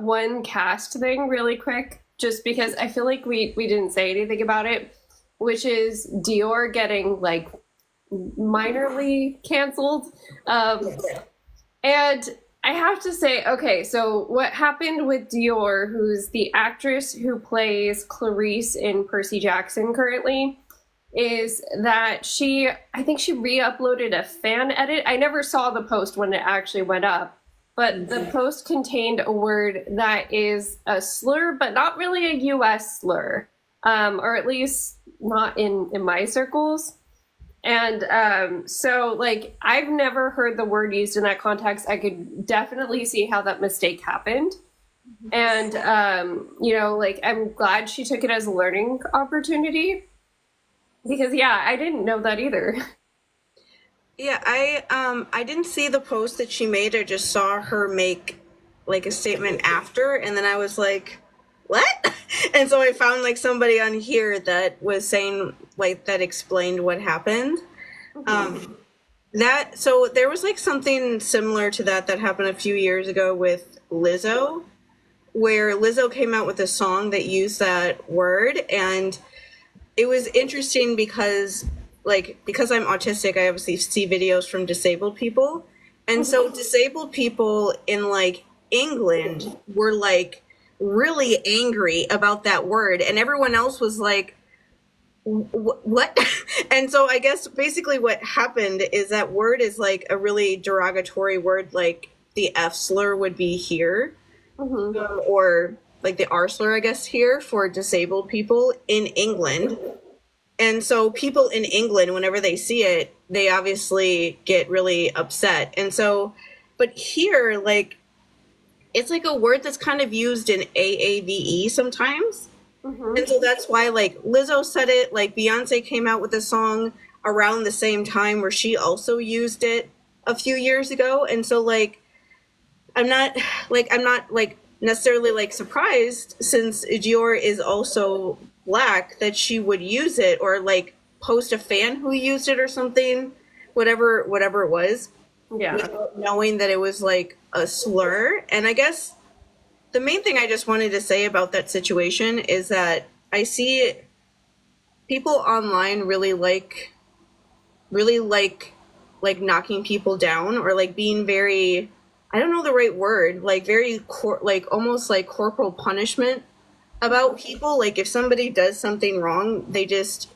one cast thing really quick, just because I feel like we we didn't say anything about it, which is Dior getting like minorly canceled. Um, and I have to say, okay, so what happened with Dior, who's the actress who plays Clarisse in Percy Jackson currently, is that she, I think she re uploaded a fan edit. I never saw the post when it actually went up, but the post contained a word that is a slur, but not really a US slur, um, or at least not in, in my circles. And um, so, like, I've never heard the word used in that context. I could definitely see how that mistake happened. And, um, you know, like, I'm glad she took it as a learning opportunity because, yeah, I didn't know that either. Yeah, I um I didn't see the post that she made. I just saw her make like a statement after, and then I was like, "What?" And so I found like somebody on here that was saying like that explained what happened. Um, that so there was like something similar to that that happened a few years ago with Lizzo, where Lizzo came out with a song that used that word, and it was interesting because like because I'm autistic, I obviously see videos from disabled people, and so disabled people in like England were like really angry about that word, and everyone else was like what? And so i guess basically what happened is that word is like a really derogatory word like the f slur would be here. Um, or like the r slur i guess here for disabled people in england and so people in england whenever they see it they obviously get really upset. And so but here like it's like a word that's kind of used in aave sometimes. Mm-hmm. And so that's why like Lizzo said it, like Beyonce came out with a song around the same time where she also used it a few years ago. And so like I'm not like I'm not like necessarily like surprised since Dior is also black that she would use it or like post a fan who used it or something, whatever whatever it was Yeah. knowing that it was like a slur. And I guess the main thing I just wanted to say about that situation is that I see people online really like really like like knocking people down or like being very I don't know the right word, like very cor- like almost like corporal punishment about people like if somebody does something wrong, they just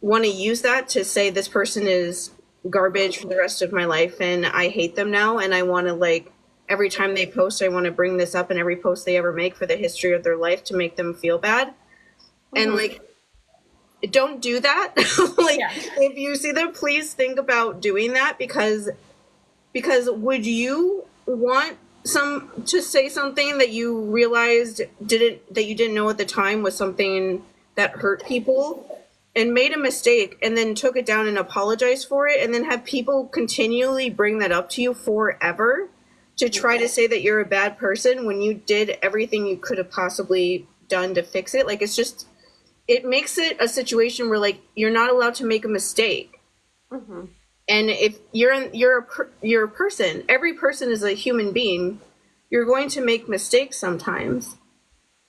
want to use that to say this person is garbage for the rest of my life and I hate them now and I want to like every time they post I want to bring this up in every post they ever make for the history of their life to make them feel bad. And mm-hmm. like don't do that. like Yeah. if you see them please think about doing that because because would you want some to say something that you realized didn't that you didn't know at the time was something that hurt people and made a mistake and then took it down and apologized for it and then have people continually bring that up to you forever to try to say that you're a bad person when you did everything you could have possibly done to fix it. Like it's just it makes it a situation where like you're not allowed to make a mistake mm-hmm. And if you're you're a you're a person every person is a human being you're going to make mistakes sometimes.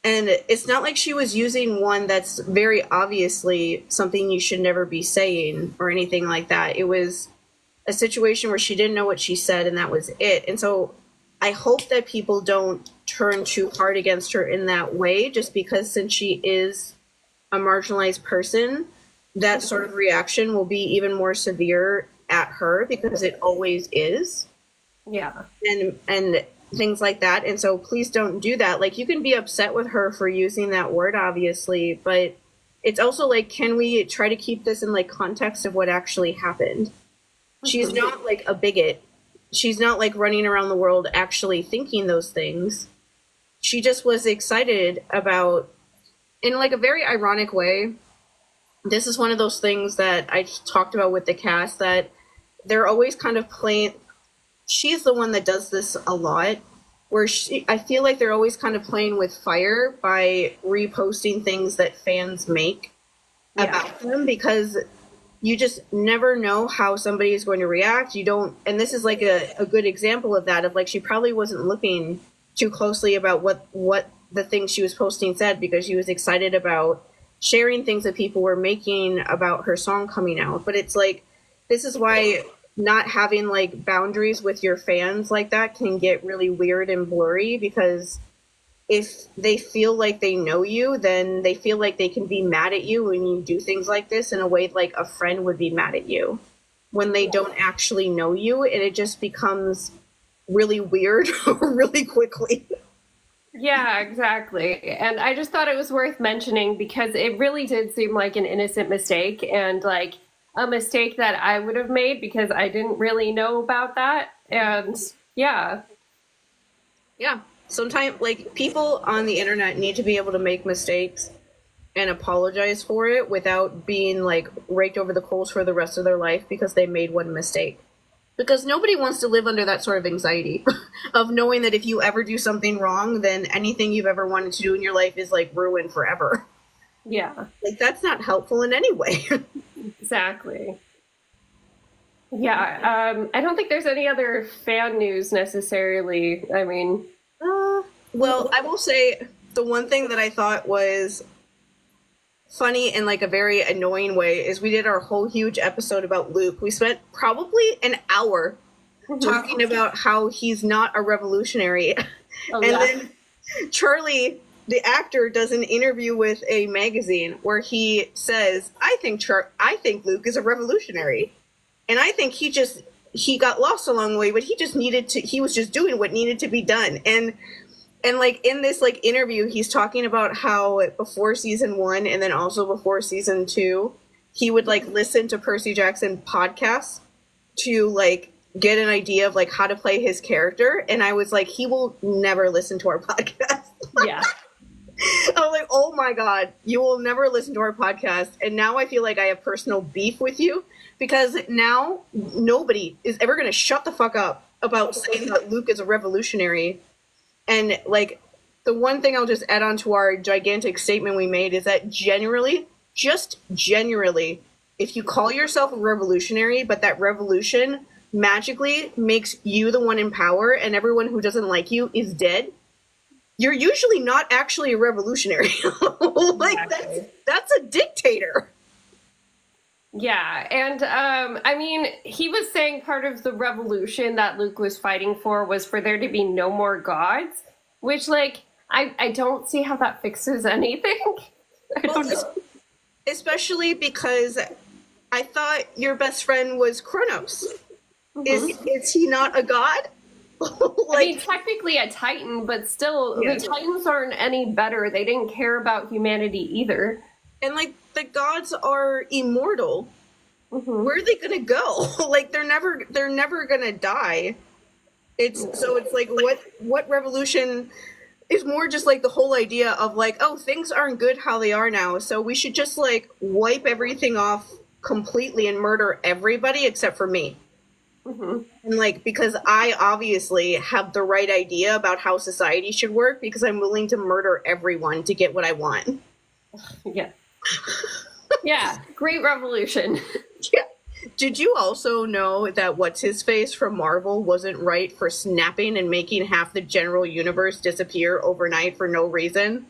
And it's not like she was using one that's very obviously something you should never be saying or anything like that. It was a situation where she didn't know what she said and that was it. And so i hope that people don't turn too hard against her in that way just because since she is a marginalized person that sort of reaction will be even more severe at her because it always is. Yeah. and and things like that. And so please don't do that. Like you can be upset with her for using that word obviously but it's also like can we try to keep this in like context of what actually happened? She's mm-hmm. not like a bigot. She's not like running around the world actually thinking those things. She just was excited about in like a very ironic way this is one of those things that i talked about with the cast that they're always kind of playing she's the one that does this a lot where she I feel like they're always kind of playing with fire by reposting things that fans make Yeah. about them because you just never know how somebody is going to react. You don't and this is like a, a good example of that of like she probably wasn't looking too closely about what what the things she was posting said because she was excited about sharing things that people were making about her song coming out. But it's like this is why not having like boundaries with your fans like that can get really weird and blurry because if they feel like they know you, then they feel like they can be mad at you when you do things like this in a way like a friend would be mad at you when they don't actually know you and it just becomes really weird really quickly. Yeah, exactly. And I just thought it was worth mentioning because it really did seem like an innocent mistake and like a mistake that I would have made because I didn't really know about that. And yeah. Yeah. Sometimes, like, people on the internet need to be able to make mistakes and apologize for it without being, like, raked over the coals for the rest of their life because they made one mistake. Because nobody wants to live under that sort of anxiety of knowing that if you ever do something wrong, then anything you've ever wanted to do in your life is, like, ruined forever. Yeah. Like, that's not helpful in any way. Exactly. Yeah, um, I don't think there's any other fan news necessarily. I mean, uh, well, I will say the one thing that I thought was funny in like a very annoying way is we did our whole huge episode about Luke. We spent probably an hour mm-hmm. talking about how he's not a revolutionary. Oh, and yeah. then Charlie the actor does an interview with a magazine where he says, "I think Char- I think Luke is a revolutionary, and I think he just he got lost along the way, but he just needed to. He was just doing what needed to be done." And and like in this like interview, he's talking about how before season one and then also before season two, he would like listen to Percy Jackson podcasts to like get an idea of like how to play his character and i was like he will never listen to our podcast yeah I like, oh my God, you will never listen to our podcast. And now I feel like I have personal beef with you because now nobody is ever going to shut the fuck up about saying that Luke is a revolutionary. And like, the one thing I'll just add on to our gigantic statement we made is that generally, just generally, if you call yourself a revolutionary, but that revolution magically makes you the one in power and everyone who doesn't like you is dead you're usually not actually a revolutionary. like exactly. that's that's a dictator. Yeah, and um, I mean, he was saying part of the revolution that Luke was fighting for was for there to be no more gods, which, like, I I don't see how that fixes anything. Well. Especially because I thought your best friend was Kronos. Mm-hmm. Is is he not a god? Like, I mean, technically a Titan, but still, yeah. the Titans aren't any better. They didn't care about humanity either. And like the gods are immortal. Mm-hmm. Where are they gonna go? like they're never they're never gonna die. It's so it's like what what revolution is more just like the whole idea of like oh things aren't good how they are now so we should just like wipe everything off completely and murder everybody except for me Mm-hmm. And like, because I obviously have the right idea about how society should work because I'm willing to murder everyone to get what I want. Yeah. yeah. Great revolution. yeah. Did you also know that what's his face from Marvel wasn't right for snapping and making half the general universe disappear overnight for no reason?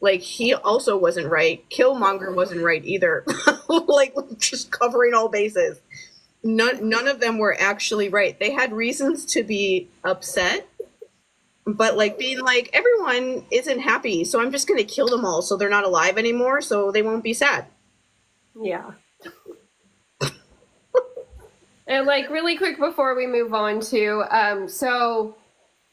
Like he also wasn't right. Killmonger wasn't right either. like just covering all bases none none of them were actually right. They had reasons to be upset, but like being like everyone isn't happy, so I'm just going to kill them all so they're not alive anymore so they won't be sad. Yeah. and like really quick before we move on to um so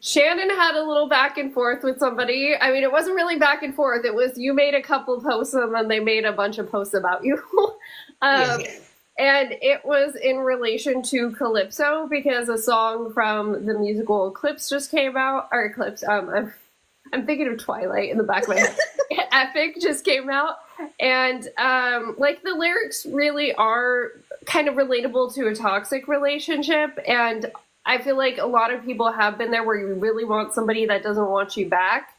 Shannon had a little back and forth with somebody. I mean, it wasn't really back and forth. It was you made a couple posts and then they made a bunch of posts about you. um, yeah and it was in relation to Calypso because a song from the musical Eclipse just came out. Or Eclipse, um, I'm, I'm thinking of Twilight in the back of my head. Epic just came out, and um, like the lyrics really are kind of relatable to a toxic relationship, and I feel like a lot of people have been there where you really want somebody that doesn't want you back.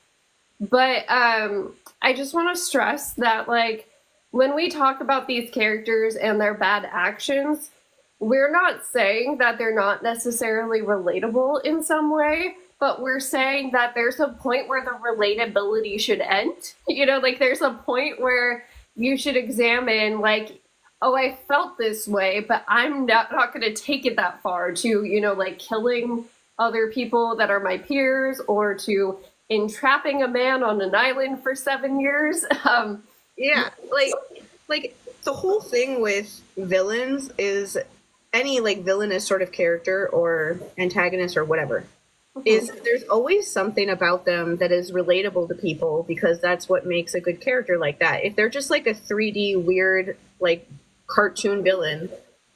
But um, I just want to stress that like when we talk about these characters and their bad actions, we're not saying that they're not necessarily relatable in some way, but we're saying that there's a point where the relatability should end. You know, like there's a point where you should examine, like, oh, I felt this way, but I'm not, not going to take it that far to, you know, like killing other people that are my peers or to entrapping a man on an island for seven years. Um, yeah, like, like the whole thing with villains is any like villainous sort of character or antagonist or whatever mm-hmm. is there's always something about them that is relatable to people because that's what makes a good character like that. If they're just like a 3D weird like cartoon villain,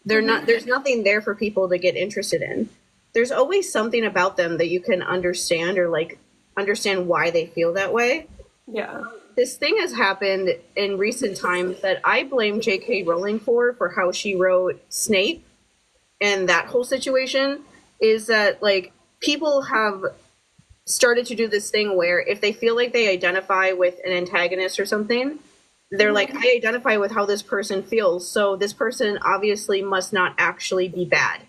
they're not there's nothing there for people to get interested in. There's always something about them that you can understand or like understand why they feel that way. Yeah. This thing has happened in recent times that I blame J.K. Rowling for for how she wrote Snape and that whole situation is that like people have started to do this thing where if they feel like they identify with an antagonist or something, they're like, I identify with how this person feels, so this person obviously must not actually be bad.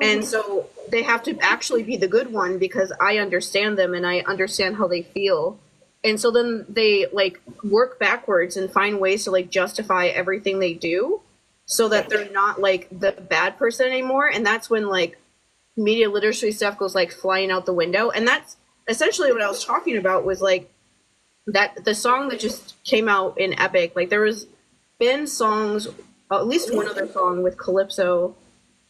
And so they have to actually be the good one because I understand them and I understand how they feel. And so then they like work backwards and find ways to like justify everything they do so that they're not like the bad person anymore. And that's when like media literacy stuff goes like flying out the window. And that's essentially what I was talking about was like that the song that just came out in Epic, like there was been songs, at least one other song with Calypso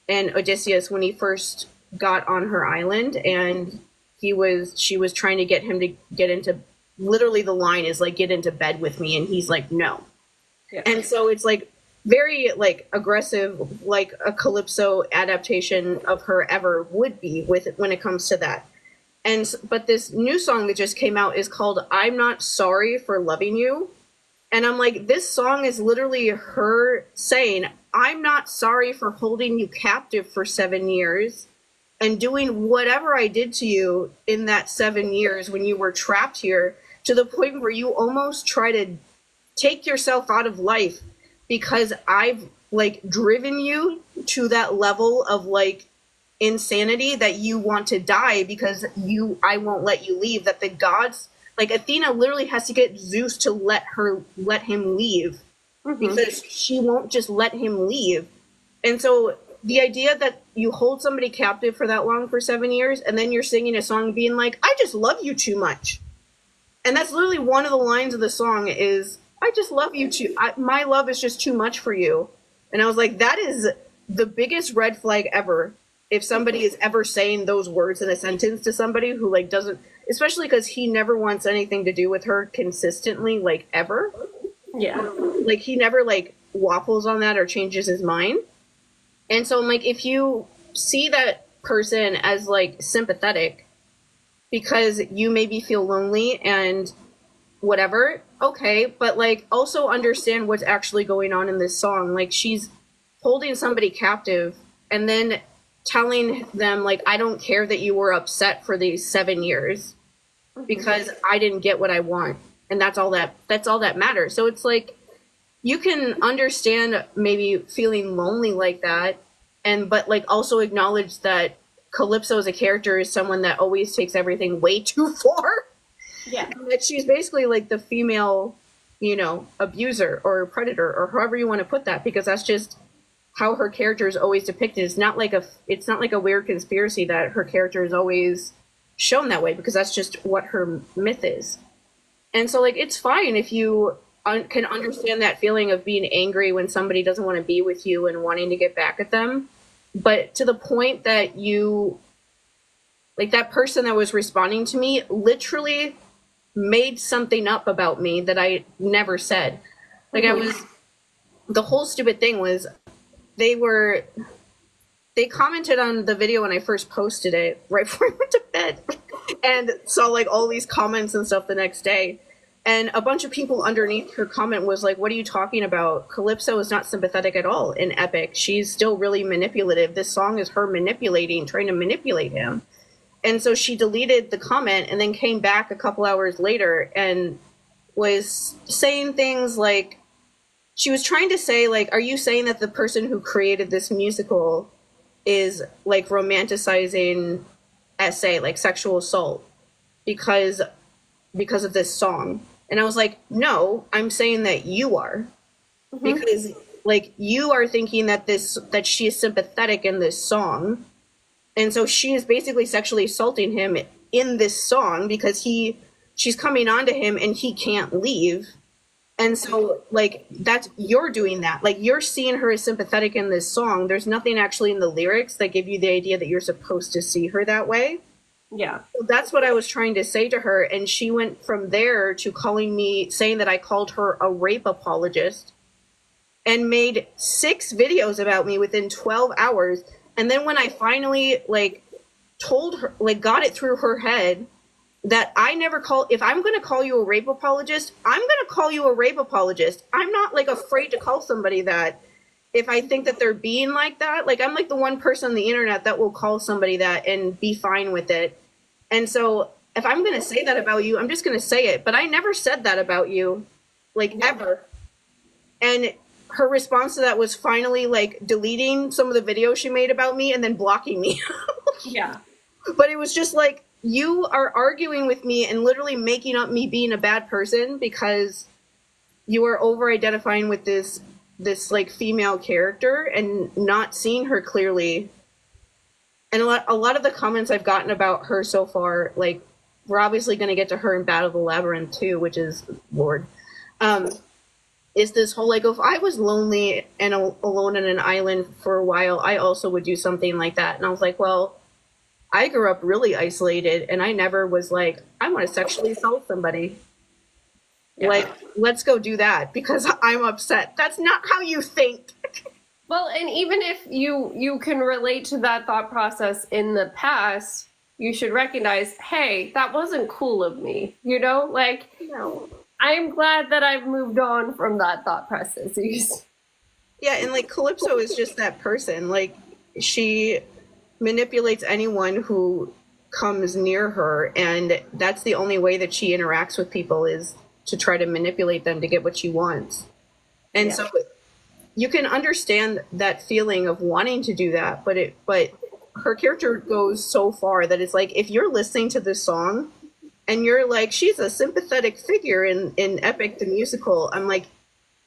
and Odysseus when he first got on her island and he was she was trying to get him to get into literally the line is like get into bed with me and he's like no. Yeah. And so it's like very like aggressive like a calypso adaptation of her ever would be with when it comes to that and but this new song that just came out is called i'm not sorry for loving you and i'm like this song is literally her saying i'm not sorry for holding you captive for seven years and doing whatever i did to you in that seven years when you were trapped here to the point where you almost try to take yourself out of life because I've like driven you to that level of like insanity that you want to die because you I won't let you leave that the gods like Athena literally has to get Zeus to let her let him leave mm-hmm. because she won't just let him leave. And so the idea that you hold somebody captive for that long for 7 years and then you're singing a song being like I just love you too much. And that's literally one of the lines of the song is I just love you too. I, my love is just too much for you. And I was like, that is the biggest red flag ever. If somebody is ever saying those words in a sentence to somebody who like doesn't, especially because he never wants anything to do with her consistently, like ever. Yeah. Like he never like waffles on that or changes his mind. And so I'm like, if you see that person as like sympathetic because you maybe feel lonely and whatever, okay, but like also understand what's actually going on in this song. Like she's holding somebody captive and then telling them like I don't care that you were upset for these 7 years mm-hmm. because I didn't get what I want. And that's all that that's all that matters. So it's like you can understand maybe feeling lonely like that and but like also acknowledge that Calypso as a character is someone that always takes everything way too far yeah. That she's basically like the female, you know, abuser or predator or however you want to put that because that's just how her character is always depicted. It's not like a it's not like a weird conspiracy that her character is always shown that way because that's just what her myth is. And so like it's fine if you un- can understand that feeling of being angry when somebody doesn't want to be with you and wanting to get back at them, but to the point that you like that person that was responding to me literally made something up about me that I never said. Like I mm-hmm. was the whole stupid thing was they were they commented on the video when I first posted it right before I went to bed and saw like all these comments and stuff the next day. And a bunch of people underneath her comment was like, What are you talking about? Calypso is not sympathetic at all in Epic. She's still really manipulative. This song is her manipulating, trying to manipulate him and so she deleted the comment and then came back a couple hours later and was saying things like she was trying to say like are you saying that the person who created this musical is like romanticizing essay like sexual assault because because of this song and i was like no i'm saying that you are. Mm-hmm. because like you are thinking that this that she is sympathetic in this song. And so she is basically sexually assaulting him in this song because he she's coming on to him and he can't leave. And so like that's you're doing that. Like you're seeing her as sympathetic in this song. There's nothing actually in the lyrics that give you the idea that you're supposed to see her that way yeah so that's what i was trying to say to her and she went from there to calling me saying that i called her a rape apologist and made six videos about me within 12 hours and then when i finally like told her like got it through her head that I never call if I'm going to call you a rape apologist, I'm going to call you a rape apologist. I'm not like afraid to call somebody that if I think that they're being like that. Like I'm like the one person on the internet that will call somebody that and be fine with it. And so if I'm going to say that about you, I'm just going to say it, but I never said that about you like ever. And her response to that was finally like deleting some of the videos she made about me and then blocking me. yeah. But it was just like you are arguing with me and literally making up me being a bad person because you are over identifying with this this like female character and not seeing her clearly and a lot, a lot of the comments i've gotten about her so far like we're obviously going to get to her in battle of the labyrinth too which is lord um is this whole like if i was lonely and alone in an island for a while i also would do something like that and i was like well I grew up really isolated and I never was like, I want to sexually assault somebody. Yeah. Like, let's go do that because I'm upset. That's not how you think. well, and even if you you can relate to that thought process in the past, you should recognize, hey, that wasn't cool of me. You know, like no. I'm glad that I've moved on from that thought process. yeah, and like Calypso is just that person. Like she manipulates anyone who comes near her and that's the only way that she interacts with people is to try to manipulate them to get what she wants and yeah. so you can understand that feeling of wanting to do that but it but her character goes so far that it's like if you're listening to this song and you're like she's a sympathetic figure in in epic the musical i'm like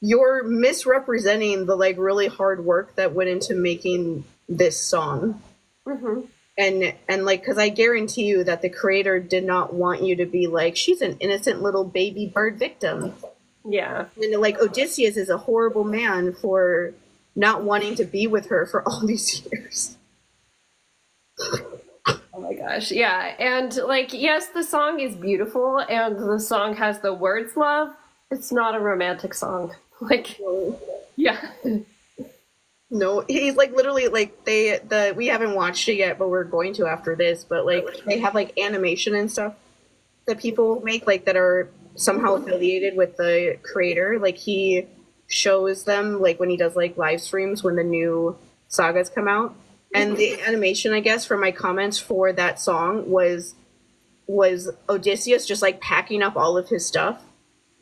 you're misrepresenting the like really hard work that went into making this song Mm-hmm. And and like, because I guarantee you that the creator did not want you to be like, she's an innocent little baby bird victim. Yeah. And like Odysseus is a horrible man for not wanting to be with her for all these years. Oh my gosh. Yeah. And like, yes, the song is beautiful and the song has the words love. It's not a romantic song. Like, yeah. No, he's like literally like they the we haven't watched it yet, but we're going to after this. But like they have like animation and stuff that people make like that are somehow affiliated with the creator. Like he shows them like when he does like live streams when the new sagas come out. And the animation, I guess, for my comments for that song was was Odysseus just like packing up all of his stuff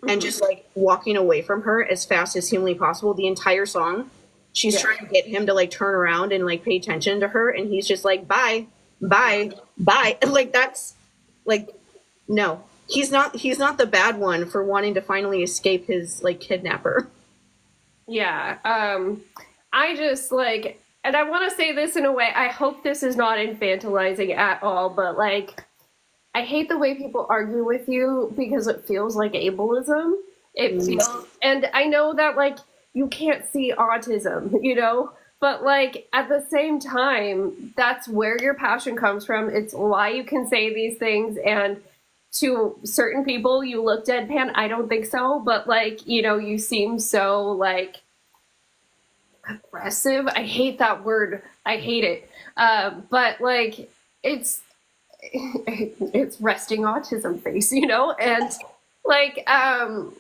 and just like walking away from her as fast as humanly possible the entire song she's yeah. trying to get him to like turn around and like pay attention to her and he's just like bye bye bye And, like that's like no he's not he's not the bad one for wanting to finally escape his like kidnapper yeah um i just like and i want to say this in a way i hope this is not infantilizing at all but like i hate the way people argue with you because it feels like ableism it mm. feels and i know that like you can't see autism, you know? But like at the same time, that's where your passion comes from. It's why you can say these things and to certain people you look deadpan. I don't think so, but like, you know, you seem so like aggressive. I hate that word. I hate it. Uh, but like it's it's resting autism face, you know? And like um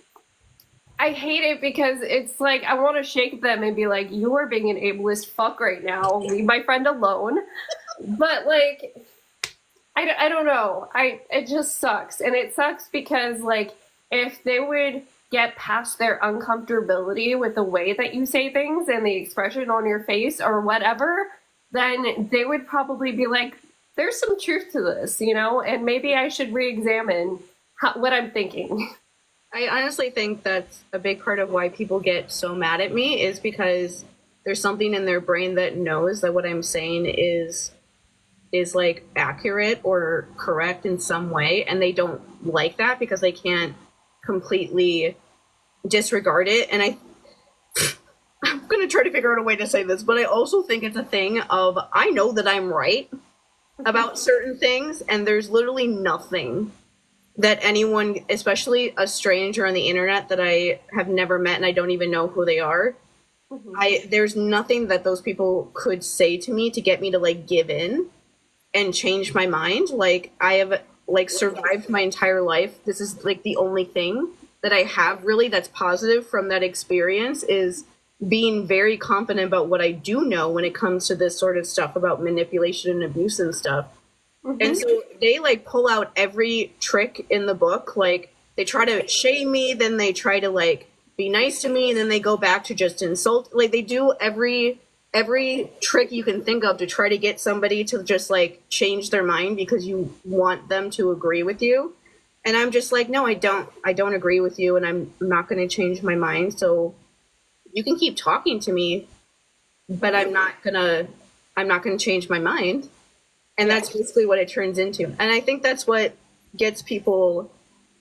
I hate it because it's like I want to shake them and be like, "You are being an ableist fuck right now. Leave my friend alone." but like, I, I don't know. I it just sucks, and it sucks because like if they would get past their uncomfortability with the way that you say things and the expression on your face or whatever, then they would probably be like, there's some truth to this, you know, and maybe I should re-examine how, what I'm thinking. I honestly think that's a big part of why people get so mad at me is because there's something in their brain that knows that what I'm saying is is like accurate or correct in some way and they don't like that because they can't completely disregard it and I I'm going to try to figure out a way to say this, but I also think it's a thing of I know that I'm right about certain things and there's literally nothing that anyone, especially a stranger on the internet that I have never met and I don't even know who they are, mm-hmm. I there's nothing that those people could say to me to get me to like give in and change my mind. Like I have like survived my entire life. This is like the only thing that I have really that's positive from that experience is being very confident about what I do know when it comes to this sort of stuff about manipulation and abuse and stuff. Mm-hmm. And so they like pull out every trick in the book. Like they try to shame me, then they try to like be nice to me, and then they go back to just insult. Like they do every every trick you can think of to try to get somebody to just like change their mind because you want them to agree with you. And I'm just like, no, I don't. I don't agree with you, and I'm not going to change my mind. So you can keep talking to me, but I'm not gonna. I'm not going to change my mind and that's basically what it turns into and i think that's what gets people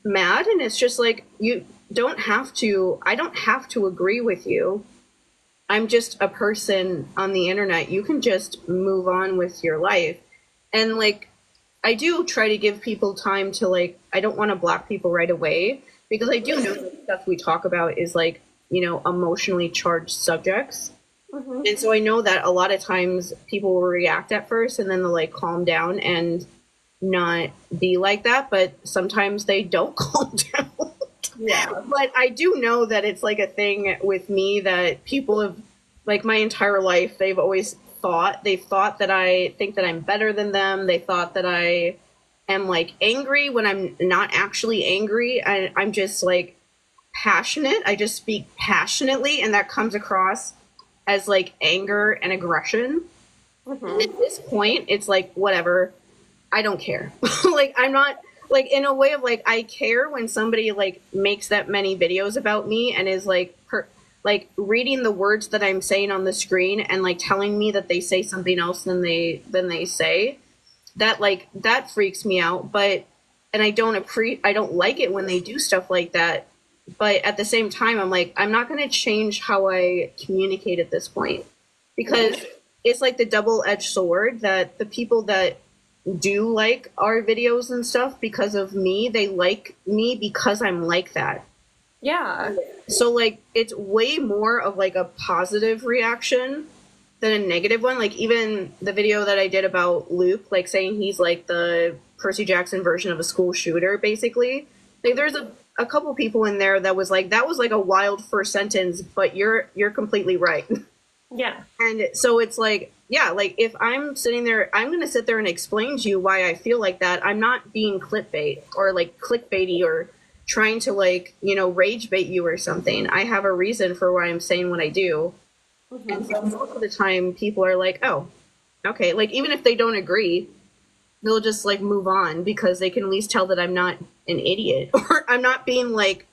mad and it's just like you don't have to i don't have to agree with you i'm just a person on the internet you can just move on with your life and like i do try to give people time to like i don't want to block people right away because i do know that stuff we talk about is like you know emotionally charged subjects Mm-hmm. And so I know that a lot of times people will react at first and then they'll like calm down and not be like that, but sometimes they don't calm down. Yeah. But I do know that it's like a thing with me that people have like my entire life they've always thought they've thought that I think that I'm better than them. They thought that I am like angry when I'm not actually angry. I, I'm just like passionate. I just speak passionately and that comes across as like anger and aggression. Mm-hmm. And at this point, it's like whatever. I don't care. like I'm not like in a way of like I care when somebody like makes that many videos about me and is like per, like reading the words that I'm saying on the screen and like telling me that they say something else than they than they say. That like that freaks me out, but and I don't appreciate I don't like it when they do stuff like that but at the same time i'm like i'm not going to change how i communicate at this point because it's like the double-edged sword that the people that do like our videos and stuff because of me. They like me because i'm like that. Yeah. So like it's way more of like a positive reaction than a negative one. Like even the video that i did about luke like saying he's like the percy jackson version of a school shooter basically. Like there's a a couple people in there that was like that was like a wild first sentence but you're you're completely right. Yeah. And so it's like yeah like if i'm sitting there i'm gonna sit there and explain to you why i feel like that i'm not being clickbait or like clickbaity or trying to like you know rage bait you or something i have a reason for why i'm saying what i do mm-hmm. and so most of the time people are like oh okay like even if they don't agree they'll just like move on because they can at least tell that I'm not an idiot or I'm not being like,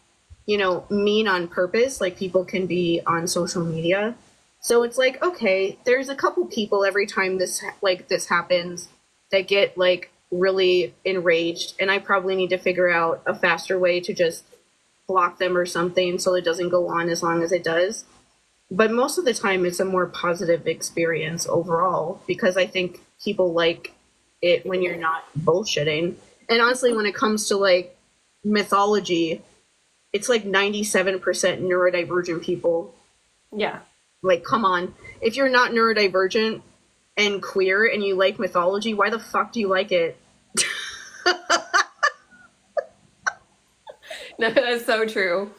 you know, mean on purpose like people can be on social media. So it's like, okay, there's a couple people every time this like this happens that get like really enraged and I probably need to figure out a faster way to just block them or something so it doesn't go on as long as it does. But most of the time it's a more positive experience overall because I think people like it when you're not bullshitting. And honestly, when it comes to like mythology, it's like 97% neurodivergent people. Yeah. Like, come on. If you're not neurodivergent and queer and you like mythology, why the fuck do you like it? no, that's so true.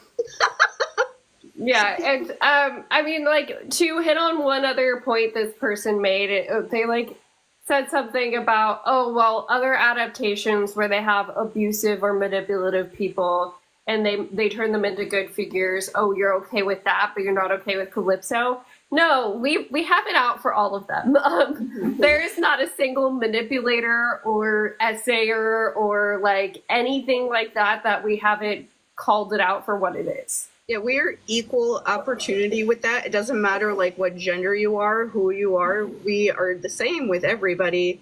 yeah, and um, I mean, like to hit on one other point this person made, it, they like said something about, oh, well, other adaptations where they have abusive or manipulative people and they they turn them into good figures. Oh, you're okay with that, but you're not okay with Calypso. No, we we have it out for all of them. Um, there is not a single manipulator or essayer or like anything like that that we haven't called it out for what it is. Yeah, we're equal opportunity with that. It doesn't matter like what gender you are, who you are. We are the same with everybody.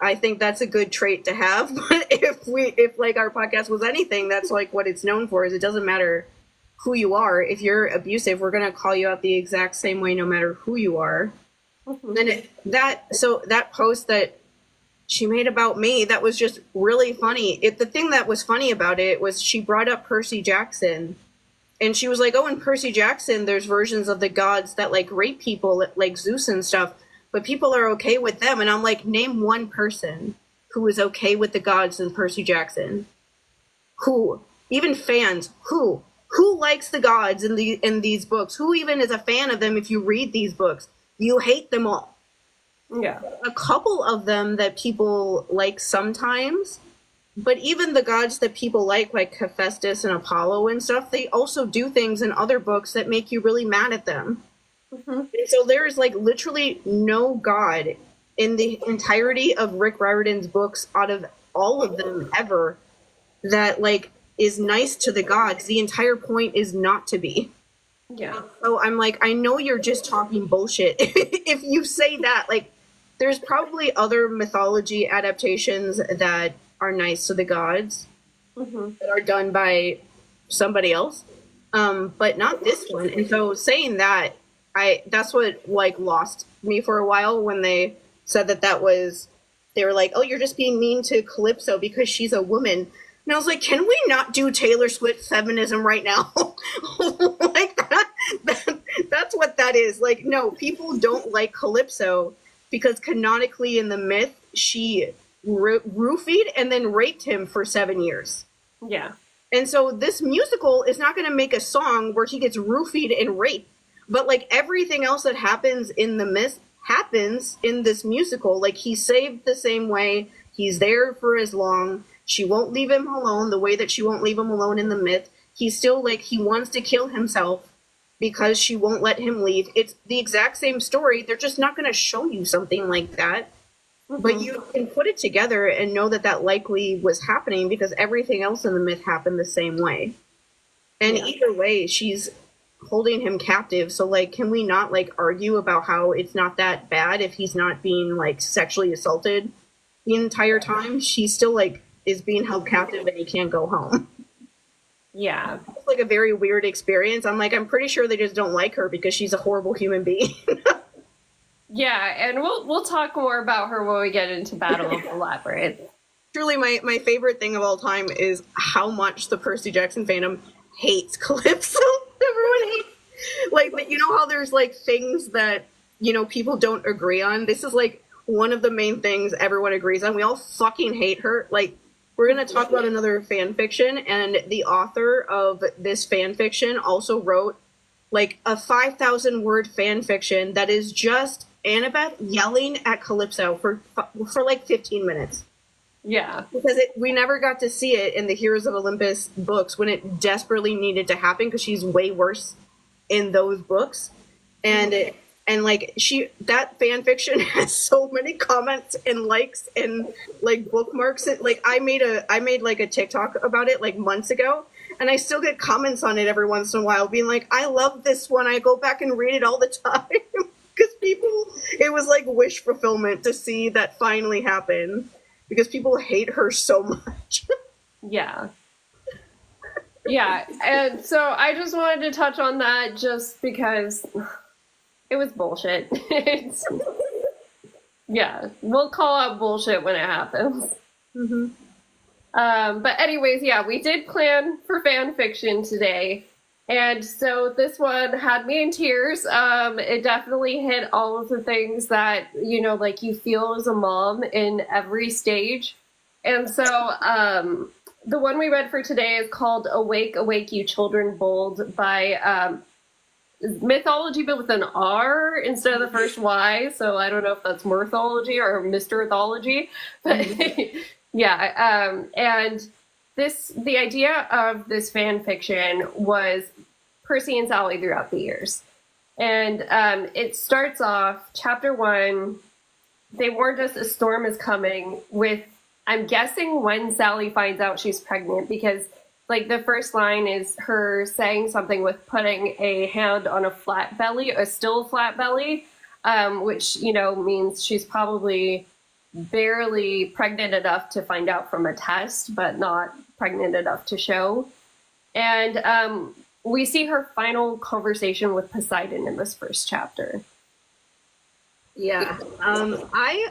I think that's a good trait to have. But if we if like our podcast was anything, that's like what it's known for is it doesn't matter who you are. If you're abusive, we're gonna call you out the exact same way no matter who you are. Mm-hmm. And it, that so that post that she made about me that was just really funny. It the thing that was funny about it was she brought up Percy Jackson and she was like, "Oh, in Percy Jackson, there's versions of the gods that like rape people, like Zeus and stuff, but people are okay with them." And I'm like, "Name one person who is okay with the gods in Percy Jackson. Who? Even fans? Who? Who likes the gods in the in these books? Who even is a fan of them? If you read these books, you hate them all." Yeah, a couple of them that people like sometimes but even the gods that people like, like Hephaestus and Apollo and stuff, they also do things in other books that make you really mad at them. Mm-hmm. So there is like literally no god in the entirety of Rick Riordan's books, out of all of them ever, that like is nice to the gods. The entire point is not to be. Yeah. So I'm like, I know you're just talking bullshit if you say that. Like, there's probably other mythology adaptations that are nice to the gods mm-hmm. that are done by somebody else um but not this one and so saying that i that's what like lost me for a while when they said that that was they were like oh you're just being mean to calypso because she's a woman and i was like can we not do taylor swift feminism right now like that, that that's what that is like no people don't like calypso because canonically in the myth she roofied and then raped him for seven years. Yeah. And so this musical is not going to make a song where he gets roofied and raped, but like everything else that happens in the myth happens in this musical. Like he's saved the same way, he's there for as long. She won't leave him alone the way that she won't leave him alone in the myth. He's still like he wants to kill himself because she won't let him leave. It's the exact same story. They're just not going to show you something like that Mm-hmm. But you can put it together and know that that likely was happening because everything else in the myth happened the same way. And yeah. either way, she's holding him captive. So like can we not like argue about how it's not that bad if he's not being like sexually assaulted the entire time? She still like is being held captive and he can't go home. Yeah. It's like a very weird experience. I'm like, I'm pretty sure they just don't like her because she's a horrible human being. Yeah, and we'll we'll talk more about her when we get into Battle of the Labyrinth. Truly, my my favorite thing of all time is how much the Percy Jackson fandom hates Calypso. Everyone hates like you know how there's like things that you know people don't agree on. This is like one of the main things everyone agrees on. We all fucking hate her. Like we're gonna talk about another fan fiction, and the author of this fan fiction also wrote like a 5,000 word fan fiction that is just Annabeth yelling at Calypso for for like 15 minutes. Yeah. Because it, we never got to see it in the Heroes of Olympus books when it desperately needed to happen because she's way worse in those books. And it, and like she that fan fiction has so many comments and likes and like bookmarks it like I made a I made like a TikTok about it like months ago and I still get comments on it every once in a while being like I love this one I go back and read it all the time because people it was like wish fulfillment to see that finally happen because people hate her so much. Yeah. Yeah and so i just wanted to touch on that just because it was bullshit. It's, yeah we'll call out bullshit when it happens. Mm-hmm. um, but anyways yeah we did plan for fan fiction today and so this one had me in tears. Um, it definitely hit all of the things that, you know, like you feel as a mom in every stage. And so um, the one we read for today is called Awake, Awake, You Children Bold by um, mythology, but with an R instead of the first Y. So I don't know if that's mythology or Mr. Mythology. But yeah. Um, and this the idea of this fan fiction was Percy and Sally throughout the years. And um, it starts off, chapter one, they warned us a storm is coming with, I'm guessing when Sally finds out she's pregnant, because like the first line is her saying something with putting a hand on a flat belly, a still flat belly, um, which, you know, means she's probably barely pregnant enough to find out from a test, but not pregnant enough to show. And um, we see her final conversation with Poseidon in this first chapter. Yeah. Um, I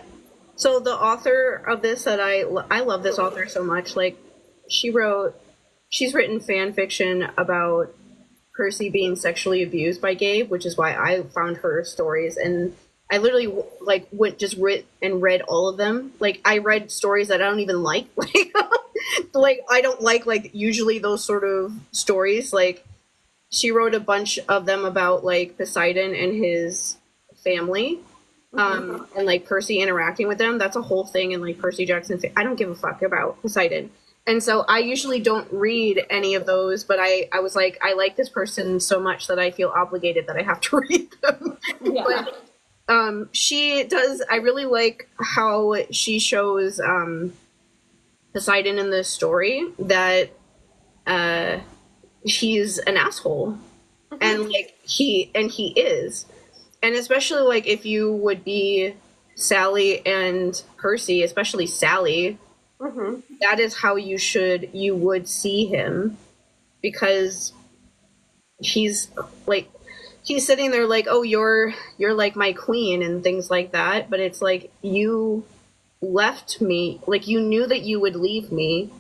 so the author of this that I I love this author so much. Like she wrote, she's written fan fiction about Percy being sexually abused by Gabe, which is why I found her stories and I literally like went just read and read all of them. Like I read stories that I don't even like. Like like I don't like like usually those sort of stories. Like she wrote a bunch of them about like Poseidon and his family. Um mm-hmm. and like Percy interacting with them. That's a whole thing and like Percy Jackson I don't give a fuck about Poseidon. And so I usually don't read any of those, but I, I was like, I like this person so much that I feel obligated that I have to read them. Yeah. but um, she does. I really like how she shows um, Poseidon in this story that uh, he's an asshole, mm-hmm. and like he and he is, and especially like if you would be Sally and Percy, especially Sally, mm-hmm. that is how you should you would see him because he's like he's sitting there like, "Oh, you're you're like my queen" and things like that, but it's like you left me, like you knew that you would leave me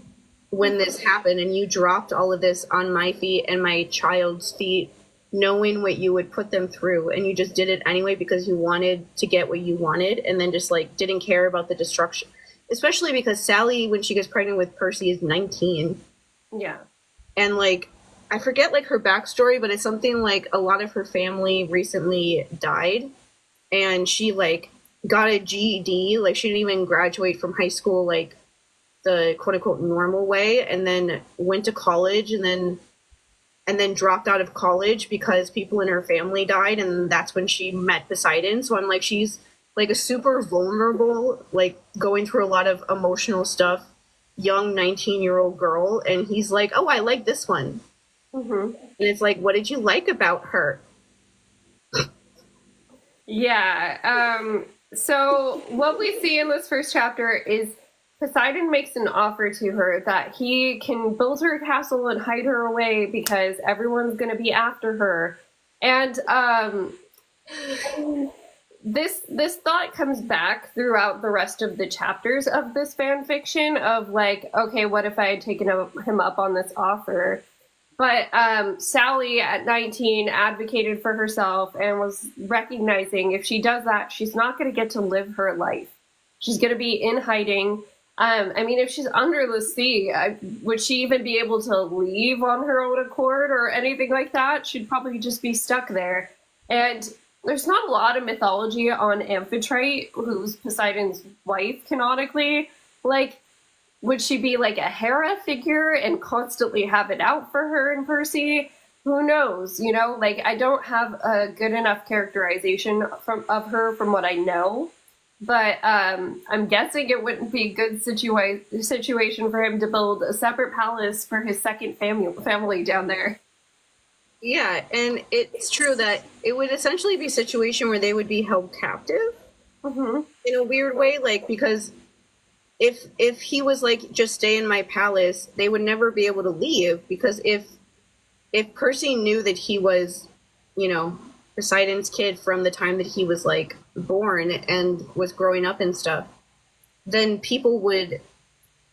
when this happened and you dropped all of this on my feet and my child's feet knowing what you would put them through and you just did it anyway because you wanted to get what you wanted and then just like didn't care about the destruction. Especially because sally when she gets pregnant with percy is 19 yeah. And like I forget like her backstory, but it's something like a lot of her family recently died, and she like got a GED. Like she didn't even graduate from high school like the quote unquote normal way, and then went to college, and then and then dropped out of college because people in her family died, and that's when she met Poseidon. So I'm like, she's like a super vulnerable, like going through a lot of emotional stuff, young 19 year old girl, and he's like, oh, I like this one Mm-hmm. And it's like, what did you like about her? yeah. Um, so, what we see in this first chapter is Poseidon makes an offer to her that he can build her a castle and hide her away because everyone's going to be after her. And um, this this thought comes back throughout the rest of the chapters of this fan fiction of like, okay, what if I had taken him up on this offer? But um, Sally at 19 advocated for herself and was recognizing if she does that, she's not going to get to live her life. She's going to be in hiding. Um, I mean, if she's under the sea, I, would she even be able to leave on her own accord or anything like that? She'd probably just be stuck there. And there's not a lot of mythology on Amphitrite, who's Poseidon's wife canonically. Like, would she be like a Hera figure and constantly have it out for her and Percy? Who knows? You know, like I don't have a good enough characterization from of her from what I know, but um, I'm guessing it wouldn't be a good situa- situation for him to build a separate palace for his second family family down there. Yeah, and it's true that it would essentially be a situation where they would be held captive mm-hmm. in a weird way, like because if if he was like just stay in my palace, they would never be able to leave because if if Percy knew that he was, you know, Poseidon's kid from the time that he was like born and was growing up and stuff, then people would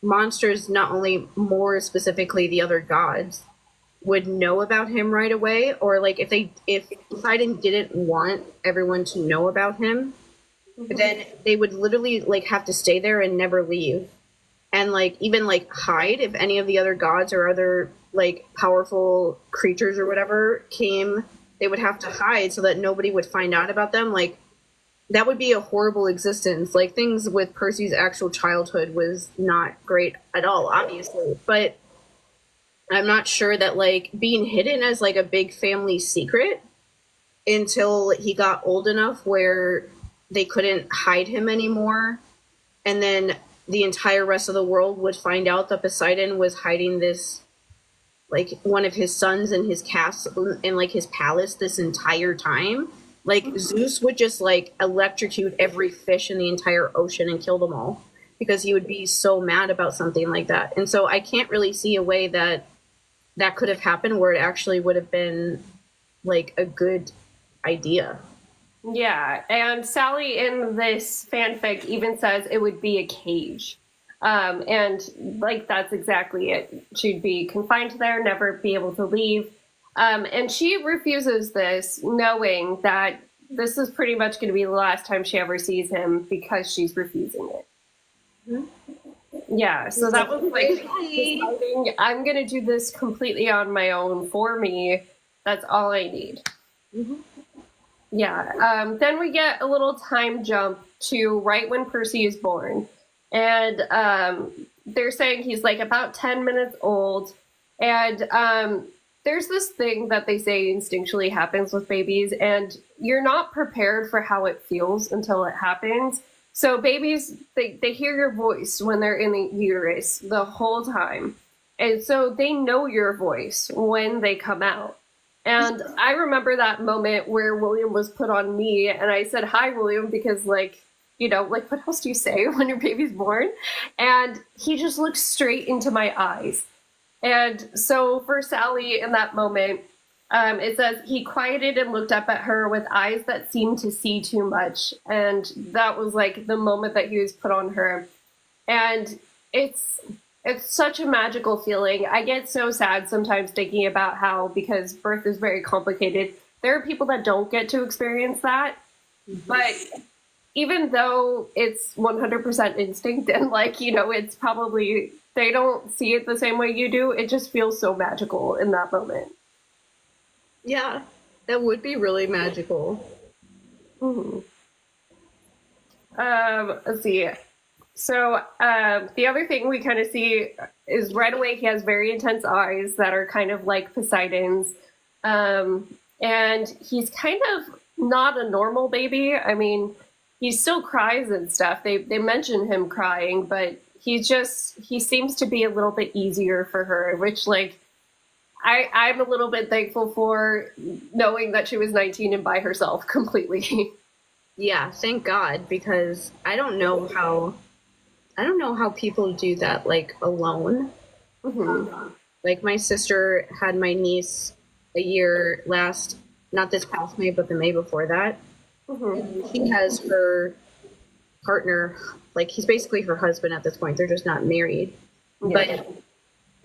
monsters not only more specifically the other gods would know about him right away or like if they if Poseidon didn't want everyone to know about him mm-hmm. then they would literally like have to stay there and never leave. And like even like hide if any of the other gods or other like powerful creatures or whatever came they would have to hide so that nobody would find out about them. Like that would be a horrible existence. Like things with percy's actual childhood was not great at all obviously. But i'm not sure that like being hidden as like a big family secret until he got old enough where they couldn't hide him anymore. And then the entire rest of the world would find out that Poseidon was hiding this like one of his sons in his castle in like his palace this entire time. Like Zeus would just like electrocute every fish in the entire ocean and kill them all because he would be so mad about something like that. And so I can't really see a way that that could have happened where it actually would have been like a good idea. Yeah, and Sally in this fanfic even says it would be a cage. Um, and like that's exactly it. She'd be confined there, never be able to leave. Um, and she refuses this, knowing that this is pretty much going to be the last time she ever sees him because she's refusing it. Yeah, so that was like deciding, I'm going to do this completely on my own for me. That's all I need. Mm-hmm. Yeah. Um, then we get a little time jump to right when Percy is born. And um, they're saying he's like about 10 minutes old. And um, there's this thing that they say instinctually happens with babies, and you're not prepared for how it feels until it happens. So babies, they, they hear your voice when they're in the uterus the whole time. And so they know your voice when they come out. And I remember that moment where William was put on me and I said, Hi, William, because, like, you know, like, what else do you say when your baby's born? And he just looked straight into my eyes. And so for Sally in that moment, um, it says he quieted and looked up at her with eyes that seemed to see too much. And that was like the moment that he was put on her. And it's it's such a magical feeling. I get so sad sometimes thinking about how, because birth is very complicated, there are people that don't get to experience that. Mm-hmm. But even though it's 100% instinct and, like, you know, it's probably, they don't see it the same way you do, it just feels so magical in that moment. Yeah, that would be really magical. Mm-hmm. Um, let's see. So um, the other thing we kind of see is right away he has very intense eyes that are kind of like Poseidon's, um, and he's kind of not a normal baby. I mean, he still cries and stuff. They they mention him crying, but he just he seems to be a little bit easier for her, which like I I'm a little bit thankful for knowing that she was 19 and by herself completely. Yeah, thank God because I don't know how I don't know how people do that like alone. Mm-hmm. Like my sister had my niece a year last, not this past May, but the May before that. Mm-hmm. She has her partner, like he's basically her husband at this point. They're just not married, yeah. but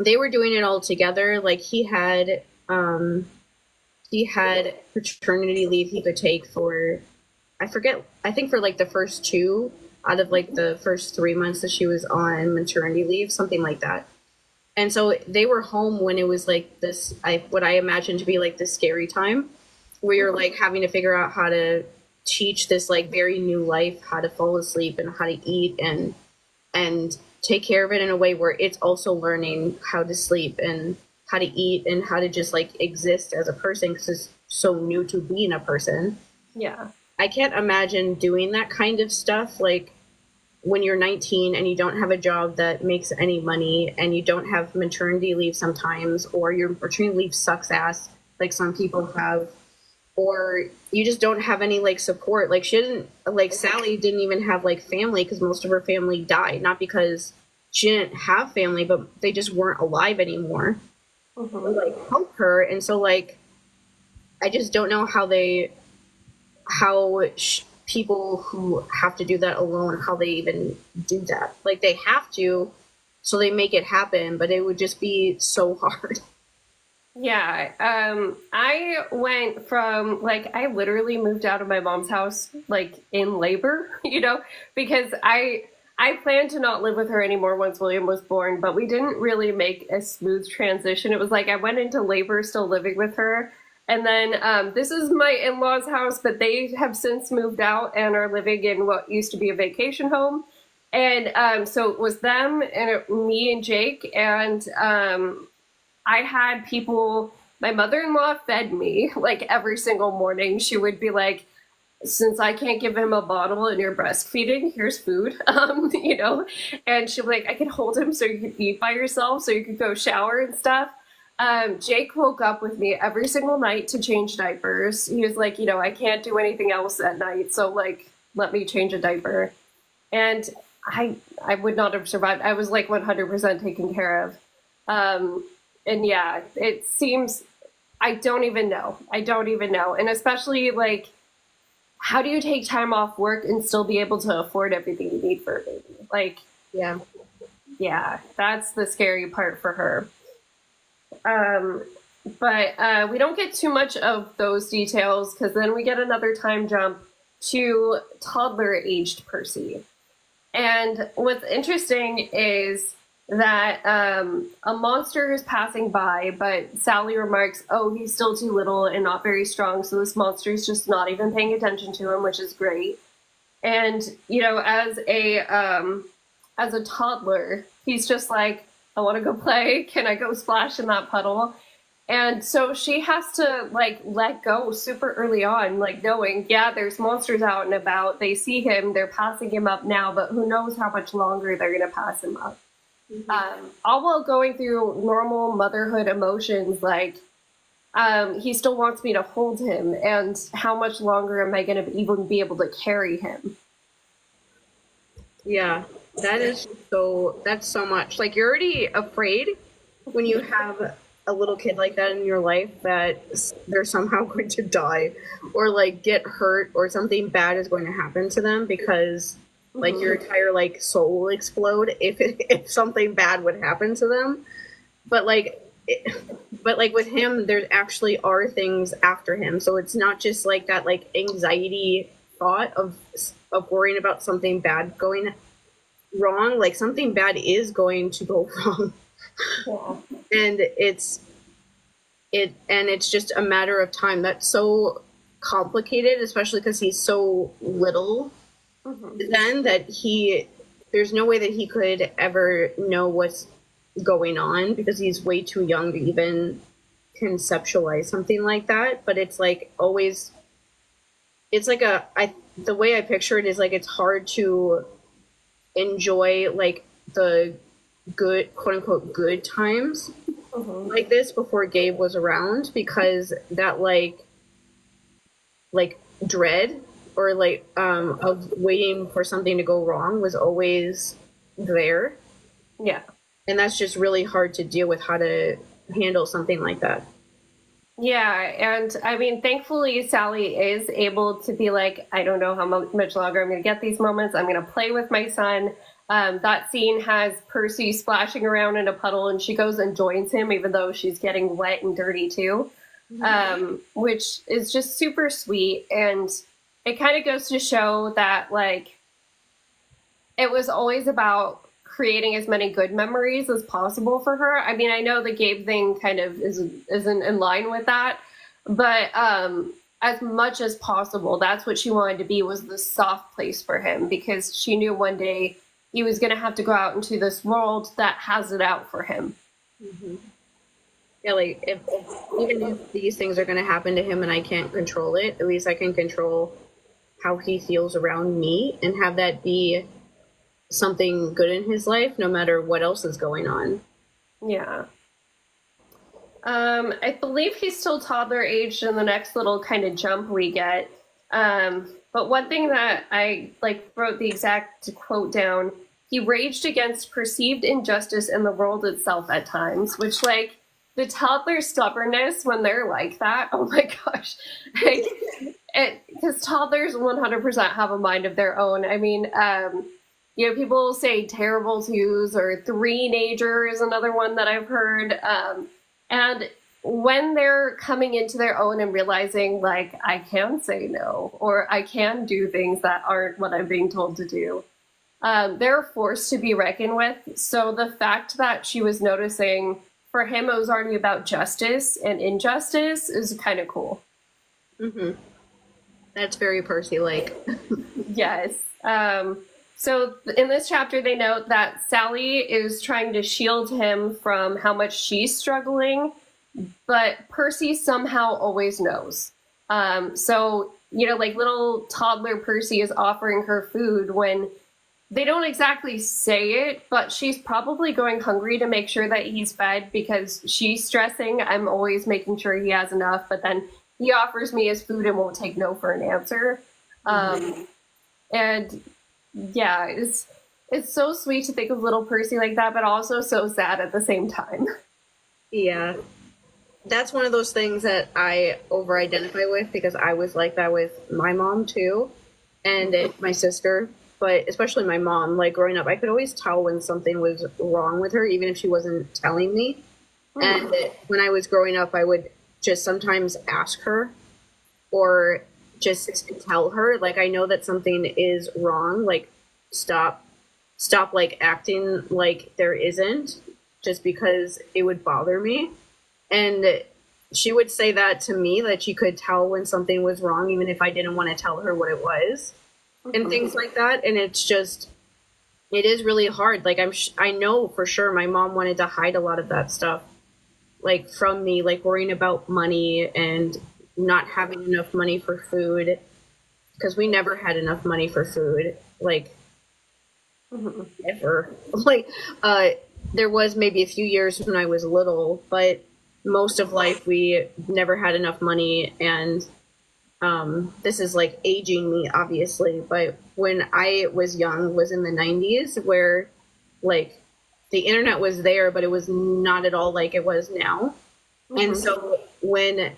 they were doing it all together. Like he had, um, he had paternity leave he could take for, I forget, I think for like the first two out of like the first three months that she was on maternity leave, something like that. And so they were home when it was like this, I what I imagine to be like the scary time, where you're like having to figure out how to teach this like very new life how to fall asleep and how to eat and and take care of it in a way where it's also learning how to sleep and how to eat and how to just like exist as a person because it's so new to being a person. Yeah. I can't imagine doing that kind of stuff like when you're 19 and you don't have a job that makes any money and you don't have maternity leave sometimes or your maternity leave sucks ass like some people have or you just don't have any like support. Like she didn't like sally didn't even have like family because most of her family died. Not because she didn't have family but they just weren't alive anymore. Mm-hmm. like help her. And so like i just don't know how they how sh- people who have to do that alone, how they even do that. Like they have to, so they make it happen, but it would just be so hard. Yeah, um, I went from like I literally moved out of my mom's house like in labor, you know, because I I planned to not live with her anymore once William was born, but we didn't really make a smooth transition. It was like I went into labor still living with her, and then um, this is my in law's house, but they have since moved out and are living in what used to be a vacation home. And um, so it was them and it, me and Jake. And um, I had people my mother-in-law fed me like every single morning. She would be like, since I can't give him a bottle and you're breastfeeding, here's food, um, you know? And she'd be like, I can hold him so you can eat by yourself, so you could go shower and stuff. Um, Jake woke up with me every single night to change diapers. He was like, you know, I can't do anything else at night, so like, let me change a diaper. And I, I would not have survived. I was like 100% taken care of. Um, and yeah, it seems, I don't even know. I don't even know. And especially like, how do you take time off work and still be able to afford everything you need for a baby? Like, yeah, yeah, that's the scary part for her. Um, but uh, we don't get too much of those details because then we get another time jump to toddler aged Percy. And what's interesting is that um, a monster is passing by, but Sally remarks, "Oh, he's still too little and not very strong, so this monster is just not even paying attention to him, which is great." And you know, as a um, as a toddler, he's just like, "I want to go play. Can I go splash in that puddle?" And so she has to like let go super early on, like knowing, yeah, there's monsters out and about. They see him, they're passing him up now, but who knows how much longer they're gonna pass him up. Mm-hmm. Um, all while going through normal motherhood emotions, like um, he still wants me to hold him, and how much longer am I going to even be able to carry him? Yeah, that is so. That's so much. Like you're already afraid when you have a little kid like that in your life that they're somehow going to die or like get hurt or something bad is going to happen to them because like your mm-hmm. entire like soul will explode if it, if something bad would happen to them but like it, but like with him there actually are things after him so it's not just like that like anxiety thought of of worrying about something bad going wrong like something bad is going to go wrong yeah. and it's it and it's just a matter of time that's so complicated especially because he's so little mm-hmm. then that he there's no way that he could ever know what's going on because he's way too young to even conceptualize something like that but it's like always it's like a i the way i picture it is like it's hard to enjoy like the good quote unquote good times mm-hmm. like this before gabe was around because that like like dread or like um of waiting for something to go wrong was always there. Yeah. And that's just really hard to deal with how to handle something like that. Yeah, and I mean, thankfully, Sally is able to be like, I don't know how much longer I'm going to get these moments. I'm going to play with my son. Um, that scene has Percy splashing around in a puddle, and she goes and joins him, even though she's getting wet and dirty too, mm-hmm. um, which is just super sweet. And it kind of goes to show that like it was always about creating as many good memories as possible for her. I mean, I know the Gabe thing kind of is isn't in line with that, but um as much as possible, that's what she wanted to be was the soft place for him because she knew one day he was going to have to go out into this world that has it out for him. Mm-hmm. Yeah, like if, if even if these things are going to happen to him and I can't control it, at least I can control how he feels around me and have that be something good in his life no matter what else is going on. Yeah. Um, I believe he's still toddler aged in the next little kind of jump we get. Um, but one thing that I like wrote the exact quote down, he raged against perceived injustice in the world itself at times, which like the toddler stubbornness when they're like that, oh my gosh. Because toddlers 100% have a mind of their own. I mean, um, you know, people say terrible twos or three-nager is another one that I've heard. Um, and when they're coming into their own and realizing, like, I can say no, or I can do things that aren't what I'm being told to do, um, they're forced to be reckoned with. So the fact that she was noticing for him, it was already about justice and injustice is kind of cool. Mm-hmm. That's very Percy like. yes. Um, so in this chapter, they note that Sally is trying to shield him from how much she's struggling but Percy somehow always knows. Um, so, you know, like little toddler Percy is offering her food when they don't exactly say it, but she's probably going hungry to make sure that he's fed because she's stressing. I'm always making sure he has enough, but then he offers me his food and won't take no for an answer. Um, and yeah, it's it's so sweet to think of little Percy like that, but also so sad at the same time. Yeah. That's one of those things that I over identify with because I was like that with my mom too and it, my sister, but especially my mom. Like growing up, I could always tell when something was wrong with her, even if she wasn't telling me. Mm. And it, when I was growing up, I would just sometimes ask her or just tell her like i know that something is wrong like stop stop like acting like there isn't just because it would bother me. And she would say that to me that she could tell when something was wrong even if i didn't want to tell her what it was mm-hmm. and things like that. And it's just it is really hard. Like i'm sh- i know for sure my mom wanted to hide a lot of that stuff like from me like worrying about money and not having enough money for food because we never had enough money for food like mm-hmm. ever like uh there was maybe a few years when i was little but most of life we never had enough money and um this is like aging me obviously but when i was young was in the 90s where like the internet was there but it was not at all like it was now mm-hmm. and so when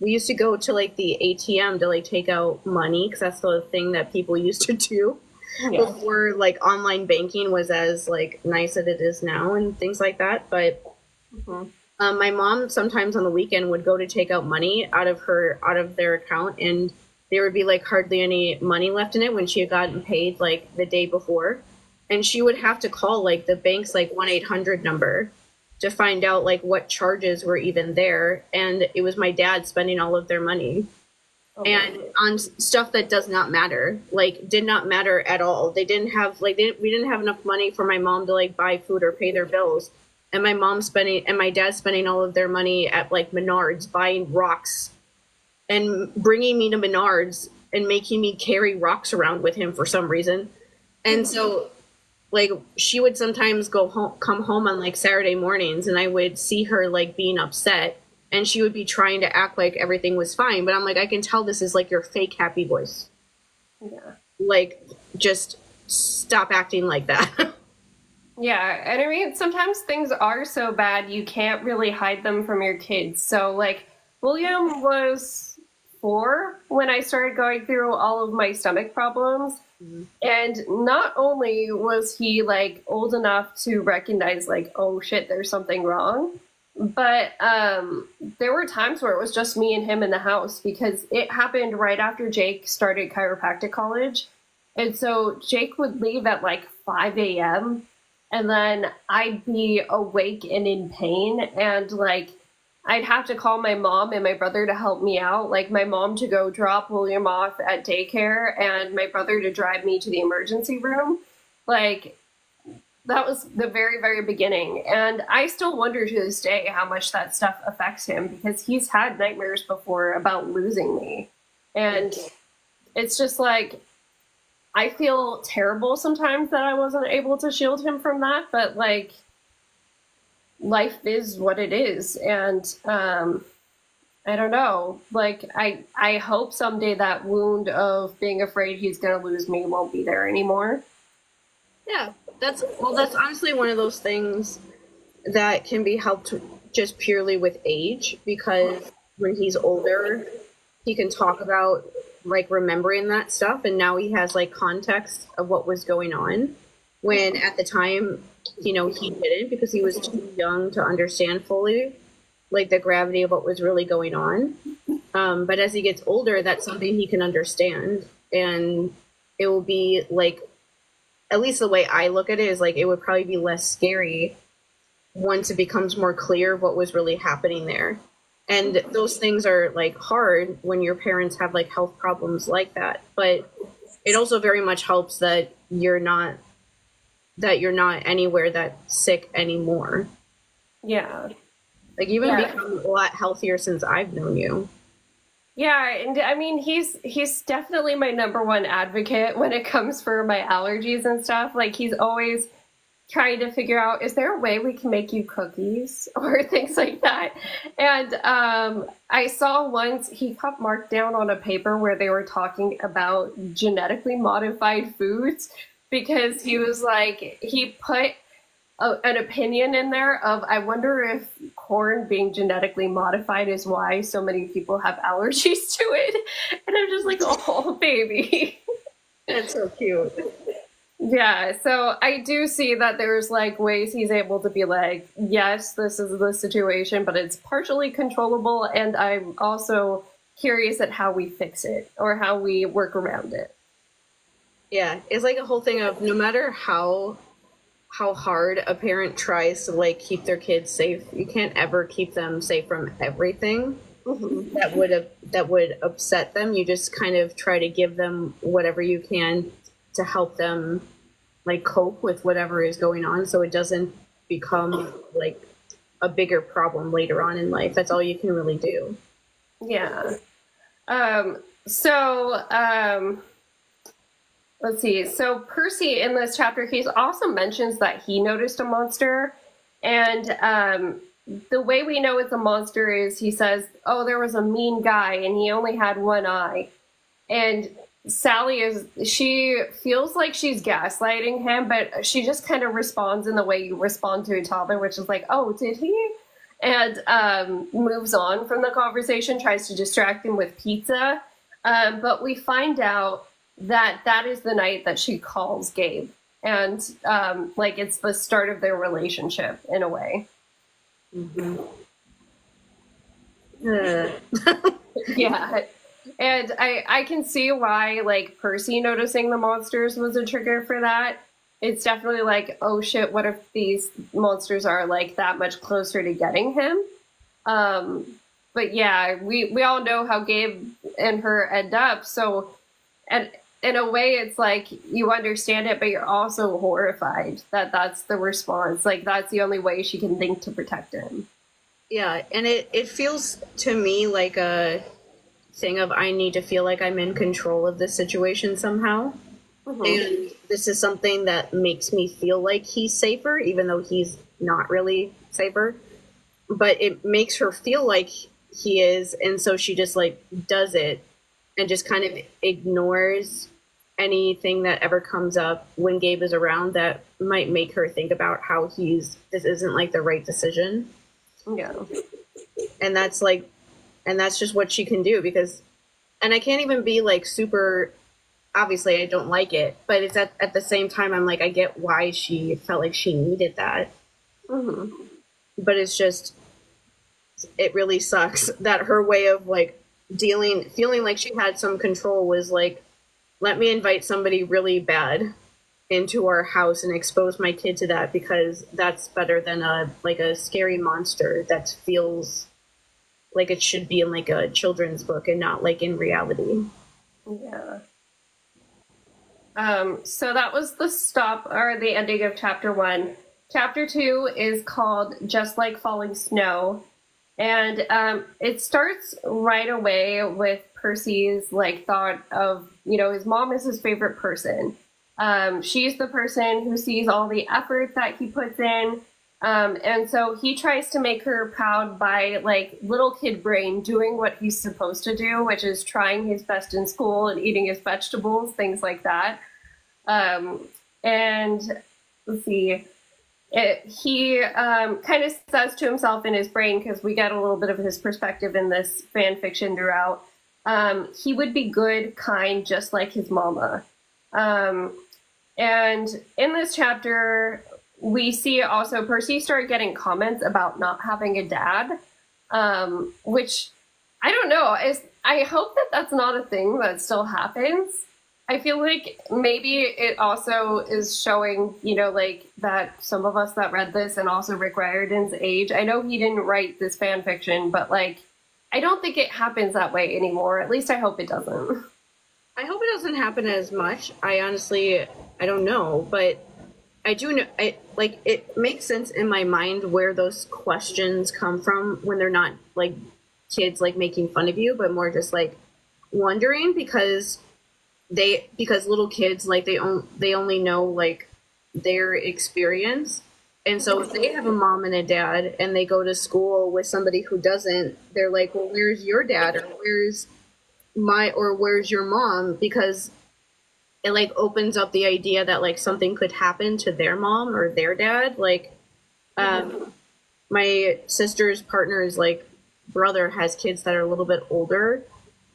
we used to go to like the ATM to like take out money because that's the thing that people used to do yeah. before like online banking was as like nice as it is now and things like that. But mm-hmm. um, my mom sometimes on the weekend would go to take out money out of her out of their account and there would be like hardly any money left in it when she had gotten paid like the day before and she would have to call like the bank's like 1-800 number to find out like what charges were even there. And it was my dad spending all of their money. Oh, and on stuff that does not matter like did not matter at all. They didn't have like they, we didn't have enough money for my mom to like buy food or pay their bills. And my mom spending and my dad spending all of their money at like menards buying rocks and bringing me to menards and making me carry rocks around with him for some reason. And so like she would sometimes go home come home on like saturday mornings and i would see her like being upset and she would be trying to act like everything was fine but i'm like i can tell this is like your fake happy voice. Yeah. Like just stop acting like that. Yeah and i mean sometimes things are so bad you can't really hide them from your kids. So like william was four when i started going through all of my stomach problems Mm-hmm. And not only was he like old enough to recognize like, oh shit, there's something wrong, but um, there were times where it was just me and him in the house because it happened right after Jake started chiropractic college. And so Jake would leave at like 5 a.m. and then I'd be awake and in pain and like I'd have to call my mom and my brother to help me out. Like my mom to go drop William off at daycare and my brother to drive me to the emergency room. Like that was the very, very beginning. And I still wonder to this day how much that stuff affects him because he's had nightmares before about losing me. And it's just like, I feel terrible sometimes that I wasn't able to shield him from that, but like, life is what it is. And um i don't know. Like i i hope someday that wound of being afraid he's gonna lose me won't be there anymore. Yeah that's well that's honestly one of those things that can be helped just purely with age because when he's older he can talk about like remembering that stuff and now he has like context of what was going on. When at the time you know, he didn't because he was too young to understand fully like the gravity of what was really going on. Um, but as he gets older, that's something he can understand, and it will be like, at least the way I look at it is like it would probably be less scary once it becomes more clear what was really happening there. And those things are like hard when your parents have like health problems like that. But it also very much helps that you're not that you're not anywhere that sick anymore. Yeah. Like you've Yeah. become a lot healthier since I've known you. Yeah, and I mean he's he's definitely my number one advocate when it comes for my allergies and stuff. Like he's always trying to figure out is there a way we can make you cookies or things like that. And um, I saw once he got marked down on a paper where they were talking about genetically modified foods because he was like he put a, an opinion in there of I wonder if corn being genetically modified is why so many people have allergies to it. And I'm just like, oh, baby. That's so cute. Yeah, so I do see that there's like ways he's able to be like, yes, this is the situation, but it's partially controllable. And I'm also curious at how we fix it or how we work around it. Yeah, it's like a whole thing of no matter how how hard a parent tries to like keep their kids safe, you can't ever keep them safe from everything that would have that would upset them. You just kind of try to give them whatever you can to help them like cope with whatever is going on so it doesn't become like a bigger problem later on in life. That's all you can really do. Yeah. Um, so, um, let's see. So, Percy in this chapter, he also mentions that he noticed a monster. And um, the way we know it's a monster is he says, Oh, there was a mean guy and he only had one eye. And Sally is, she feels like she's gaslighting him, but she just kind of responds in the way you respond to a toddler, which is like, Oh, did he? and um, moves on from the conversation, tries to distract him with pizza. Um, but we find out that that is the night that she calls Gabe. And um, like it's the start of their relationship in a way. Ugh. Yeah. And I, I can see why like Percy noticing the monsters was a trigger for that. It's definitely like, oh shit, what if these monsters are like that much closer to getting him? Um, but yeah, we, we all know how Gabe and her end up. So, and in a way, it's like you understand it, but you're also horrified that that's the response. Like that's the only way she can think to protect him. Yeah, and it, it feels to me like a thing of I need to feel like I'm in control of this situation somehow. Mm-hmm. And this is something that makes me feel like he's safer, even though he's not really safer. But it makes her feel like he is, and so she just like does it and just kind of ignores anything that ever comes up when Gabe is around that might make her think about how he's this isn't like the right decision. Yeah. and that's like and that's just what she can do because and i can't even be like super obviously i don't like it but it's at, at the same time i'm like i get why she felt like she needed that. Hmm but it's just it really sucks that her way of like dealing feeling like she had some control was like let me invite somebody really bad into our house and expose my kid to that because that's better than a like a scary monster that feels like it should be in like a children's book and not like in reality. Yeah. Um, so that was the stop or the ending of chapter one. Chapter two is called Just Like Falling Snow. And um, it starts right away with Percy's like thought of, you know, his mom is his favorite person. Um, she's the person who sees all the effort that he puts in. Um, and so he tries to make her proud by like little kid brain doing what he's supposed to do, which is trying his best in school and eating his vegetables, things like that. Um, and let's see, it, he um, kind of says to himself in his brain, because we get a little bit of his perspective in this fan fiction throughout, um, he would be good, kind, just like his mama. Um, and in this chapter, we see also Percy start getting comments about not having a dad, um, which I don't know. Is I hope that that's not a thing that still happens. I feel like maybe it also is showing, you know, like that some of us that read this and also Rick Riordan's age. I know he didn't write this fan fiction, but like, I don't think it happens that way anymore. At least I hope it doesn't. I hope it doesn't happen as much. I honestly I don't know, but I do know, I like it makes sense in my mind where those questions come from when they're not like kids like making fun of you, but more just like wondering because they because little kids like they on, they only know like their experience. And so if they have a mom and a dad and they go to school with somebody who doesn't, they're like, "Well, where's your dad or where's my or where's your mom?" because it like opens up the idea that like something could happen to their mom or their dad. Like um my sister's partner's like brother has kids that are a little bit older.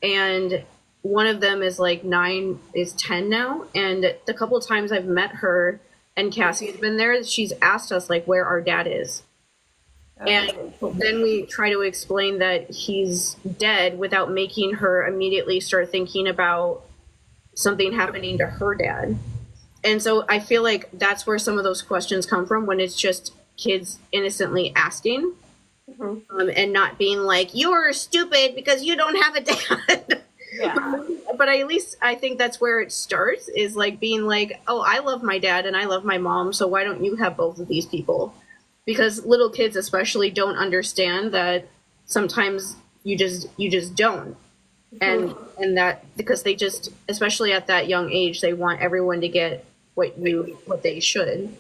And one of them is like nine is 10 now. And the couple times i've met her and cassie's been there she's asked us like where our dad is and then we try to explain that he's dead without making her immediately start thinking about something happening to her dad. And so I feel like that's where some of those questions come from when it's just kids innocently asking mm-hmm. um, and not being like, you're stupid because you don't have a dad. Yeah. but at least I think that's where it starts is like being like, oh, I love my dad and I love my mom. So why don't you have both of these people? Because little kids especially don't understand that sometimes you just you just don't and mm-hmm. and that because they just especially at that young age they want everyone to get what you what they should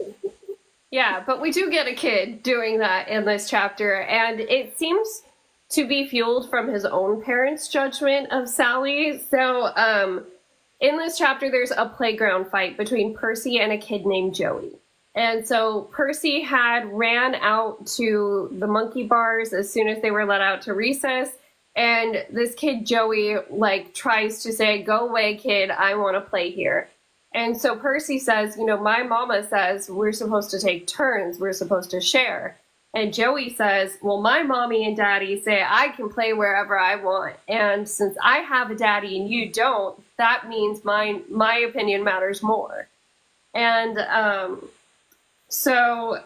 yeah but we do get a kid doing that in this chapter and it seems to be fueled from his own parents judgment of sally so um in this chapter there's a playground fight between percy and a kid named joey and so percy had ran out to the monkey bars as soon as they were let out to recess and this kid Joey like tries to say, "Go away, kid. I want to play here." And so Percy says, "You know, my mama says we're supposed to take turns. We're supposed to share." And Joey says, "Well, my mommy and daddy say I can play wherever I want, and since I have a daddy and you don't, that means my my opinion matters more." And um, so,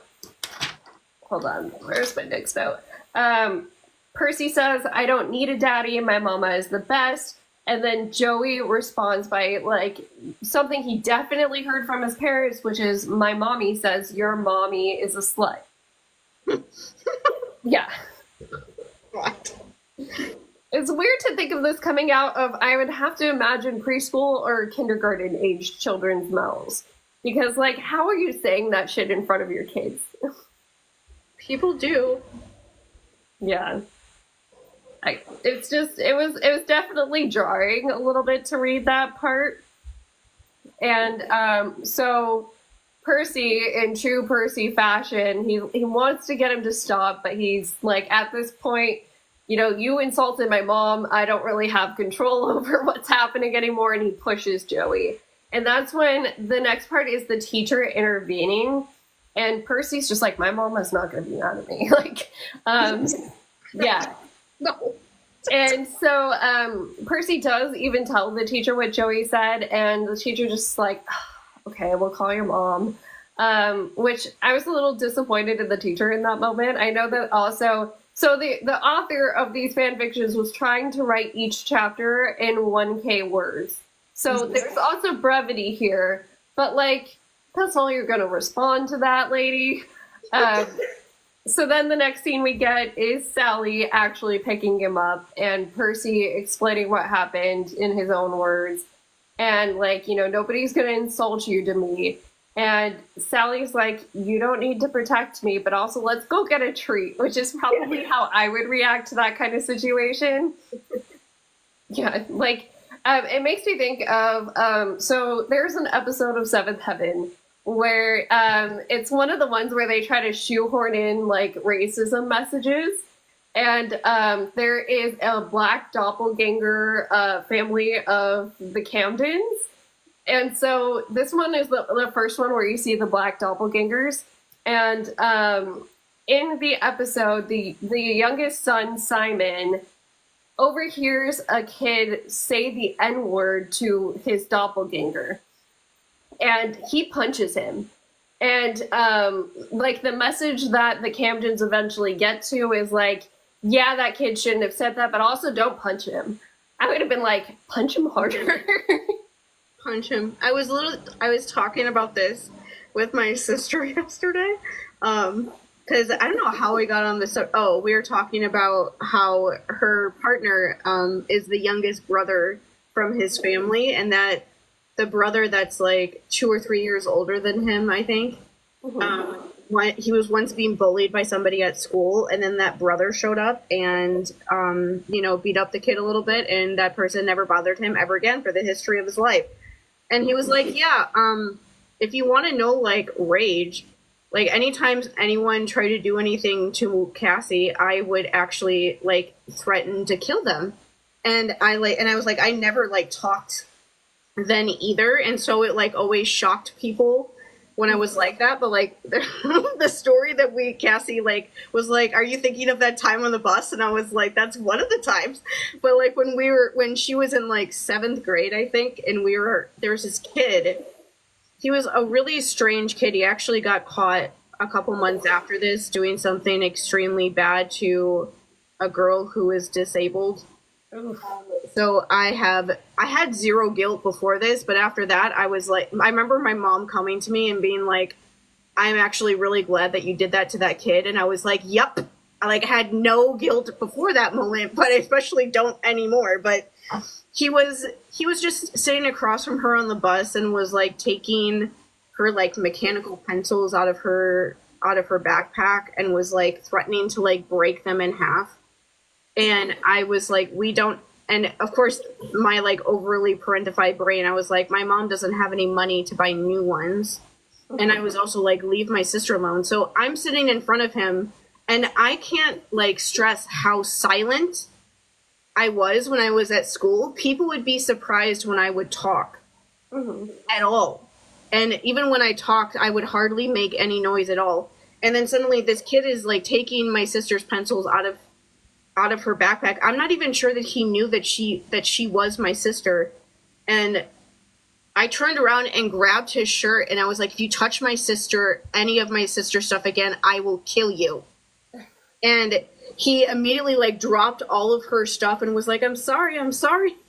hold on, where's my next note? Um, Percy says, I don't need a daddy, my mama is the best. And then Joey responds by like something he definitely heard from his parents, which is, My mommy says your mommy is a slut. Yeah. What? It's weird to think of this coming out of, I would have to imagine preschool or kindergarten aged children's mouths. Because, like, how are you saying that shit in front of your kids? People do. Yeah. I, it's just it was it was definitely jarring a little bit to read that part and um, so percy in true percy fashion he he wants to get him to stop but he's like at this point you know you insulted my mom. I don't really have control over what's happening anymore. And he pushes joey. And that's when the next part is the teacher intervening. And percy's just like my mom is not going to be mad at me. Like um yeah. No. And so um, Percy does even tell the teacher what Joey said, and the teacher just like, okay, we'll call your mom. Um, which I was a little disappointed in the teacher in that moment. I know that also. So the the author of these fan fictions was trying to write each chapter in 1k words. So there's also brevity here, but like that's all you're gonna respond to that lady. Um, so then the next scene we get is Sally actually picking him up and Percy explaining what happened in his own words. And like, you know, nobody's going to insult you to me. And Sally's like, you don't need to protect me, but also let's go get a treat, which is probably how I would react to that kind of situation. yeah, like, um, it makes me think of um, so there's an episode of Seventh Heaven where um, it's one of the ones where they try to shoehorn in like racism messages. And um, there is a black doppelganger uh, family of the Camdens. And so this one is the, the first one where you see the black doppelgangers. And um, in the episode, the, the youngest son, Simon, overhears a kid say the N word to his doppelganger and he punches him. And um, like the message that the Camdens eventually get to is like, yeah, that kid shouldn't have said that, but also don't punch him. I would have been like, punch him harder. punch him. I was little. I was talking about this with my sister yesterday. Um, because I don't know how we got on this. Oh, we were talking about how her partner um, is the youngest brother from his family, and that the brother that's like two or three years older than him, I think, mm-hmm. um, he was once being bullied by somebody at school, and then that brother showed up and um, you know beat up the kid a little bit, and that person never bothered him ever again for the history of his life. And he was like, "Yeah, um, if you want to know like rage." like anytime anyone tried to do anything to Cassie, I would actually like threaten to kill them. And I like and I was like I never like talked then either and so it like always shocked people when I was like that, but like the, story that we Cassie like was like, "Are you thinking of that time on the bus?" And I was like, "That's one of the times." But like when we were when she was in like seventh grade, I think, and we were there was this kid he was a really strange kid. He actually got caught a couple months after this doing something extremely bad to a girl who is disabled. So I have I had zero guilt before this, but after that I was like I remember my mom coming to me and being like I'm actually really glad that you did that to that kid. And I was like, "Yep." I like had no guilt before that moment, but I especially don't anymore, but he was he was just sitting across from her on the bus and was like taking her like mechanical pencils out of her out of her backpack and was like threatening to like break them in half and i was like we don't and of course my like overly parentified brain i was like my mom doesn't have any money to buy new ones and i was also like leave my sister alone so i'm sitting in front of him and i can't like stress how silent I was when I was at school, people would be surprised when I would talk mm-hmm. at all. And even when I talked, I would hardly make any noise at all. And then suddenly this kid is like taking my sister's pencils out of out of her backpack. I'm not even sure that he knew that she that she was my sister. And I turned around and grabbed his shirt and I was like, if you touch my sister, any of my sister stuff again, I will kill you. And he immediately like dropped all of her stuff and was like, I'm sorry, I'm sorry.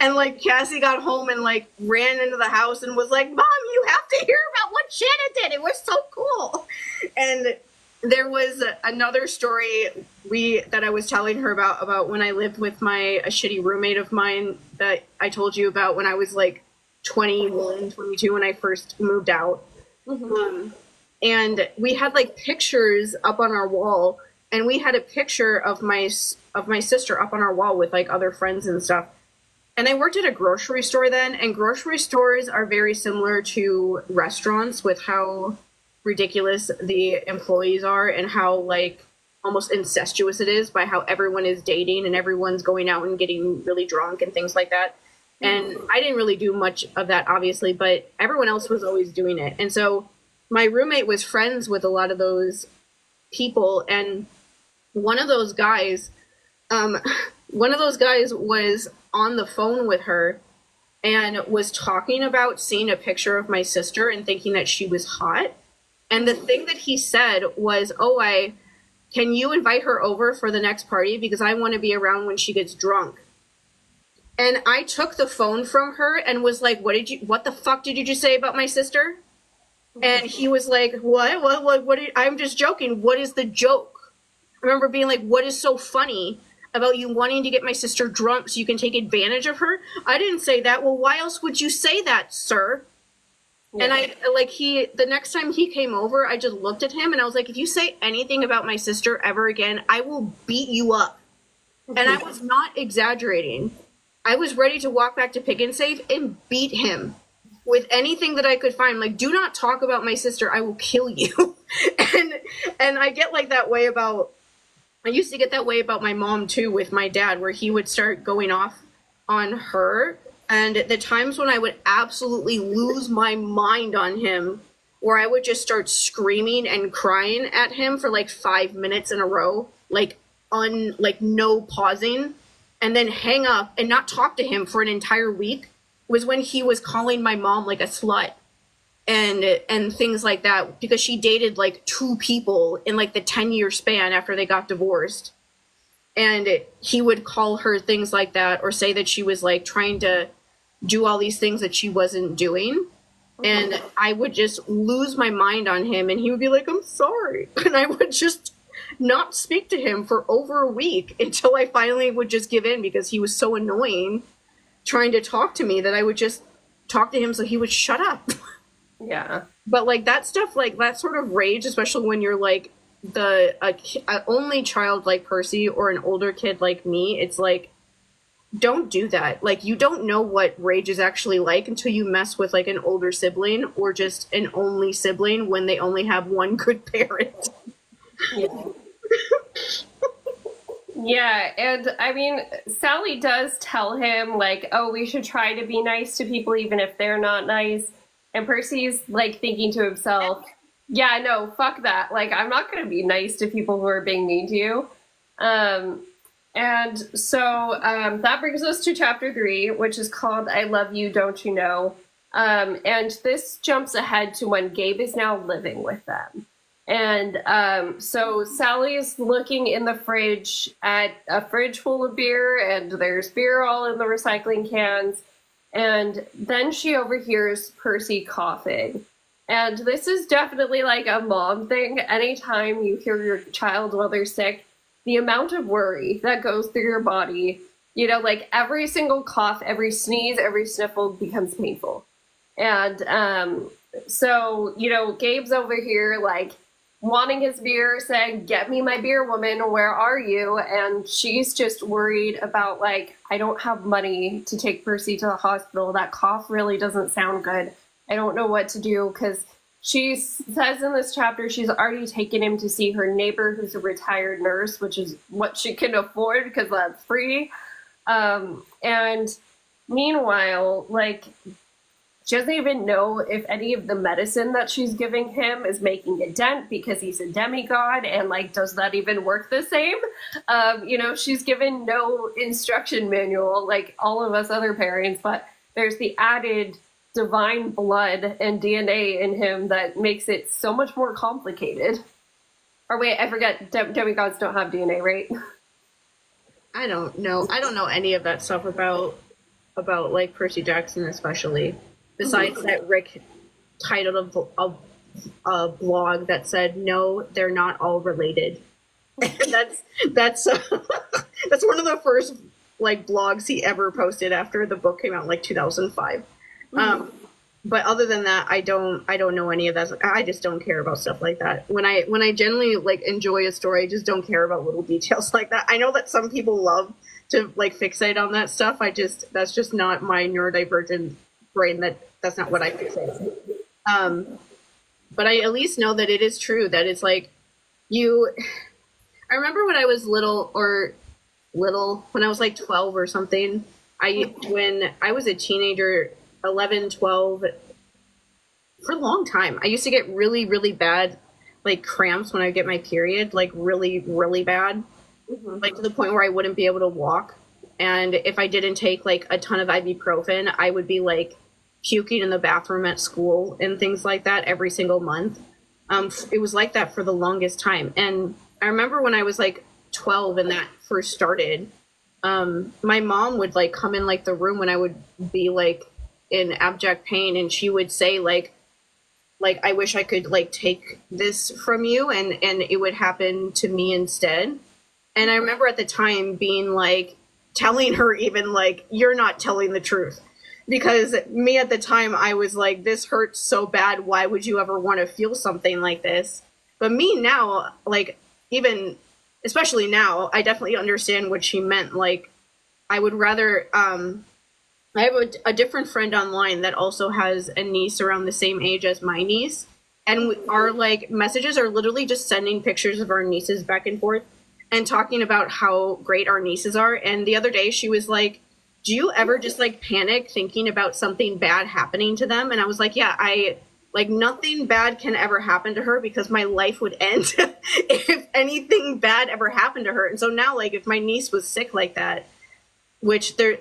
And like Cassie got home and like ran into the house and was like, Mom, you have to hear about what Shannon did. It was so cool. And there was another story we that I was telling her about about when I lived with my a shitty roommate of mine that I told you about when I was like 21, 22 when I first moved out. Mm-hmm. Um, and we had like pictures up on our wall and we had a picture of my of my sister up on our wall with like other friends and stuff. And I worked at a grocery store then, and grocery stores are very similar to restaurants with how ridiculous the employees are and how like almost incestuous it is by how everyone is dating and everyone's going out and getting really drunk and things like that. And I didn't really do much of that, obviously, but everyone else was always doing it. And so my roommate was friends with a lot of those people. And one of those guys, um, one of those guys was on the phone with her and was talking about seeing a picture of my sister and thinking that she was hot. And the thing that he said was, "Oh, I can you invite her over for the next party because I want to be around when she gets drunk." And I took the phone from her and was like, "What did you what the fuck did you just say about my sister?" And he was like, "What? What what what did, I'm just joking. What is the joke?" I remember being like, what is so funny about you wanting to get my sister drunk so you can take advantage of her? I didn't say that. Well, why else would you say that, sir? Yeah. And I like he the next time he came over, I just looked at him and I was like, if you say anything about my sister ever again, I will beat you up. and I was not exaggerating. I was ready to walk back to Pick and Save and beat him with anything that I could find. Like, do not talk about my sister. I will kill you. and and I get like that way about I used to get that way about my mom too with my dad, where he would start going off on her. And the times when I would absolutely lose my mind on him, where I would just start screaming and crying at him for like five minutes in a row, like on like no pausing, and then hang up and not talk to him for an entire week was when he was calling my mom like a slut. And and things like that because she dated like two people in like the 10 year span after they got divorced. And he would call her things like that or say that she was like trying to do all these things that she wasn't doing and oh. I would just lose my mind on him, and he would be like, "I'm sorry," and I would just not speak to him for over a week until I finally would just give in because he was so annoying trying to talk to me that I would just talk to him so he would shut up. Yeah. But like that stuff, like that sort of rage, especially when you're like the a, a only child like Percy or an older kid like me, it's like don't do that. Like you don't know what rage is actually like until you mess with like an older sibling or just an only sibling when they only have one good parent. Yeah. yeah, and I mean, Sally does tell him, like, oh, we should try to be nice to people even if they're not nice. And Percy's like thinking to himself, yeah, no, fuck that. Like, I'm not going to be nice to people who are being mean to you. Um, and so um, that brings us to chapter three, which is called I Love You, Don't You Know? Um, and this jumps ahead to when Gabe is now living with them. And um, so is looking in the fridge at a fridge full of beer, and there's beer all in the recycling cans. And then she overhears Percy coughing. And this is definitely like a mom thing. Anytime you hear your child while they're sick, the amount of worry that goes through your body, you know, like every single cough, every sneeze, every sniffle becomes painful. And um, so, you know, Gabe's over here, like, wanting his beer, saying, Get me my beer, woman, where are you? And she's just worried about, like, I don't have money to take Percy to the hospital. That cough really doesn't sound good. I don't know what to do because she says in this chapter she's already taken him to see her neighbor who's a retired nurse, which is what she can afford because that's free. Um, and meanwhile, like she doesn't even know if any of the medicine that she's giving him is making a dent because he's a demigod and like does that even work the same um, you know she's given no instruction manual like all of us other parents but there's the added divine blood and dna in him that makes it so much more complicated or wait i forget dem- demigods don't have dna right I don't know. I don't know any of that stuff about about like Percy Jackson especially. Besides that Rick titled a, a, a blog that said no, they're not all related. that's that's uh, that's one of the first like blogs he ever posted after the book came out in like 2005. Mm-hmm. Um, but other than that, I don't I don't know any of that. I just don't care about stuff like that. When I when I generally like enjoy a story, I just don't care about little details like that. I know that some people love to like fixate on that stuff. I just that's just not my neurodivergent brain that that's not what I fixate on. Um, but I at least know that it is true that it's like you. I remember when I was little or little when I was like 12 or something. I when I was a teenager, 11, 12 for a long time. I used to get really really bad like cramps when I get my period, like really really bad. Mm-hmm. Like to the point where I wouldn't be able to walk. And if I didn't take like a ton of ibuprofen, I would be like puking in the bathroom at school and things like that every single month. Um, it was like that for the longest time. And I remember when I was like 12 and that first started, um, my mom would like come in like the room when I would be like in abject pain and she would say like, like I wish I could like take this from you and and it would happen to me instead. And I remember at the time being like telling her even like you're not telling the truth. Because me at the time I was like this hurts so bad. Why would you ever want to feel something like this? But me now like even especially now I definitely understand what she meant. Like I would rather um I have a, a different friend online that also has a niece around the same age as my niece and our like messages are literally just sending pictures of our nieces back and forth and talking about how great our nieces are and the other day she was like do you ever just like panic thinking about something bad happening to them? And I was like, yeah, I like nothing bad can ever happen to her because my life would end if anything bad ever happened to her. And so now, like, if my niece was sick like that, which there,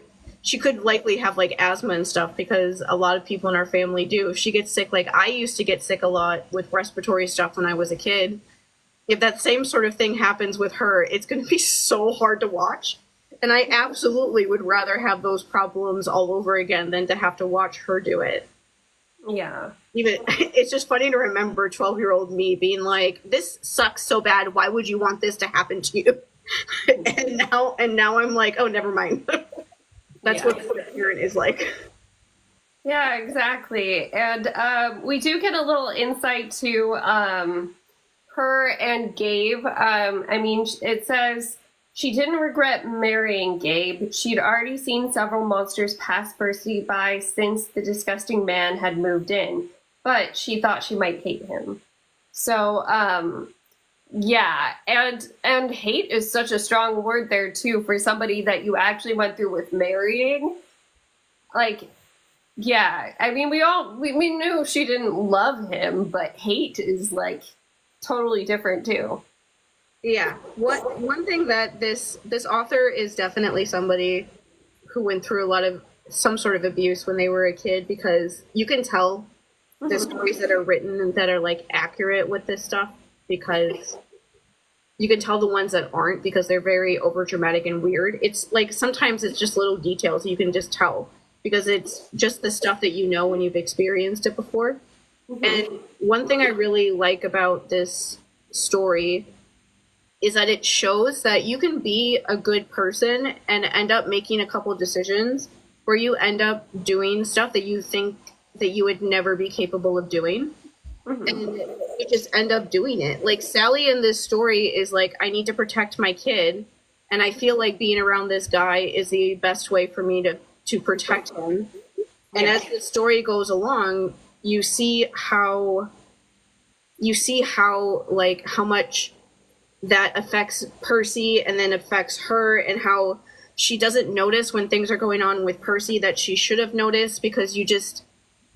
she could likely have like asthma and stuff because a lot of people in our family do. If she gets sick, like I used to get sick a lot with respiratory stuff when I was a kid. If that same sort of thing happens with her, it's going to be so hard to watch and I absolutely would rather have those problems all over again than to have to watch her do it. Yeah. Even it's just funny to remember 12 year old me being like, this sucks so bad. Why would you want this to happen to you? and now, and now I'm like, oh, never mind. That's Yeah. what a parent is like. Yeah, exactly. And um, we do get a little insight to um, her and Gabe. Um, I mean, it says she didn't regret marrying Gabe. She'd already seen several monsters pass Percy by since the disgusting man had moved in, but she thought she might hate him. So, um, yeah, and and hate is such a strong word there too for somebody that you actually went through with marrying. Like yeah, I mean, we all we, we knew she didn't love him, but hate is like totally different too. Yeah. What one thing that this this author is definitely somebody who went through a lot of some sort of abuse when they were a kid because you can tell the mm-hmm. stories that are written and that are like accurate with this stuff because you can tell the ones that aren't because they're very over dramatic and weird. It's like sometimes it's just little details you can just tell because it's just the stuff that you know when you've experienced it before. Mm-hmm. And one thing I really like about this story is that it shows that you can be a good person and end up making a couple decisions where you end up doing stuff that you think that you would never be capable of doing Mhm. and you just end up doing it. Like Sally in this story is like, I need to protect my kid, and I feel like being around this guy is the best way for me to to protect him. And Yeah. as the story goes along, you see how you see how like how much that affects Percy and then affects her and how she doesn't notice when things are going on with Percy that she should have noticed because you just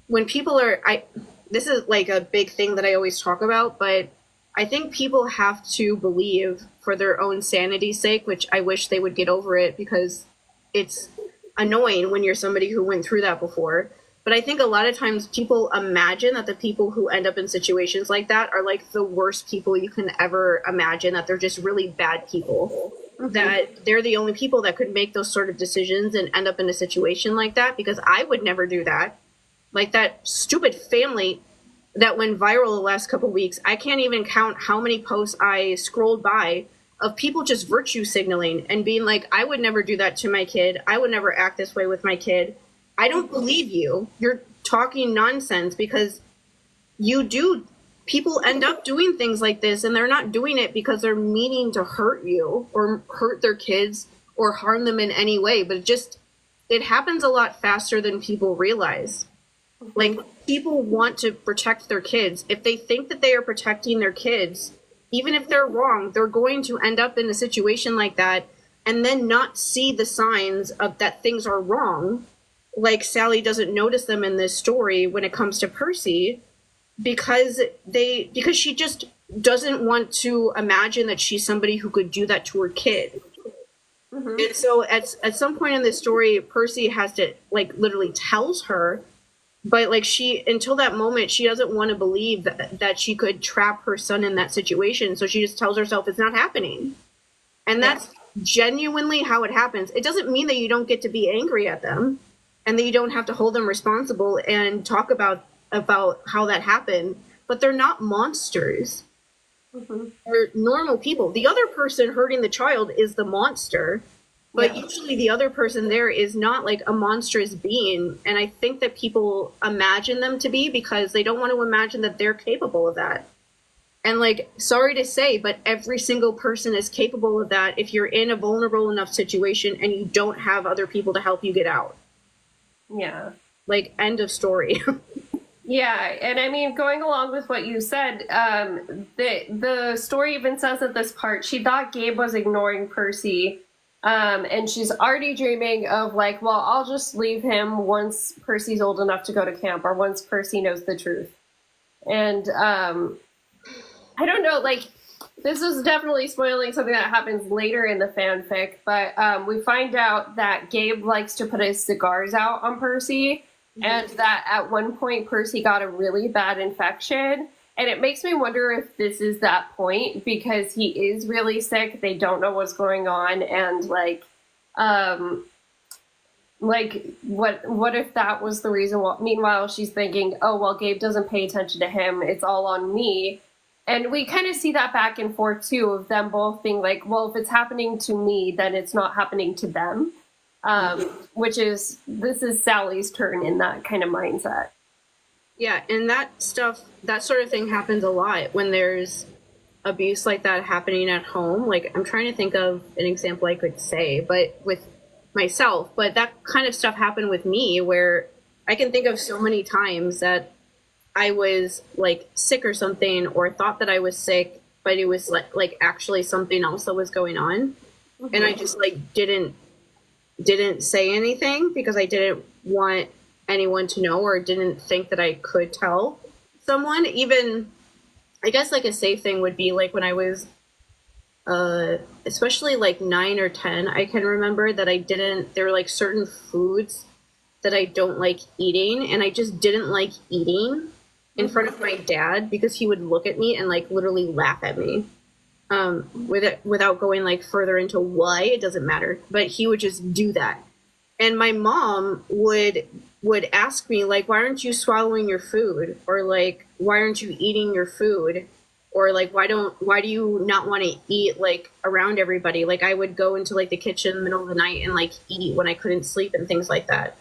when people are I this is like a big thing that I always talk about, but I think people have to believe for their own sanity's sake, which I wish they would get over it because it's annoying when you're somebody who went through that before. But I think a lot of times people imagine that the people who end up in situations like that are like the worst people you can ever imagine, that they're just really bad people. Mm-hmm. That they're the only people that could make those sort of decisions and end up in a situation like that because I would never do that like that stupid family that went viral the last couple weeks. I can't even count how many posts i scrolled by of people just virtue signaling and being like i would never do that to my kid. I would never act this way with my kid. I don't believe you. You're talking nonsense because you do. People end up doing things like this and they're not doing it because they're meaning to hurt you or hurt their kids or harm them in any way but it just it happens a lot faster than people realize like people want to protect their kids. If they think that they are protecting their kids, even if they're wrong, they're going to end up in a situation like that and then not see the signs of that things are wrong. Like Sally doesn't notice them in this story when it comes to Percy because they because she just doesn't want to imagine that she's somebody who could do that to her kid. Mhm. And so at at some point in this story, Percy has to like literally tells her, but like she until that moment she doesn't want to believe that that she could trap her son in that situation. So she just tells herself it's not happening. And that's genuinely how it happens. It doesn't mean that you don't get to be angry at them and that you don't have to hold them responsible and talk about about how that happened, but they're not monsters Mhm. are normal people. The other person hurting the child is the monster, but Yeah. usually the other person there is not like a monstrous being. And I think that people imagine them to be because they don't want to imagine that they're capable of that. And like, sorry to say, but every single person is capable of that if you're in a vulnerable enough situation and you don't have other people to help you get out. Yeah. Like, end of story. Yeah, and I mean, going along with what you said, um, the the story even says at this part she thought Gabe was ignoring Percy, um, and she's already dreaming of like, well, I'll just leave him once Percy's old enough to go to camp, or once Percy knows the truth. And um, I don't know, like this is definitely spoiling something that happens later in the fanfic, but um, we find out that Gabe likes to put his cigars out on Percy and that at one point Percy got a really bad infection. And it makes me wonder if this is that point because he is really sick. They don't know what's going on, and like, um, like what what if that was the reason why meanwhile she's thinking oh well gabe doesn't pay attention to him. It's all on me. And we kind of see that back and forth too of them both being like well if it's happening to me then it's not happening to them. Um, which is this is sally's turn in that kind of mindset yeah and that stuff that sort of thing happens a lot when there's abuse like that happening at home like i'm trying to think of an example i could say but with myself but that kind of stuff happened with me where i can think of so many times that i was like sick or something or thought that i was sick but it was like, like actually something else that was going on mm-hmm. and i just like didn't didn't say anything because i didn't want anyone to know or didn't think that i could tell someone even I guess like a safe thing would be like when I was uh especially like 9 or 10, I can remember that I didn't there were like certain foods that I don't like eating and I just didn't like eating in front of my dad because he would look at me and like literally laugh at me. Um with it without going like further into why, it doesn't matter, but he would just do that. And my mom would would ask me like why aren't you swallowing your food? Or like why aren't you eating your food? Or like why don't why do you not want to eat like around everybody? Like i would go into like the kitchen in the middle of the night and like eat when i couldn't sleep and things like that.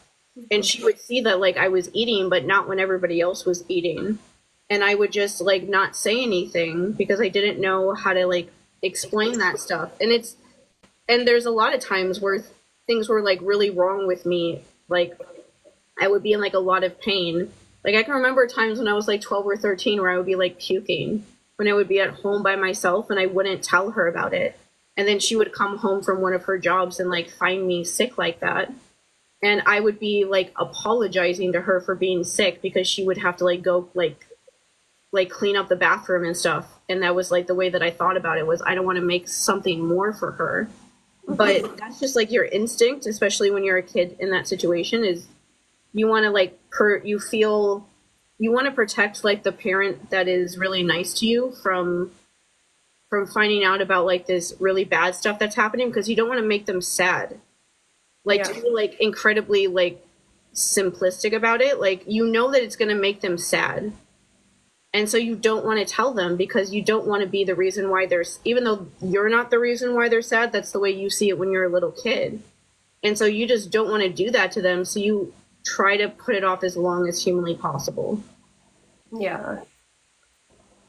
And she would see that like i was eating but not when everybody else was eating. And i would just like not say anything because i didn't know how to like explain that stuff. And it's and there's a lot of times where things were like really wrong with me like i would be in like a lot of pain like I can remember times when I was like 12 or 13 where I would be like puking when I would be at home by myself and I wouldn't tell her about it. And then she would come home from one of her jobs and like find me sick like that. And I would be like apologizing to her for being sick because she would have to like go like like clean up the bathroom and stuff. And that was like the way that I thought about it was I don't want to make something more for her. But that's just like your instinct, especially when you're a kid in that situation, is you want to like per you feel you want to protect like the parent that is really nice to you from from finding out about like this really bad stuff that's happening because you don't want to make them sad. Like yeah. to be like incredibly like simplistic about it like you know that it's going to make them sad. And so you don't want to tell them because you don't want to be the reason why they're even though you're not the reason why they're sad that's the way you see it when you're a little kid. And so you just don't want to do that to them so you try to put it off as long as humanly possible. Yeah.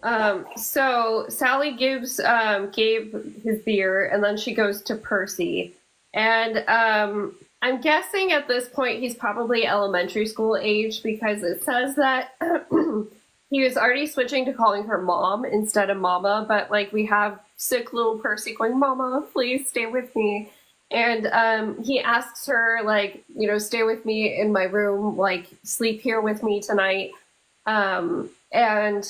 Um, so Sally gives um, Gabe his beer, and then she goes to Percy. And um, I'm guessing at this point he's probably elementary school age because it says that he was already switching to calling her mom instead of mama. But like we have sick little Percy going, "Mama, please stay with me." And um, he asks her, like, you know, stay with me in my room, like, sleep here with me tonight. Um, and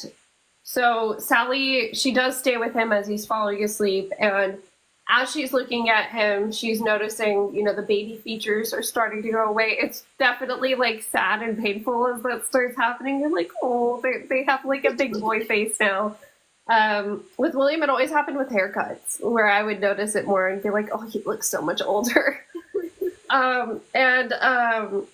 so Sally, she does stay with him as he's falling asleep. And as she's looking at him, she's noticing, you know, the baby features are starting to go away. It's definitely like sad and painful as that starts happening. You're like, oh, they, they have like a big boy face now. Um, with William, it always happened with haircuts, where I would notice it more and be like, "Oh, he looks so much older." um, and um,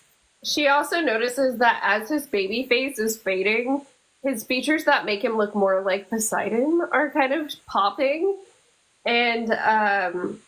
she also notices that as his baby face is fading, his features that make him look more like Poseidon are kind of popping. And um,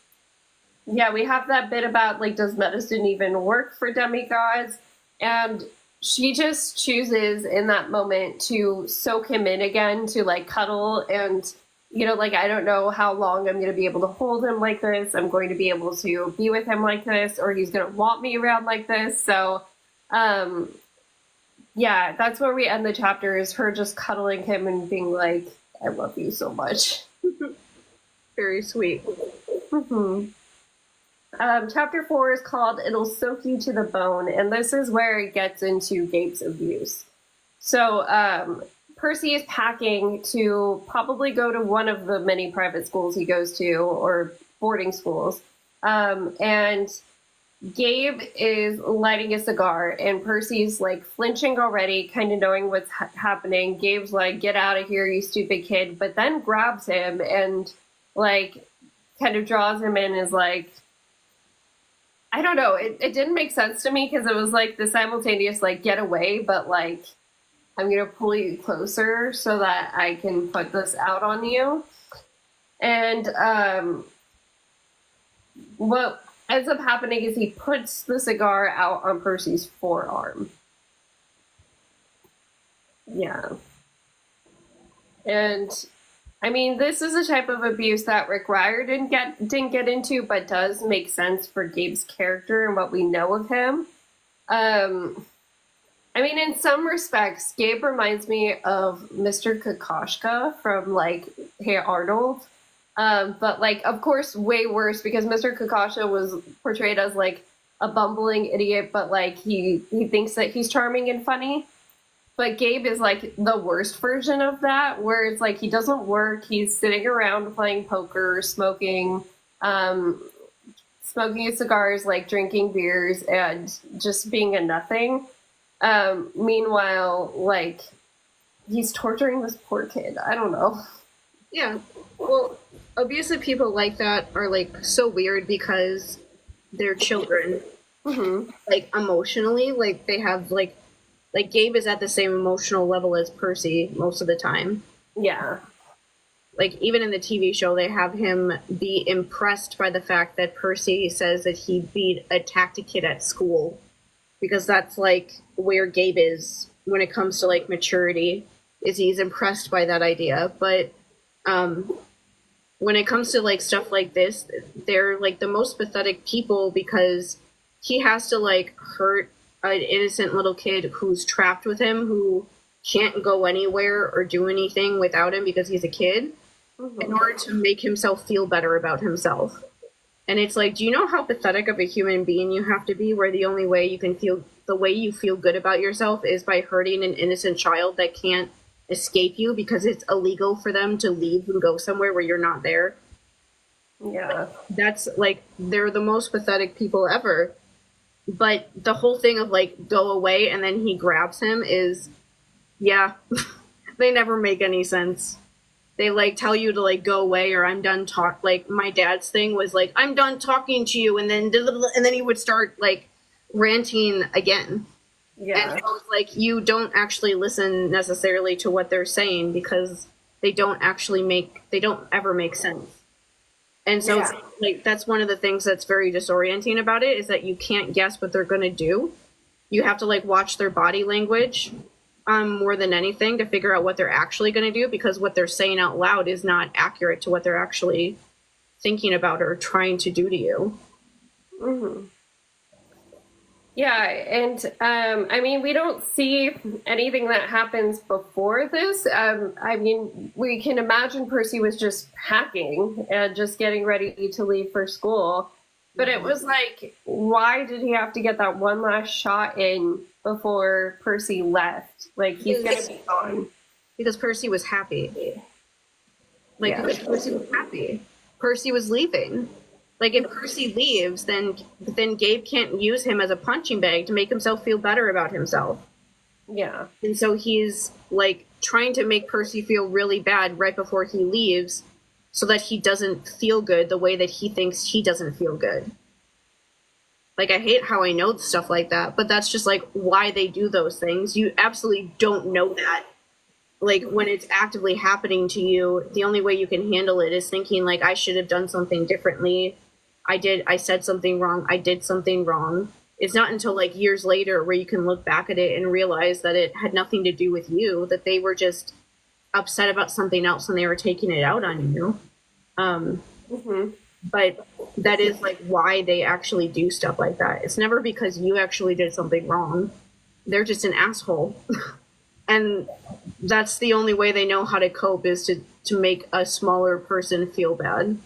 yeah, we have that bit about like, does medicine even work for demigods? And she just chooses in that moment to soak him in again to like cuddle and you know like i don't know how long i'm going to be able to hold him like this i'm going to be able to be with him like this or he's going to want me around like this. So um yeah that's where we end the chapter is her just cuddling him and being like i love you so much. Very sweet. Mm-hmm. Um, chapter four is called It'll Soak You to the Bone, and this is where it gets into Gabe's abuse. So, um, Percy is packing to probably go to one of the many private schools he goes to or boarding schools. Um, and Gabe is lighting a cigar, and Percy's like flinching already, kind of knowing what's ha- happening. Gabe's like, Get out of here, you stupid kid, but then grabs him and like kind of draws him in, is like, I don't know. It, it didn't make sense to me because it was like the simultaneous like get away, but like I'm gonna pull you closer so that I can put this out on you. And um, what ends up happening is he puts the cigar out on Percy's forearm. Yeah. And I mean, this is a type of abuse that Rick Riordan didn't get didn't get into, but does make sense for Gabe's character and what we know of him. Um, I mean, in some respects, Gabe reminds me of Mr. Kokoschka from like Hey Arnold. Um, but like, of course, way worse because Mr. Kokoschka was portrayed as like a bumbling idiot, but like he he thinks that he's charming and funny. But Gabe is like the worst version of that, where it's like he doesn't work. He's sitting around playing poker, smoking, um, smoking cigars, like drinking beers, and just being a nothing. Um, meanwhile, like he's torturing this poor kid. I don't know. Yeah. Well, abusive people like that are like so weird because they're children. Mm-hmm. Like emotionally, like they have like like Gabe is at the same emotional level as Percy most of the time. Yeah. Like even in the TV show, they have him be impressed by the fact that Percy says that he beat a tactic kid at school, because that's like where Gabe is when it comes to like maturity. Is he's impressed by that idea, but um, when it comes to like stuff like this, they're like the most pathetic people because he has to like hurt an innocent little kid who's trapped with him who can't go anywhere or do anything without him because he's a kid mm-hmm. in order to make himself feel better about himself. And it's like, do you know how pathetic of a human being you have to be where the only way you can feel the way you feel good about yourself is by hurting an innocent child that can't escape you because it's illegal for them to leave and go somewhere where you're not there? Yeah. That's like they're the most pathetic people ever but the whole thing of like go away and then he grabs him is yeah they never make any sense. They like tell you to like go away or i'm done talk like my dad's thing was like i'm done talking to you and then and then he would start like ranting again. Yeah. And was like you don't actually listen necessarily to what they're saying because they don't actually make they don't ever make sense and so yeah. like that's one of the things that's very disorienting about it is that you can't guess what they're going to do. You have to like watch their body language um, more than anything to figure out what they're actually going to do because what they're saying out loud is not accurate to what they're actually thinking about or trying to do to you. Mm-hmm. Yeah, and um, I mean, we don't see anything that happens before this. Um, I mean, we can imagine Percy was just packing and just getting ready to leave for school. But it was like, why did he have to get that one last shot in before Percy left? Like, he's going to be gone. Because Percy was happy. Like, yeah. Percy was happy. Percy was leaving. Like if Percy leaves, then then Gabe can't use him as a punching bag to make himself feel better about himself. Yeah. And so he's like trying to make Percy feel really bad right before he leaves so that he doesn't feel good the way that he thinks he doesn't feel good. Like I hate how I know stuff like that, but that's just like why they do those things. You absolutely don't know that. Like when it's actively happening to you, the only way you can handle it is thinking like I should have done something differently I did, I said something wrong, I did something wrong. It's not until like years later where you can look back at it and realize that it had nothing to do with you, that they were just upset about something else and they were taking it out on you. Um, mm-hmm. But that is like why they actually do stuff like that. It's never because you actually did something wrong. They're just an asshole. and that's the only way they know how to cope is to, to make a smaller person feel bad.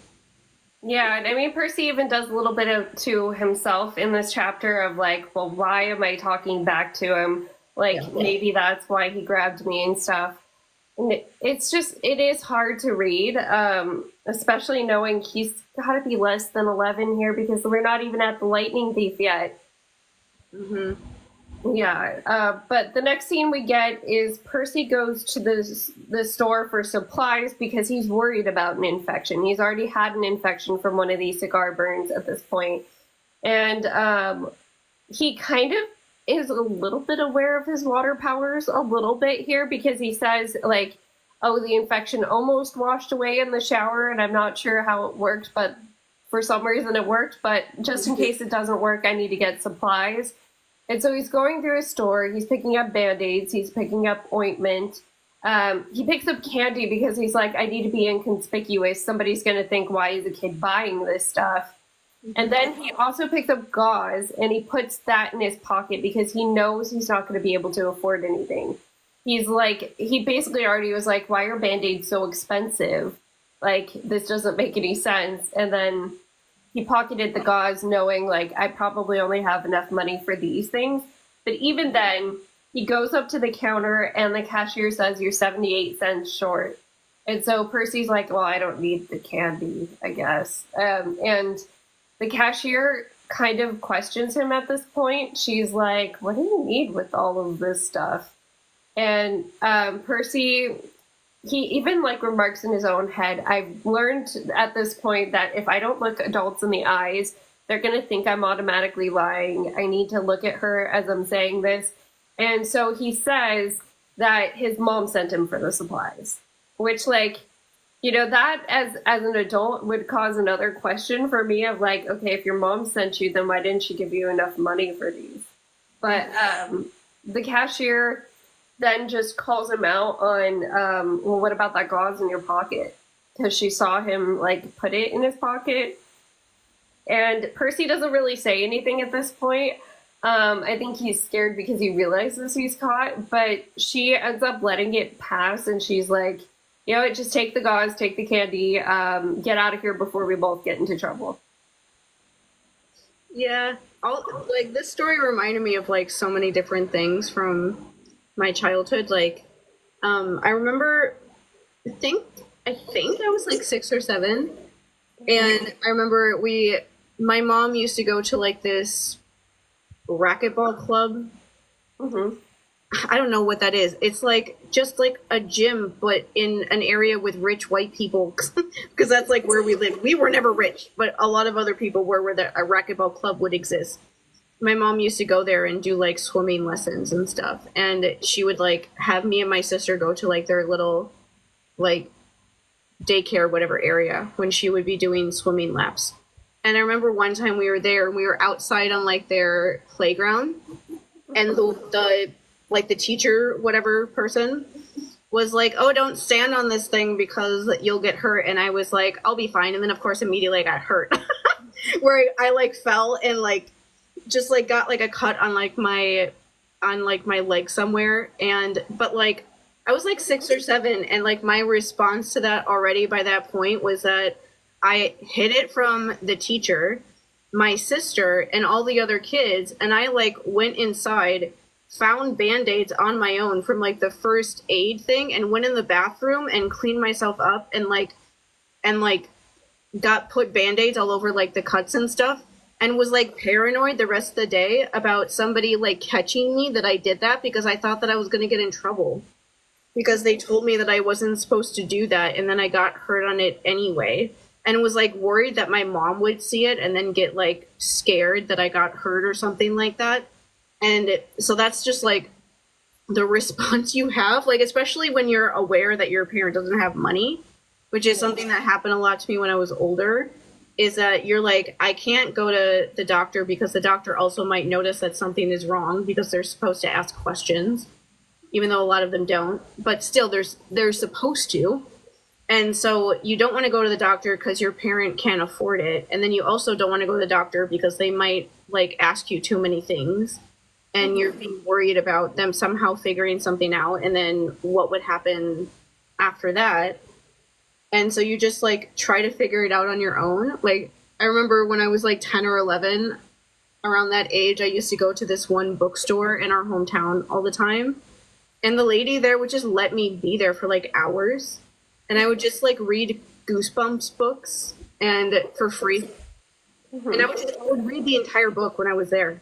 Yeah, and I mean Percy even does a little bit of to himself in this chapter of like, well, why am I talking back to him? Like yeah. maybe that's why he grabbed me and stuff. And it, it's just it is hard to read, um, especially knowing he's got to be less than eleven here because we're not even at the lightning thief yet. Mm-hmm. Yeah, uh, but the next scene we get is Percy goes to the the store for supplies because he's worried about an infection. He's already had an infection from one of these cigar burns at this point, and um, he kind of is a little bit aware of his water powers a little bit here because he says like oh the infection almost washed away in the shower and i'm not sure how it worked but for some reason it worked but just in case it doesn't work i need to get supplies and so he's going through a store he's picking up band-aids he's picking up ointment um, he picks up candy because he's like i need to be inconspicuous somebody's going to think why is a kid buying this stuff and then he also picks up gauze and he puts that in his pocket because he knows he's not going to be able to afford anything. He's like, he basically already was like, why are band aids so expensive? Like, this doesn't make any sense. And then he pocketed the gauze knowing, like, I probably only have enough money for these things. But even then, he goes up to the counter and the cashier says, You're 78 cents short. And so Percy's like, Well, I don't need the candy, I guess. Um, and the cashier kind of questions him at this point. She's like, What do you need with all of this stuff? And um, Percy, he even like remarks in his own head, I've learned at this point that if I don't look adults in the eyes, they're going to think I'm automatically lying. I need to look at her as I'm saying this. And so he says that his mom sent him for the supplies, which, like, you know that as as an adult would cause another question for me of like okay if your mom sent you then why didn't she give you enough money for these but um the cashier then just calls him out on um well what about that gauze in your pocket? Because she saw him like put it in his pocket. And percy doesn't really say anything at this point. Um, I think he's scared because he realizes he's caught, but she ends up letting it pass and she's like, you know, just take the gauze, take the candy, um, get out of here before we both get into trouble. Yeah, all like this story reminded me of like so many different things from my childhood. Like, um, I remember, I think, I think I was like six or seven, and I remember we, my mom used to go to like this racquetball club. Mm-hmm. I don't know what that is. It's like just like a gym, but in an area with rich white people, because that's like where we live. We were never rich, but a lot of other people were where the, a racquetball club would exist. My mom used to go there and do like swimming lessons and stuff, and she would like have me and my sister go to like their little like daycare whatever area when she would be doing swimming laps. And I remember one time we were there and we were outside on like their playground, and the the like the teacher, whatever person, was like, "Oh, don't stand on this thing because you'll get hurt." And I was like, "I'll be fine." And then of course immediately I got hurt, where I, I like fell and like just like got like a cut on like my on like my leg somewhere. And but like I was like six or seven, and like my response to that already by that point was that I hid it from the teacher, my sister, and all the other kids, and I like went inside found band-aids on my own from like the first aid thing and went in the bathroom and cleaned myself up and like and like got put band-aids all over like the cuts and stuff and was like paranoid the rest of the day about somebody like catching me that I did that because I thought that I was going to get in trouble. Because they told me that I wasn't supposed to do that and then I got hurt on it anyway and was like worried that my mom would see it and then get like scared that I got hurt or something like that. And it, so that's just like the response you have like especially when you're aware that your parent doesn't have money which is something that happened a lot to me when i was older is that you're like i can't go to the doctor because the doctor also might notice that something is wrong because they're supposed to ask questions even though a lot of them don't. But still there's they're supposed to. And so you don't want to go to the doctor because your parent can't afford it. And then you also don't want to go to the doctor because they might like ask you too many things. And you're being worried about them somehow figuring something out. And then what would happen after that and so you just like try to figure it out on your own. Like i remember when i was like 10 or 11 around that age i used to go to this one bookstore in our hometown all the time. And the lady there would just let me be there for like hours. And i would just like read goosebumps books and for free. Mm-hmm. and i would just I would read the entire book when i was there.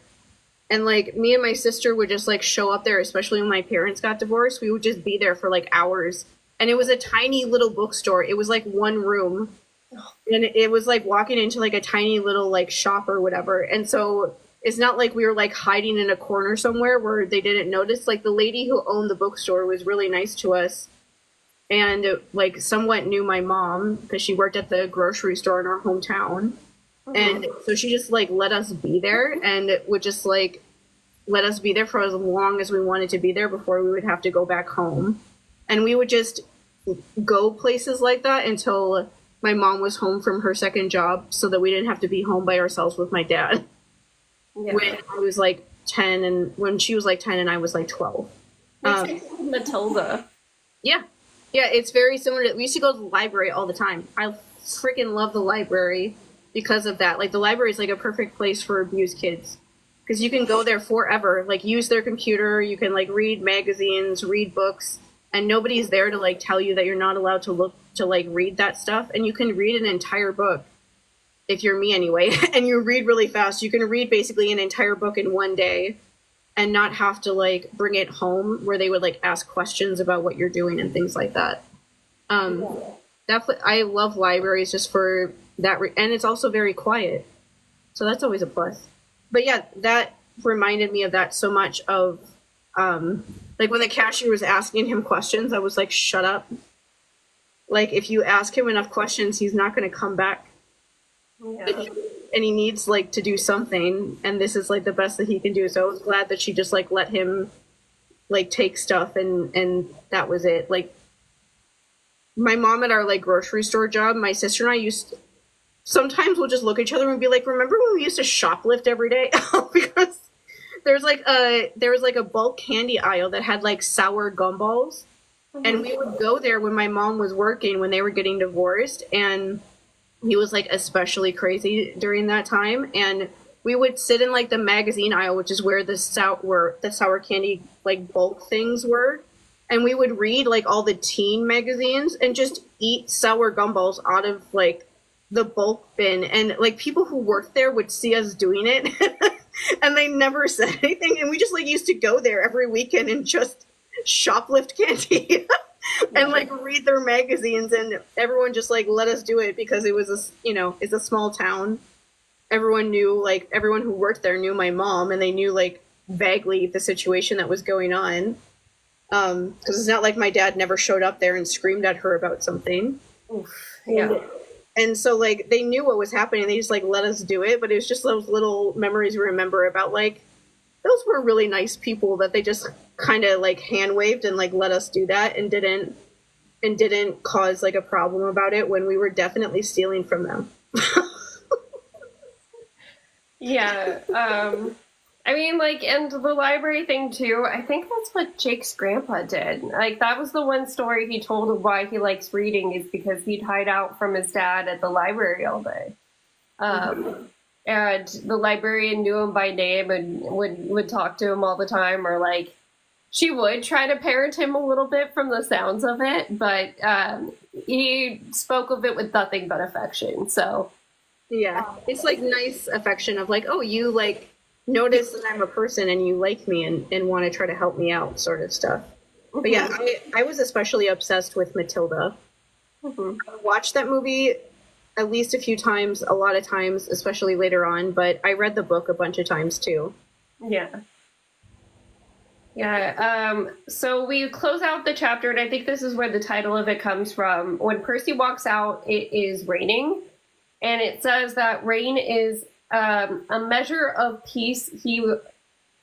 And like me and my sister would just like show up there especially when my parents got divorced. We would just be there for like hours and it was a tiny little bookstore. It was like one room. And it was like walking into like a tiny little like shop or whatever. And so it's not like we were like hiding in a corner somewhere where they didn't notice. Like the lady who owned the bookstore was really nice to us and like somewhat knew my mom because she worked at the grocery store in our hometown. Mm-hmm. and so she just like let us be there and would just like let us be there for as long as we wanted to be there before we would have to go back home. And we would just go places like that until my mom was home from her second job so that we didn't have to be home by ourselves with my dad yeah. when I was like 10 and when she was like 10 and I was like 12. Um, Matilda. Yeah. Yeah, it's very similar to, we used to go to the library all the time. I freaking love the library because of that. Like the library is like a perfect place for abused kids because you can go there forever, like use their computer, you can like read magazines, read books, and nobody's there to like tell you that you're not allowed to look to like read that stuff. And you can read an entire book if you're me anyway and you read really fast. You can read basically an entire book in one day and not have to like bring it home where they would like ask questions about what you're doing and things like that. Um definitely i love libraries just for that re- and it's also very quiet. So that's always a plus. But yeah that reminded me of that so much of um like when the cashier was asking him questions i was like shut up. Like if you ask him enough questions he's not going to come back. Yeah. and he needs like to do something and this is like the best that he can do. So i was glad that she just like let him like take stuff and and that was it. Like my mom at our like grocery store job my sister and i used to, sometimes we'll just look at each other and be like remember when we used to shoplift every day? Because there's like a there was like a bulk candy aisle that had like sour gumballs. Mm-hmm. and we would go there when my mom was working when they were getting divorced. And he was like especially crazy during that time. And we would sit in like the magazine aisle which is where the sour where the sour candy like bulk things were. And we would read like all the teen magazines and just eat sour gumballs out of like the bulk bin. And like people who worked there would see us doing it and they never said anything. And we just like used to go there every weekend and just shoplift candy and like read their magazines. And everyone just like let us do it because it was a you know it's a small town. Everyone knew like everyone who worked there knew my mom and they knew like vaguely the situation that was going on. Um because it's not like my dad never showed up there and screamed at her about something. Oof, yeah. And, and so like they knew what was happening they just like let us do it but it was just those little memories we remember about like those were really nice people that they just kind of like hand waved and like let us do that and didn't and didn't cause like a problem about it when we were definitely stealing from them. yeah. Um I mean like and the library thing too, I think that's what Jake's grandpa did. Like that was the one story he told of why he likes reading is because he'd hide out from his dad at the library all day. Um and the librarian knew him by name and would would talk to him all the time or like she would try to parent him a little bit from the sounds of it but um, he spoke of it with nothing but affection so yeah it's like nice affection of like oh you like notice that i'm a person and you like me and, and want to try to help me out sort of stuff mm-hmm. but yeah mm-hmm. I, I was especially obsessed with matilda mm-hmm. I watched that movie at least a few times, a lot of times, especially later on, but I read the book a bunch of times too. Yeah. Yeah. Um, so we close out the chapter, and I think this is where the title of it comes from. When Percy walks out, it is raining, and it says that rain is um, a measure of peace he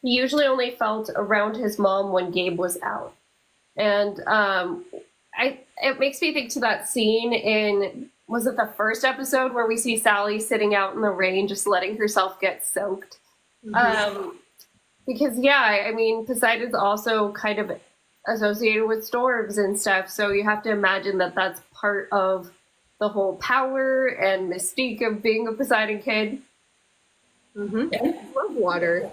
he usually only felt around his mom when Gabe was out, and um, I it makes me think to that scene in was it the first episode where we see Sally sitting out in the rain, just letting herself get soaked? Mm-hmm. Um, because yeah, I mean Poseidon's also kind of associated with storms and stuff, so you have to imagine that that's part of the whole power and mystique of being a Poseidon kid. Mm-hmm. Yeah. love water.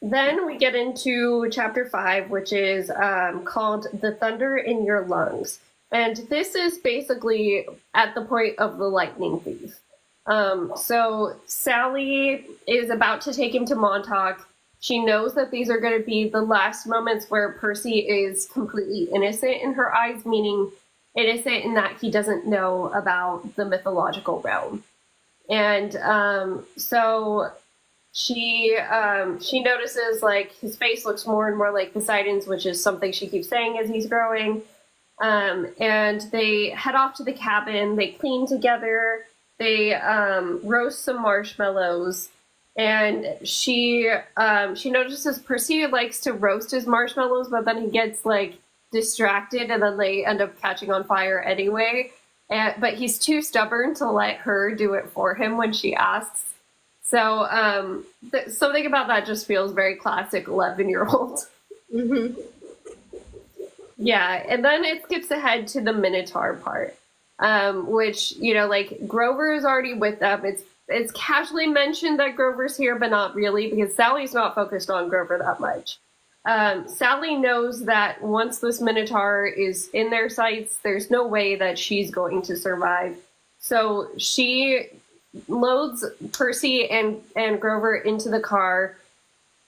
Then we get into chapter five, which is um, called "The Thunder in Your Lungs." And this is basically at the point of the lightning thief. Um, so Sally is about to take him to Montauk. She knows that these are going to be the last moments where Percy is completely innocent in her eyes, meaning innocent in that he doesn't know about the mythological realm. And um, so she um, she notices like his face looks more and more like Poseidon's, which is something she keeps saying as he's growing. Um, and they head off to the cabin. They clean together. They um, roast some marshmallows, and she um, she notices Percy likes to roast his marshmallows, but then he gets like distracted, and then they end up catching on fire anyway. And, but he's too stubborn to let her do it for him when she asks. So um, th- something about that just feels very classic eleven year old. Mm-hmm. Yeah, and then it skips ahead to the Minotaur part, um, which you know, like Grover is already with them. It's it's casually mentioned that Grover's here, but not really because Sally's not focused on Grover that much. Um, Sally knows that once this Minotaur is in their sights, there's no way that she's going to survive. So she loads Percy and and Grover into the car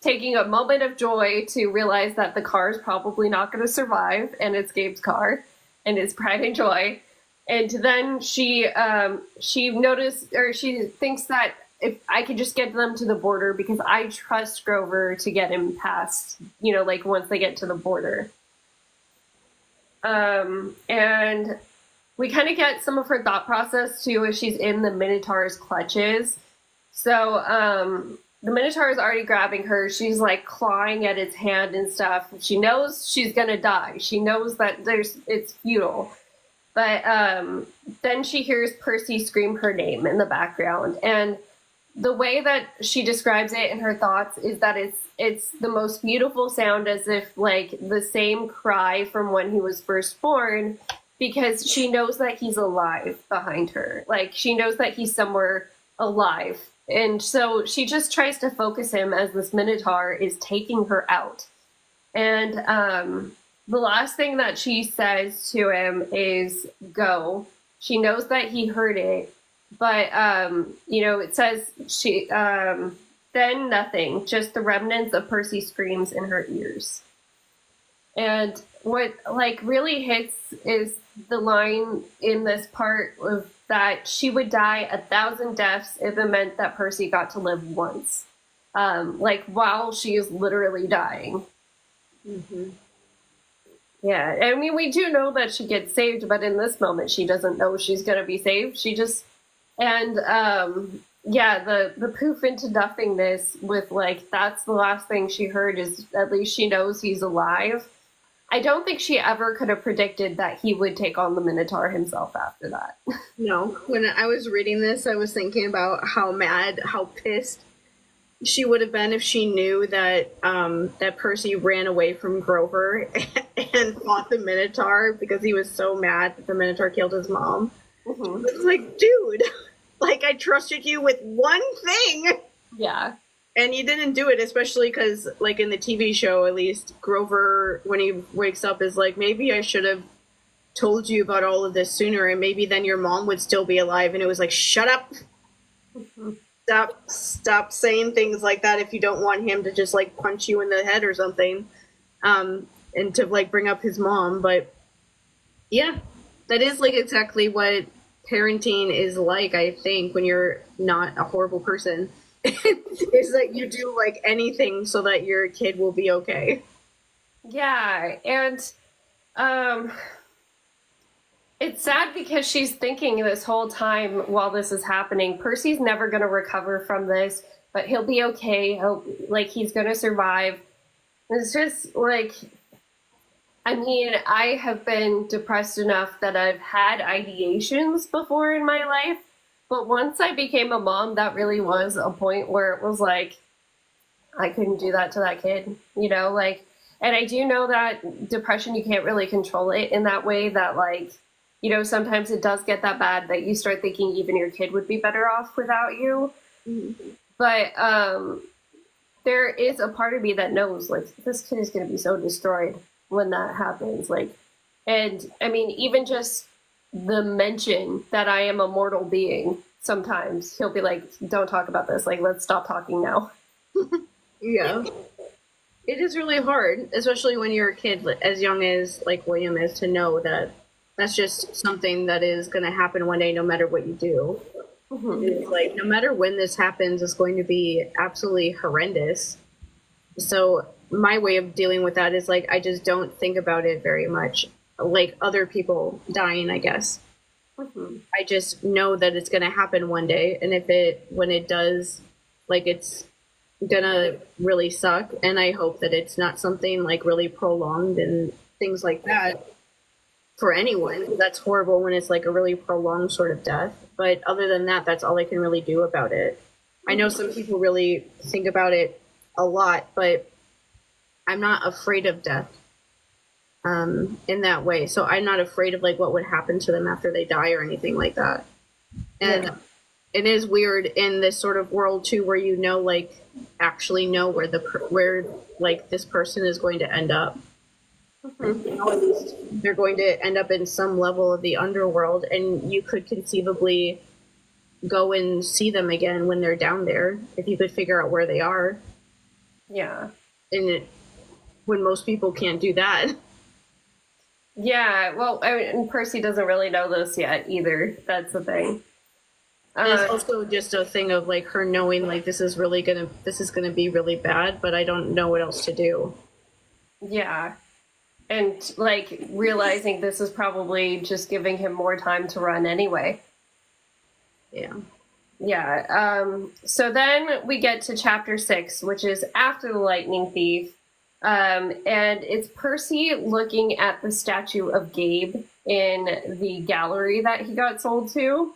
taking a moment of joy to realize that the car is probably not going to survive and it's Gabe's car and it's pride and joy. And then she um, she noticed or she thinks that if I could just get them to the border because I trust Grover to get him past, you know, like once they get to the border. Um, and we kind of get some of her thought process too as she's in the Minotaur's clutches. So um, the Minotaur is already grabbing her. She's like clawing at its hand and stuff. She knows she's gonna die. She knows that there's it's futile. But um, then she hears Percy scream her name in the background, and the way that she describes it in her thoughts is that it's it's the most beautiful sound, as if like the same cry from when he was first born, because she knows that he's alive behind her. Like she knows that he's somewhere alive and so she just tries to focus him as this Minotaur is taking her out. And um, the last thing that she says to him is go. She knows that he heard it, but um, you know, it says she um, then nothing, just the remnants of Percy screams in her ears. And what like really hits is the line in this part of that she would die a thousand deaths if it meant that Percy got to live once. Um, like while she is literally dying. Mm-hmm. Yeah, I mean, we do know that she gets saved, but in this moment, she doesn't know she's going to be saved. She just, and um, yeah, the the poof into nothingness with like that's the last thing she heard is at least she knows he's alive. I don't think she ever could have predicted that he would take on the Minotaur himself after that. No, when I was reading this, I was thinking about how mad, how pissed she would have been if she knew that um, that Percy ran away from Grover and fought the Minotaur because he was so mad that the Minotaur killed his mom. Mhm. It's like, dude, like I trusted you with one thing. Yeah. And you didn't do it, especially because, like in the TV show, at least Grover, when he wakes up, is like, maybe I should have told you about all of this sooner, and maybe then your mom would still be alive. And it was like, shut up, stop, stop saying things like that if you don't want him to just like punch you in the head or something, um, and to like bring up his mom. But yeah, that is like exactly what parenting is like. I think when you're not a horrible person is that you do like anything so that your kid will be okay. Yeah, and um it's sad because she's thinking this whole time while this is happening, Percy's never going to recover from this, but he'll be okay. He'll like he's going to survive. It's just like I mean, I have been depressed enough that I've had ideations before in my life, but once I became a mom, that really was a point where it was like I couldn't do that to that kid, you know, like and I do know that depression you can't really control it in that way that like you know sometimes it does get that bad that you start thinking even your kid would be better off without you. But um there is a part of me that knows like this kid is going to be so destroyed when that happens like and I mean even just the mention that I am a mortal being sometimes he'll be like don't talk about this like let's stop talking now. Yeah. It is really hard, especially when you're a kid as young as like William is to know that that's just something that is going to happen one day no matter what you do Mhm. it's like no matter when this happens it's going to be absolutely horrendous so my way of dealing with that is like i just don't think about it very much like other people dying i guess. Mhm. i just know that it's going to happen one day and if it when it does like it's gonna really suck and i hope that it's not something like really prolonged and things like that for anyone. That's horrible when it's like a really prolonged sort of death but other than that that's all i can really do about it. I know some people really think about it a lot but i'm not afraid of death um, in that way so i'm not afraid of like what would happen to them after they die or anything like that and Yeah. it is weird in this sort of world too where you know like actually know where the where like this person is going to end up Mhm. you know, at least they're going to end up in some level of the underworld and you could conceivably go and see them again when they're down there if you could figure out where they are Yeah. and it, when most people can't do that Yeah. Well, I mean, and Percy doesn't really know this yet either. That's the thing. and it's Uh, also just a thing of like her knowing like this is really gonna this is gonna be really bad but i don't know what else to do yeah. And like realizing this is probably just giving him more time to run anyway. yeah Yeah. Um, so then we get to chapter six, which is after the lightning thief. Um, and it's Percy looking at the statue of Gabe in the gallery that he got sold to.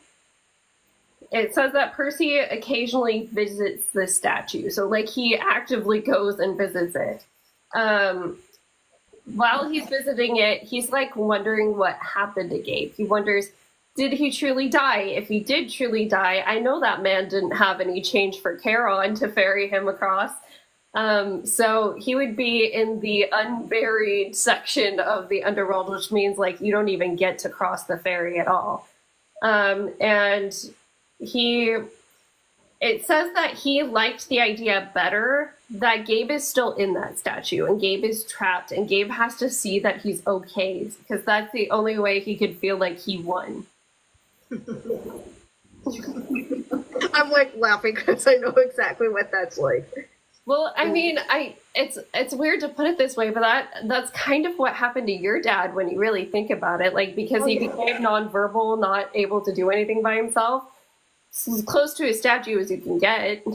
It says that Percy occasionally visits the statue. So, like, he actively goes and visits it. Um, while he's visiting it, he's like wondering what happened to Gabe. He wonders did he truly die? If he did truly die, I know that man didn't have any change for Charon to ferry him across. Um, so he would be in the unburied section of the underworld, which means like you don't even get to cross the ferry at all. Um, and he, it says that he liked the idea better that Gabe is still in that statue and Gabe is trapped and Gabe has to see that he's okay because that's the only way he could feel like he won. i'm like laughing because i know exactly what that's like Well, I mm. mean, I it's it's weird to put it this way, but that that's kind of what happened to your dad when you really think about it. Like because oh, he became nonverbal, not able to do anything by himself. As close to a statue as you can get.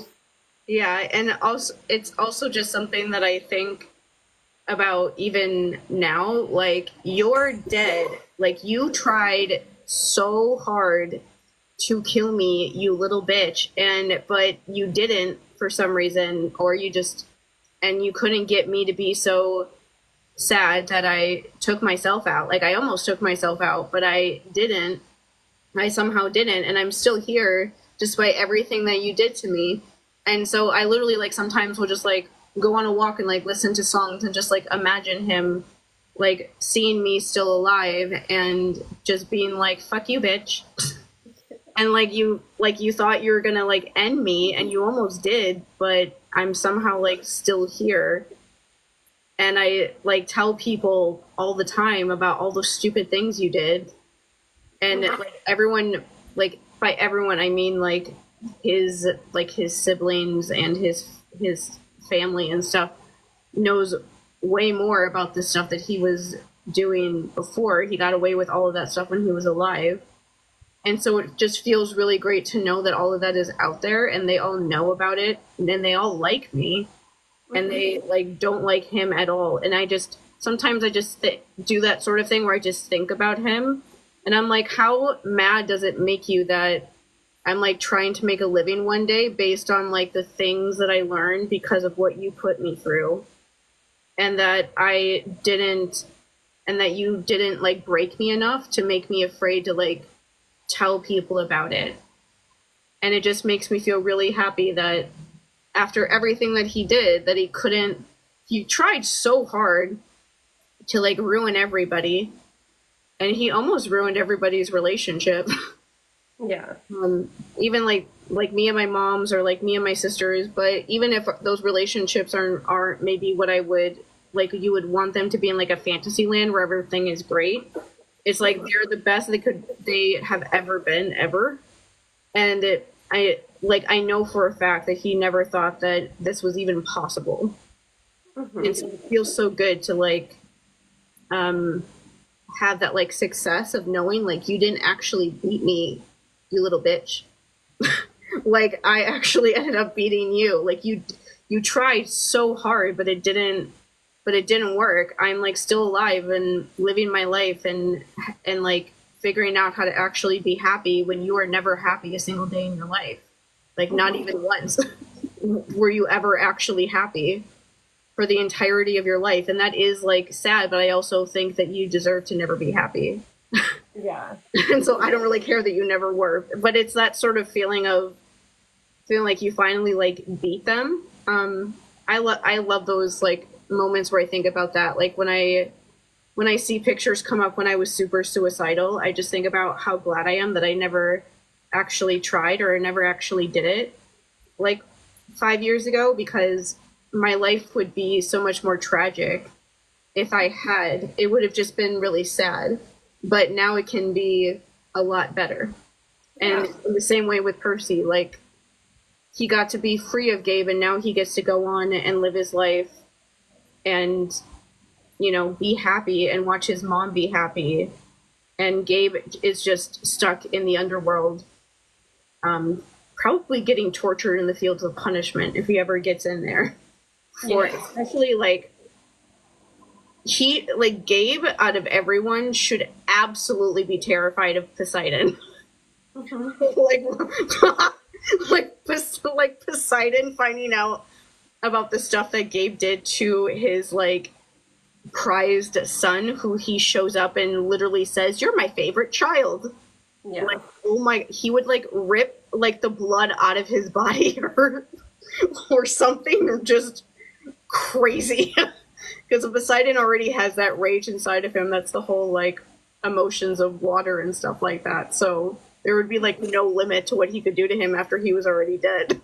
Yeah, and also it's also just something that I think about even now. Like you're dead. Like you tried so hard to kill me, you little bitch, and but you didn't for some reason, or you just and you couldn't get me to be so sad that I took myself out. Like I almost took myself out, but I didn't. I somehow didn't, and I'm still here despite everything that you did to me. And so I literally like sometimes will just like go on a walk and like listen to songs and just like imagine him like seeing me still alive and just being like fuck you bitch. and like you like you thought you were to like end me and you almost did, but I'm somehow like still here. And I like tell people all the time about all the stupid things you did. And like everyone like by everyone I mean like his like his siblings and his his family and stuff knows way more about the stuff that he was doing before he got away with all of that stuff when he was alive and so it just feels really great to know that all of that is out there and they all know about it and they all like me and they mhm. like don't like him at all. And i just sometimes i just th- do that sort of thing where i just think about him and i'm like how mad does it make you that i'm like trying to make a living one day based on like the things that i learned because of what you put me through? And that i didn't and that you didn't like break me enough to make me afraid to like tell people about it. And it just makes me feel really happy that after everything that he did that he couldn't he tried so hard to like ruin everybody. And he almost ruined everybody's relationship. Yeah. um, even like like me and my moms or like me and my sisters. But even if those relationships aren't aren't maybe what i would like you would want them to be in like a fantasy land where everything is great It's like they're the best they could they have ever been ever. And it I like I know for a fact that he never thought that this was even possible. Mm-hmm. And so it feels so good to like um have that like success of knowing like you didn't actually beat me, you little bitch. like I actually ended up beating you. Like you you tried so hard but it didn't but it didn't work. I'm like still alive and living my life and and like figuring out how to actually be happy when you are never happy a single day in your life. Like not even once were you ever actually happy for the entirety of your life and that is like sad but I also think that you deserve to never be happy. Yeah. and so I don't really care that you never were, but it's that sort of feeling of feeling like you finally like beat them. Um I love I love those like moments where I think about that. Like when I when I see pictures come up when I was super suicidal, I just think about how glad I am that I never actually tried or never actually did it like 5 years ago because my life would be so much more tragic if I had. It would have just been really sad. But now it can be a lot better. And yeah. in the same way with Percy, like he got to be free of Gabe and now he gets to go on and live his life and you know be happy and watch his mom be happy and gabe is just stuck in the underworld um, probably getting tortured in the fields of punishment if he ever gets in there for yeah. especially like he like gabe out of everyone should absolutely be terrified of poseidon mm-hmm. like like like poseidon finding out about the stuff that Gabe did to his like prized son, who he shows up and literally says, "You're my favorite child." Yeah. Like, oh my, he would like rip like the blood out of his body or or something, or just crazy. Because Poseidon already has that rage inside of him. That's the whole like emotions of water and stuff like that. So there would be like no limit to what he could do to him after he was already dead.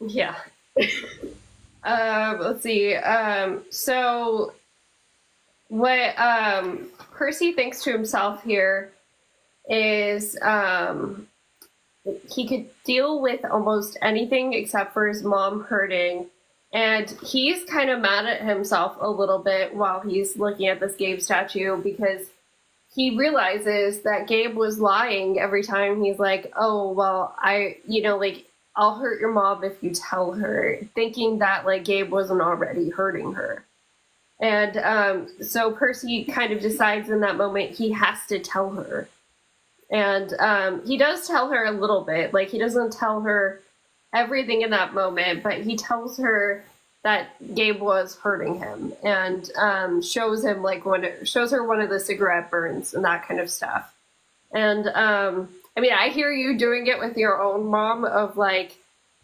Yeah. Uh, let's see. Um, so, what um, Percy thinks to himself here is um, he could deal with almost anything except for his mom hurting. And he's kind of mad at himself a little bit while he's looking at this Gabe statue because he realizes that Gabe was lying every time he's like, oh, well, I, you know, like I'll hurt your mom if you tell her, thinking that like Gabe wasn't already hurting her. And um, so Percy kind of decides in that moment he has to tell her. And um, he does tell her a little bit. Like, he doesn't tell her everything in that moment, but he tells her that Gabe was hurting him and um, shows him, like, one, shows her one of the cigarette burns and that kind of stuff. And um, I mean, I hear you doing it with your own mom of like,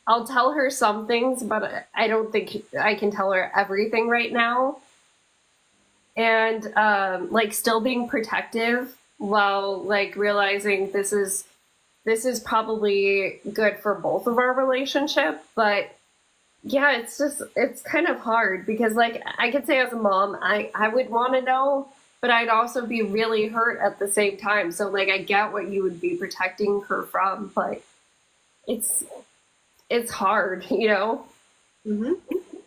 I'll tell her some things, but I don't think I can tell her everything right now. And um, like still being protective while like realizing this is this is probably good for both of our relationship, but yeah, it's just it's kind of hard because like I could say as a mom, I I would want to know but I'd also be really hurt at the same time. So like I get what you would be protecting her from, but it's it's hard, you know. Mm-hmm.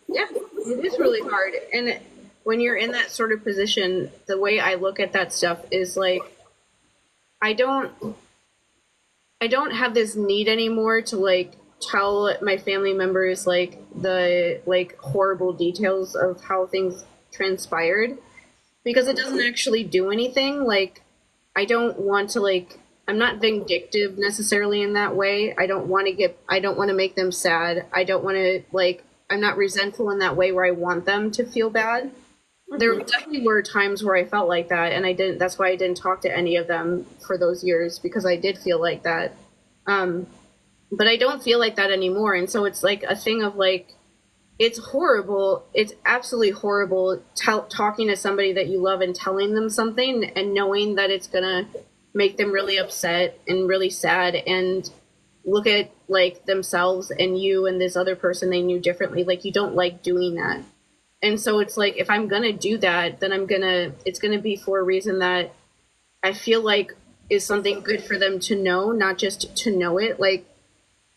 Yeah, it is really hard, and when you're in that sort of position, the way I look at that stuff is like I don't I don't have this need anymore to like tell my family members like the like horrible details of how things transpired because it doesn't actually do anything. Like, I don't want to like. I'm not vindictive necessarily in that way. I don't want to get. I don't want to make them sad. I don't want to like. I'm not resentful in that way where I want them to feel bad. Mm-hmm. There definitely were times where I felt like that, and I didn't. That's why I didn't talk to any of them for those years because I did feel like that. Um, but I don't feel like that anymore, and so it's like a thing of like it's horrible. It's absolutely horrible t- talking to somebody that you love and telling them something and knowing that it's gonna make them really upset and really sad and look at like themselves and you and this other person they knew differently. Like you don't like doing that. And so it's like if I'm gonna do that, then I'm gonna it's gonna be for a reason that I feel like is something good for them to know, not just to know it. Like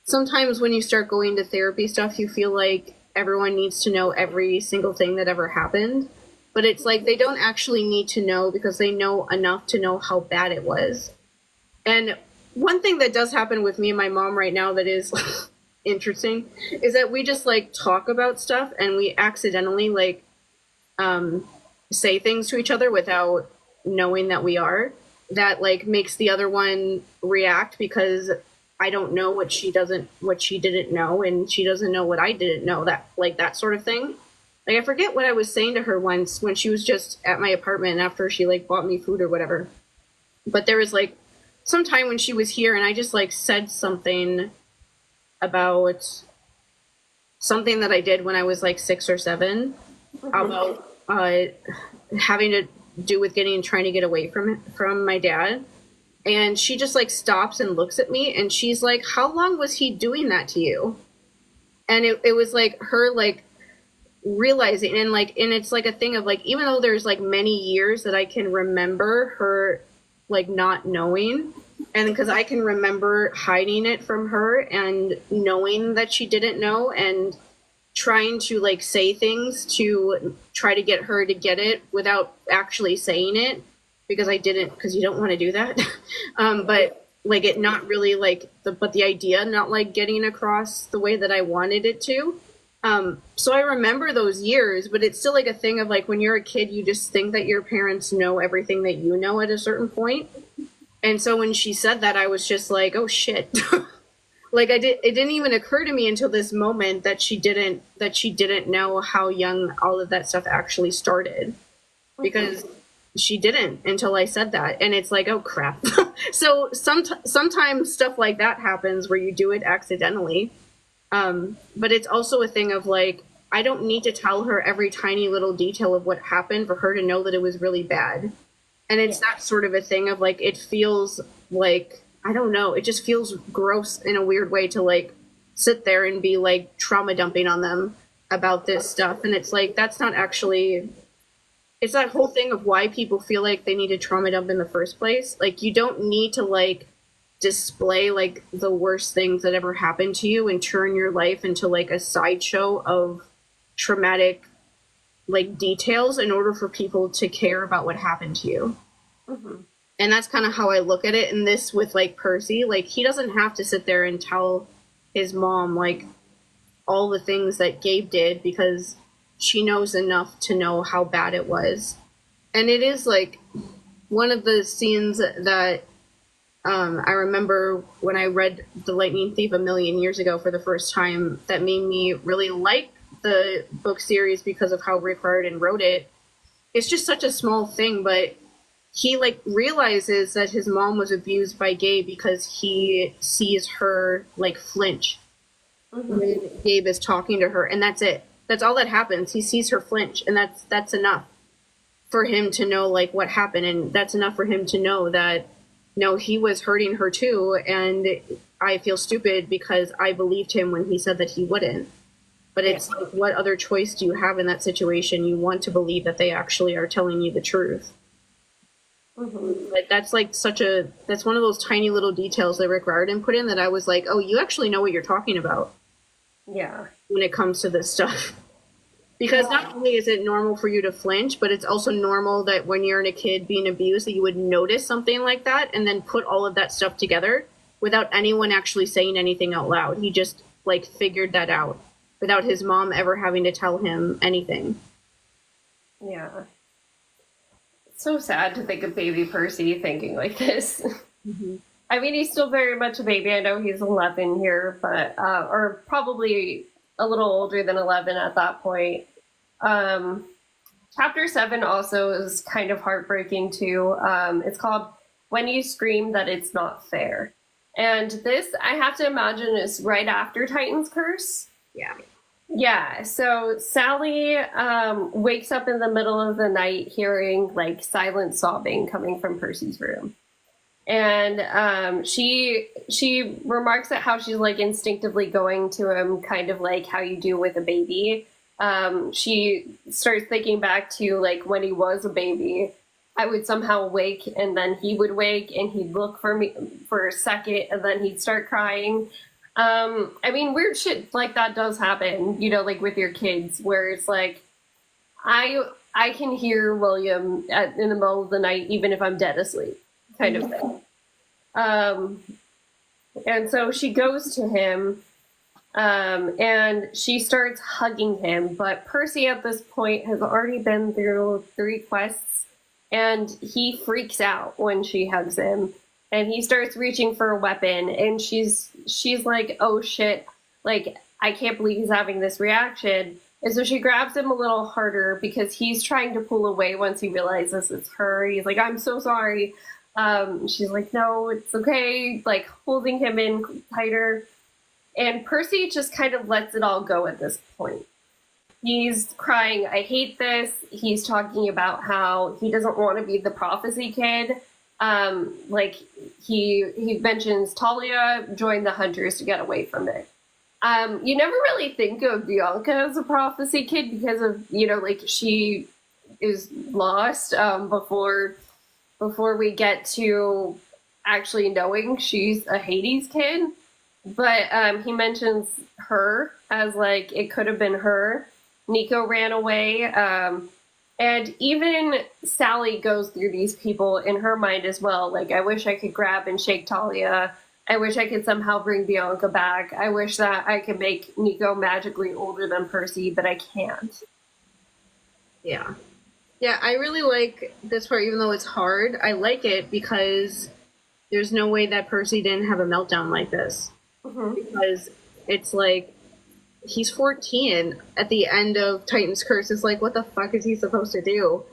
sometimes when you start going to therapy stuff, you feel like everyone needs to know every single thing that ever happened. But it's like they don't actually need to know because they know enough to know how bad it was. And one thing that does happen with me and my mom right now that is interesting is that we just like talk about stuff and we accidentally like um say things to each other without knowing that we are that like makes the other one react because I don't know what she doesn't what she didn't know and she doesn't know what I didn't know that like that sort of thing. Like I forget what I was saying to her once when she was just at my apartment after she like bought me food or whatever. But there was like some time when she was here and I just like said something about something that I did when I was like 6 or 7 about uh having to do with getting trying to get away from from my dad and she just like stops and looks at me and she's like how long was he doing that to you? And it, it was like her like realizing and like and it's like a thing of like even though there's like many years that i can remember her like not knowing and because i can remember hiding it from her and knowing that she didn't know and trying to like say things to try to get her to get it without actually saying it because I didn't because you don't want to do that. um, but like it not really like the but the idea not like getting across the way that I wanted it to. Um, so I remember those years, but it's still like a thing of like when you're a kid, you just think that your parents know everything that you know at a certain point. And so when she said that, I was just like, oh shit. like I did it didn't even occur to me until this moment that she didn't that she didn't know how young all of that stuff actually started because she didn't until I said that and it's like oh crap so some sometimes stuff like that happens where you do it accidentally um but it's also a thing of like I don't need to tell her every tiny little detail of what happened for her to know that it was really bad and it's yeah. that sort of a thing of like it feels like I don't know. It just feels gross in a weird way to like sit there and be like trauma dumping on them about this stuff. And it's like, that's not actually, it's that whole thing of why people feel like they need to trauma dump in the first place. Like, you don't need to like display like the worst things that ever happened to you and turn your life into like a sideshow of traumatic like details in order for people to care about what happened to you. Mm-hmm and that's kind of how I look at it. And this with like Percy, like he doesn't have to sit there and tell his mom like all the things that Gabe did because she knows enough to know how bad it was. And it is like one of the scenes that um, I remember when I read The Lightning Thief a million years ago for the first time that made me really like the book series because of how Rick Riordan wrote it. It's just such a small thing, but he like realizes that his mom was abused by Gabe because he sees her like flinch mm-hmm. when Gabe is talking to her, and that's it. That's all that happens. He sees her flinch, and that's that's enough for him to know like what happened, and that's enough for him to know that no, he was hurting her too, and I feel stupid because I believed him when he said that he wouldn't. But it's yeah. like, what other choice do you have in that situation? You want to believe that they actually are telling you the truth. Mm-hmm. But that's like such a that's one of those tiny little details that Rick Riordan put in that I was like, oh, you actually know what you're talking about. Yeah. When it comes to this stuff. Because not only is it normal for you to flinch, but it's also normal that when you're in a kid being abused that you would notice something like that and then put all of that stuff together without anyone actually saying anything out loud. He just like figured that out without his mom ever having to tell him anything. Yeah It's so sad to think of baby Percy thinking like this. Mm-hmm. I mean, he's still very much a baby. I know he's 11 here, but, uh, or probably a little older than 11 at that point. Um, chapter 7 also is kind of heartbreaking too. Um, it's called When You Scream That It's Not Fair. And this, I have to imagine, is right after Titan's Curse. Yeah. Yeah, so Sally um, wakes up in the middle of the night hearing like silent sobbing coming from Percy's room. And um, she she remarks at how she's like instinctively going to him, kind of like how you do with a baby. Um, she starts thinking back to like when he was a baby I would somehow wake and then he would wake and he'd look for me for a second and then he'd start crying. Um, I mean, weird shit like that does happen, you know, like with your kids, where it's like, I I can hear William at, in the middle of the night, even if I'm dead asleep, kind of thing. Um, and so she goes to him, um, and she starts hugging him. But Percy at this point has already been through three quests, and he freaks out when she hugs him and he starts reaching for a weapon and she's she's like oh shit like i can't believe he's having this reaction and so she grabs him a little harder because he's trying to pull away once he realizes it's her he's like i'm so sorry um, she's like no it's okay like holding him in tighter. And percy just kind of lets it all go at this point. He's crying i hate this. He's talking about how he doesn't want to be the prophecy kid. Um, like he he mentions Thalia joined the hunters to get away from it. Um, you never really think of Bianca as a prophecy kid because of you know like she is lost um, before before we get to actually knowing she's a Hades kid. But um, he mentions her as like it could have been her. Nico ran away. Um, and even Sally goes through these people in her mind as well. Like, I wish I could grab and shake Thalia. I wish I could somehow bring Bianca back. I wish that I could make Nico magically older than Percy, but I can't. Yeah. Yeah, I really like this part, even though it's hard. I like it because there's no way that Percy didn't have a meltdown like this. Mm-hmm. Because it's like he's 14 at the end of Titan's Curse. It's like, what the fuck is he supposed to do?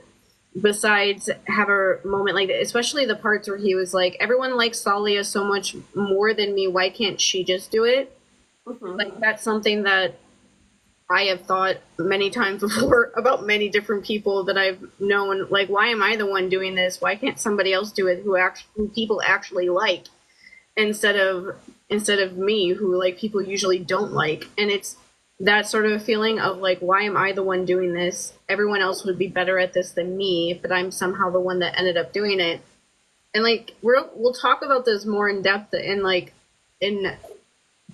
Besides have a moment like that, especially the parts where he was like, everyone likes Thalia so much more than me. Why can't she just do it? Mm-hmm. Like that's something that I have thought many times before about many different people that I've known. Like, why am I the one doing this? Why can't somebody else do it who actually who people actually like instead of instead of me who like people usually don't like and it's that sort of feeling of like why am i the one doing this everyone else would be better at this than me but i'm somehow the one that ended up doing it and like we'll we'll talk about this more in depth in like in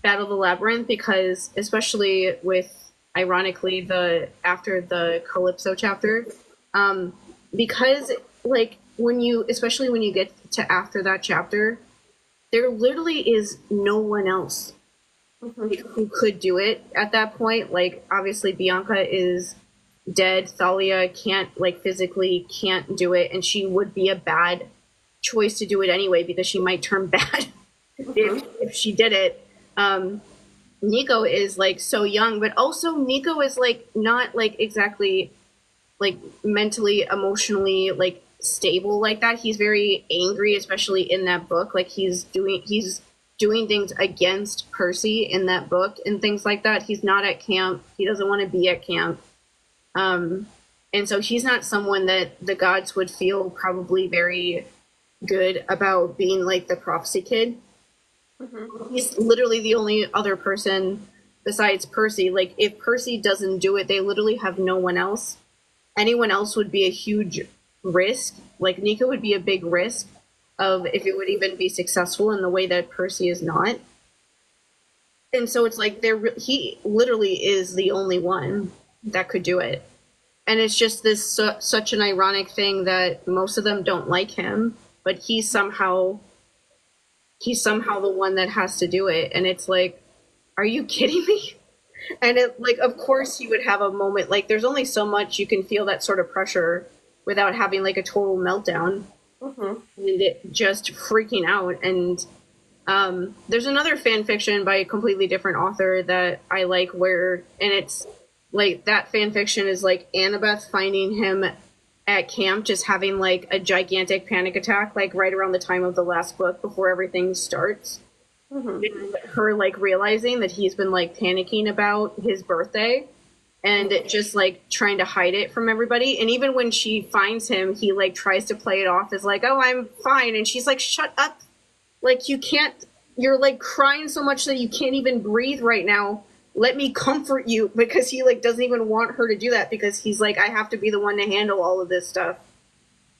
battle of the labyrinth because especially with ironically the after the calypso chapter um because like when you especially when you get to after that chapter there literally is no one else mm-hmm. who could do it at that point. Like, obviously, Bianca is dead. Thalia can't, like, physically can't do it, and she would be a bad choice to do it anyway because she might turn bad mm-hmm. if, if she did it. Um, Nico is like so young, but also Nico is like not like exactly like mentally, emotionally like stable like that. He's very angry, especially in that book. Like he's doing he's doing things against Percy in that book and things like that. He's not at camp. He doesn't want to be at camp. Um, and so he's not someone that the gods would feel probably very good about being like the prophecy kid. Mm-hmm. He's literally the only other person besides Percy. Like if Percy doesn't do it, they literally have no one else. Anyone else would be a huge risk. Like Nico would be a big risk of if it would even be successful in the way that Percy is not. And so it's like there he literally is the only one that could do it. And it's just this su- such an ironic thing that most of them don't like him, but he's somehow he's somehow the one that has to do it and it's like are you kidding me? And it like of course you would have a moment like there's only so much you can feel that sort of pressure without having like a total meltdown mm-hmm. and it just freaking out. And um, there's another fan fiction by a completely different author that I like where, and it's like that fan fiction is like Annabeth finding him at camp just having like a gigantic panic attack like right around the time of the last book before everything starts mm-hmm. her like realizing that he's been like panicking about his birthday and just like trying to hide it from everybody. And even when she finds him, he like tries to play it off as like, "Oh, I'm fine," and she's like, "Shut up! Like you can't. You're like crying so much that you can't even breathe right now. Let me comfort you." Because he like doesn't even want her to do that because he's like, "I have to be the one to handle all of this stuff."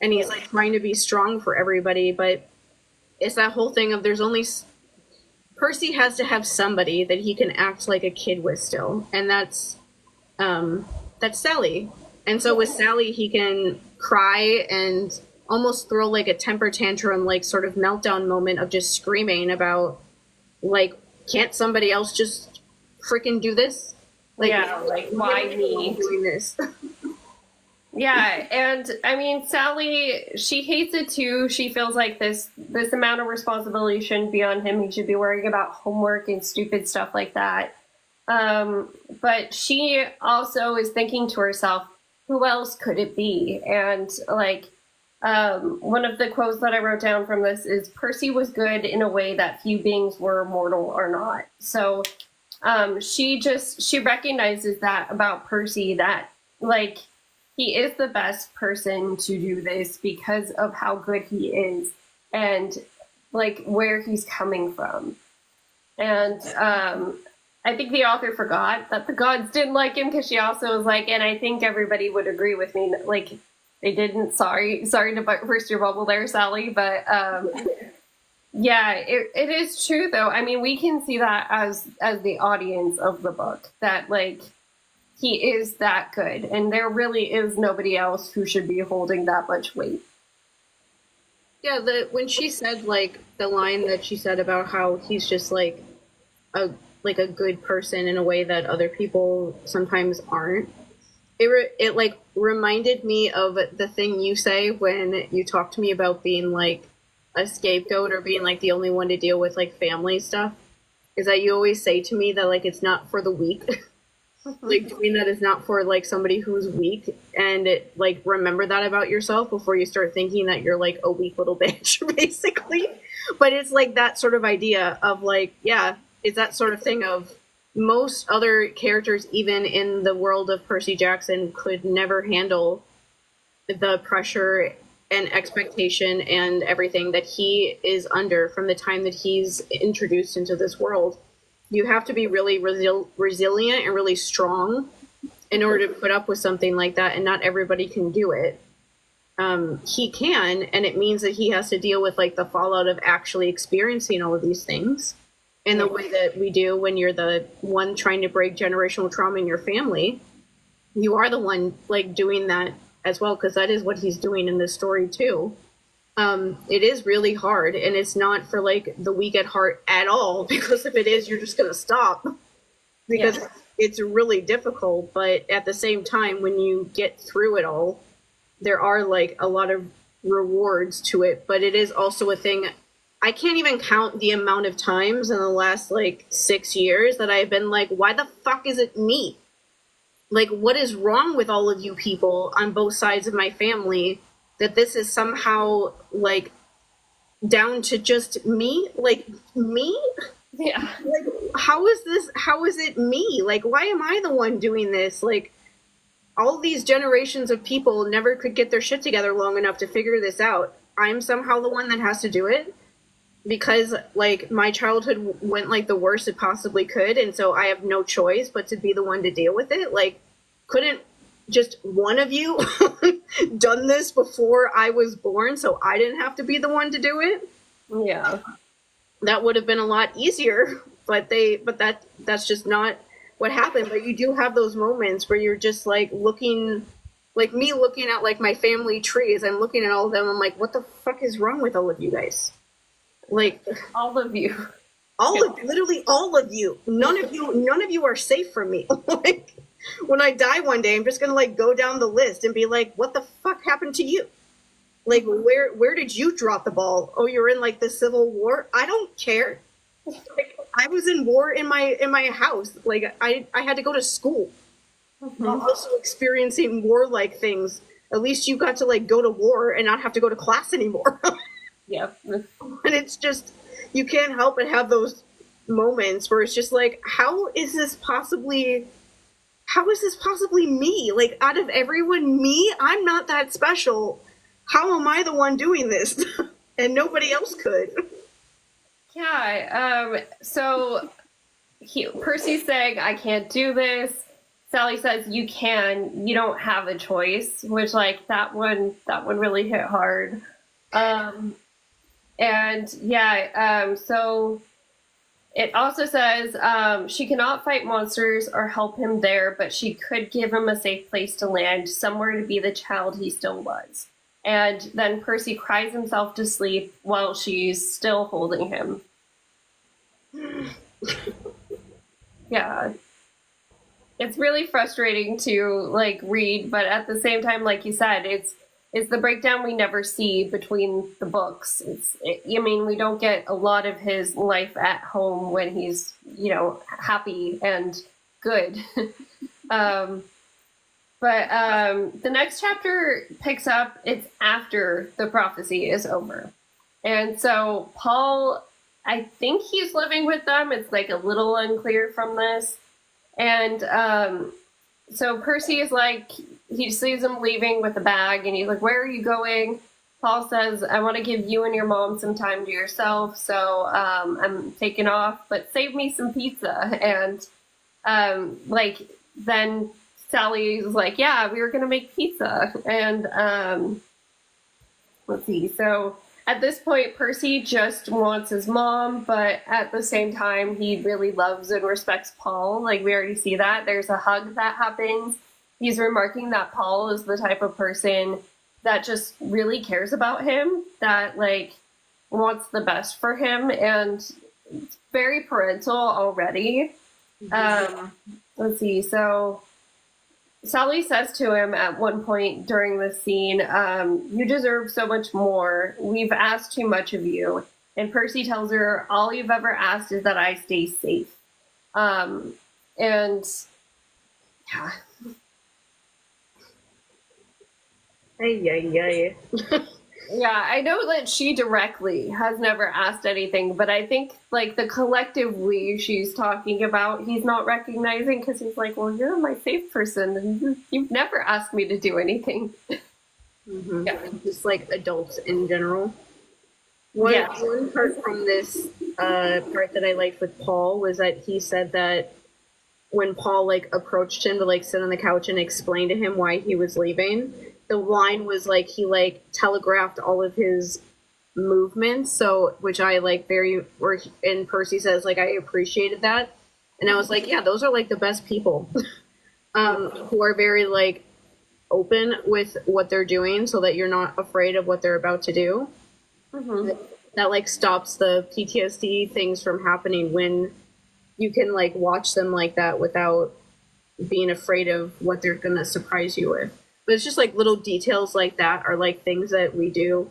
and he's like trying to be strong for everybody, but it's that whole thing of there's only Percy has to have somebody that he can act like a kid with still, and that's um, that's Sally. And so with Sally, he can cry and almost throw like a temper tantrum, like sort of meltdown moment of just screaming about like, can't somebody else just freaking do this? Like, yeah, like why me? doing this? Yeah, and I mean Sally, she hates it too. She feels like this this amount of responsibility shouldn't be on him. He should be worrying about homework and stupid stuff like that. Um, but she also is thinking to herself, who else could it be? And like um, one of the quotes that I wrote down from this is Percy was good in a way that few beings were mortal or not. So um, she just she recognizes that about Percy that like he is the best person to do this because of how good he is and like where he's coming from. And um, I think the author forgot that the gods didn't like him because she also was like, and I think everybody would agree with me. Like they didn't. Sorry, sorry to burst your bubble there, Sally, but um, yeah, it, it is true though. I mean, we can see that as as the audience of the book that like he is that good, and there really is nobody else who should be holding that much weight. Yeah, the when she said like the line that she said about how he's just like a like a good person in a way that other people sometimes aren't. It re- it like reminded me of the thing you say when you talk to me about being like a scapegoat or being like the only one to deal with like family stuff. Is that you always say to me that like it's not for the weak. like doing that is not for like somebody who's weak and it, like remember that about yourself before you start thinking that you're like a weak little bitch basically but it's like that sort of idea of like yeah it's that sort of thing of most other characters even in the world of percy jackson could never handle the pressure and expectation and everything that he is under from the time that he's introduced into this world. You have to be really resil- resilient and really strong in order to put up with something like that and not everybody can do it. Um, he can and it means that he has to deal with like the fallout of actually experiencing all of these things in the way that we do when you're the one trying to break generational trauma in your family. You are the one like doing that as well because that is what he's doing in this story too. Um, it is really hard and it's not for like the weak at heart at all because if it is you're just gonna stop. Because Yeah. it's really difficult but at the same time when you get through it all there are like a lot of rewards to it but it is also a thing i can't even count the amount of times in the last like six years that i've been like why the fuck is it me like what is wrong with all of you people on both sides of my family that this is somehow like down to just me? Like me? Yeah. like how is this how is it me? Like why am i the one doing this? Like all these generations of people never could get their shit together long enough to figure this out. I'm somehow the one that has to do it because like my childhood went like the worst it possibly could and so i have no choice but to be the one to deal with it. Like couldn't just one of you done this before i was born so i didn't have to be the one to do it? Yeah. that would have been a lot easier but they but that that's just not what happened. But you do have those moments where you're just like looking like me looking at like my family trees i'm looking at all of them i'm like what the fuck is wrong with all of you guys? Like All of you. all of literally all of you. None of you none of you are safe from me. Like when i die one day i'm just gonna like go down the list and be like what the fuck happened to you? Like mm-hmm. where where did you drop the ball? Oh you're in like the civil war? I don't care. Like i was in war in my in my house. Like i i had to go to school. Mm-hmm. While also experiencing warlike things. At least you got to like go to war and not have to go to class anymore. Yep. and it's just you can't help but have those moments where it's just like how is this possibly how is this possibly me like out of everyone me i'm not that special how am i the one doing this and nobody else could Yeah. Um, so he, Percy's saying, I can't do this. Sally says you can, you don't have a choice, which like that one that one really hit hard. Um and yeah, um so it also says um, she cannot fight monsters or help him there, but she could give him a safe place to land, somewhere to be the child he still was. And then Percy cries himself to sleep while she's still holding him. yeah. It's really frustrating to like read, but at the same time, like you said, it's it's the breakdown we never see between the books. It's, it, I mean, we don't get a lot of his life at home when he's, you know, happy and good. um, but um, the next chapter picks up, it's after the prophecy is over. And so Paul, I think he's living with them. It's like a little unclear from this. And um, so Percy is like, he sees him leaving with a bag and he's like, Where are you going? Paul says, I want to give you and your mom some time to yourself, so um, I'm taking off, but save me some pizza. And um, like, then Sally's like, Yeah, we were going to make pizza. And um, let's see. So at this point, Percy just wants his mom, but at the same time, he really loves and respects Paul. Like, we already see that. There's a hug that happens he's remarking that Paul is the type of person that just really cares about him, that like wants the best for him, and very parental already. Mm-hmm. Um, let's see. So Sally says to him at one point during the scene, um, You deserve so much more. We've asked too much of you. And Percy tells her, All you've ever asked is that I stay safe. Um, and yeah, Ay, ay, ay. yeah, I know that she directly has never asked anything, but I think like the collective we she's talking about, he's not recognizing because he's like, well, you're my safe person, and you've never asked me to do anything. Mm-hmm. Yeah, just like adults in general. One, yeah. one part from this uh, part that I liked with Paul was that he said that when Paul like approached him to like sit on the couch and explain to him why he was leaving, the line was like he like telegraphed all of his movements so which i like very where and percy says like i appreciated that. And i was like yeah those are like the best people um who are very like open with what they're doing so that you're not afraid of what they're about to do. Mm-hmm. that, that like stops the ptsd things from happening when you can like watch them like that without being afraid of what they're gonna surprise you with but it's just like little details like that are like things that we do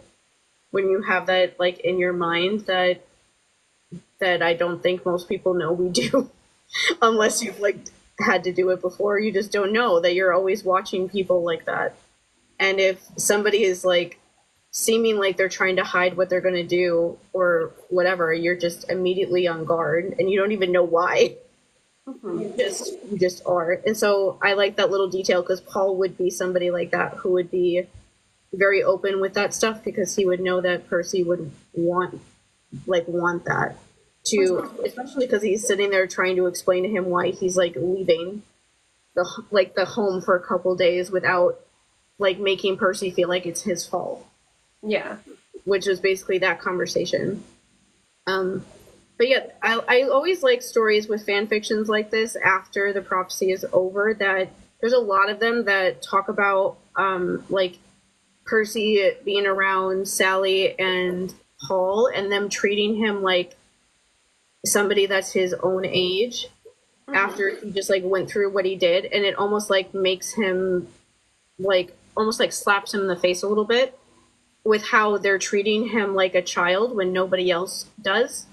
when you have that like in your mind that that I don't think most people know we do. Unless you've like had to do it before. You just don't know that you're always watching people like that. And if somebody is like seeming like they're trying to hide what they're going to do or whatever you're just immediately on guard and you don't even know why Mm-hmm. You just you just are, and so I like that little detail because Paul would be somebody like that who would be very open with that stuff because he would know that Percy would want like want that to especially because he's sitting there trying to explain to him why he's like leaving the like the home for a couple days without like making Percy feel like it's his fault. Yeah. Which was basically that conversation. Um but yeah, I, I always like stories with fan fictions like this after the prophecy is over. That there's a lot of them that talk about um, like Percy being around Sally and Paul and them treating him like somebody that's his own age mm-hmm. after he just like went through what he did and it almost like makes him like almost like slaps him in the face a little bit with how they're treating him like a child when nobody else does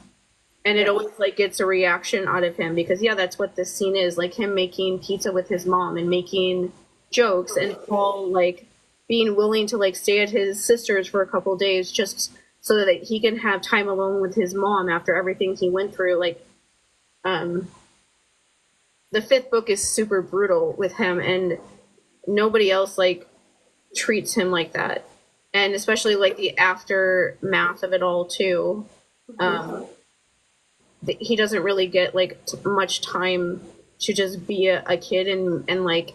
and it always like gets a reaction out of him because yeah that's what this scene is like him making pizza with his mom and making jokes and paul like being willing to like stay at his sister's for a couple days just so that he can have time alone with his mom after everything he went through like um the fifth book is super brutal with him and nobody else like treats him like that. And especially like the aftermath of it all too. Um he doesn't really get like t- much time to just be a, a kid and and like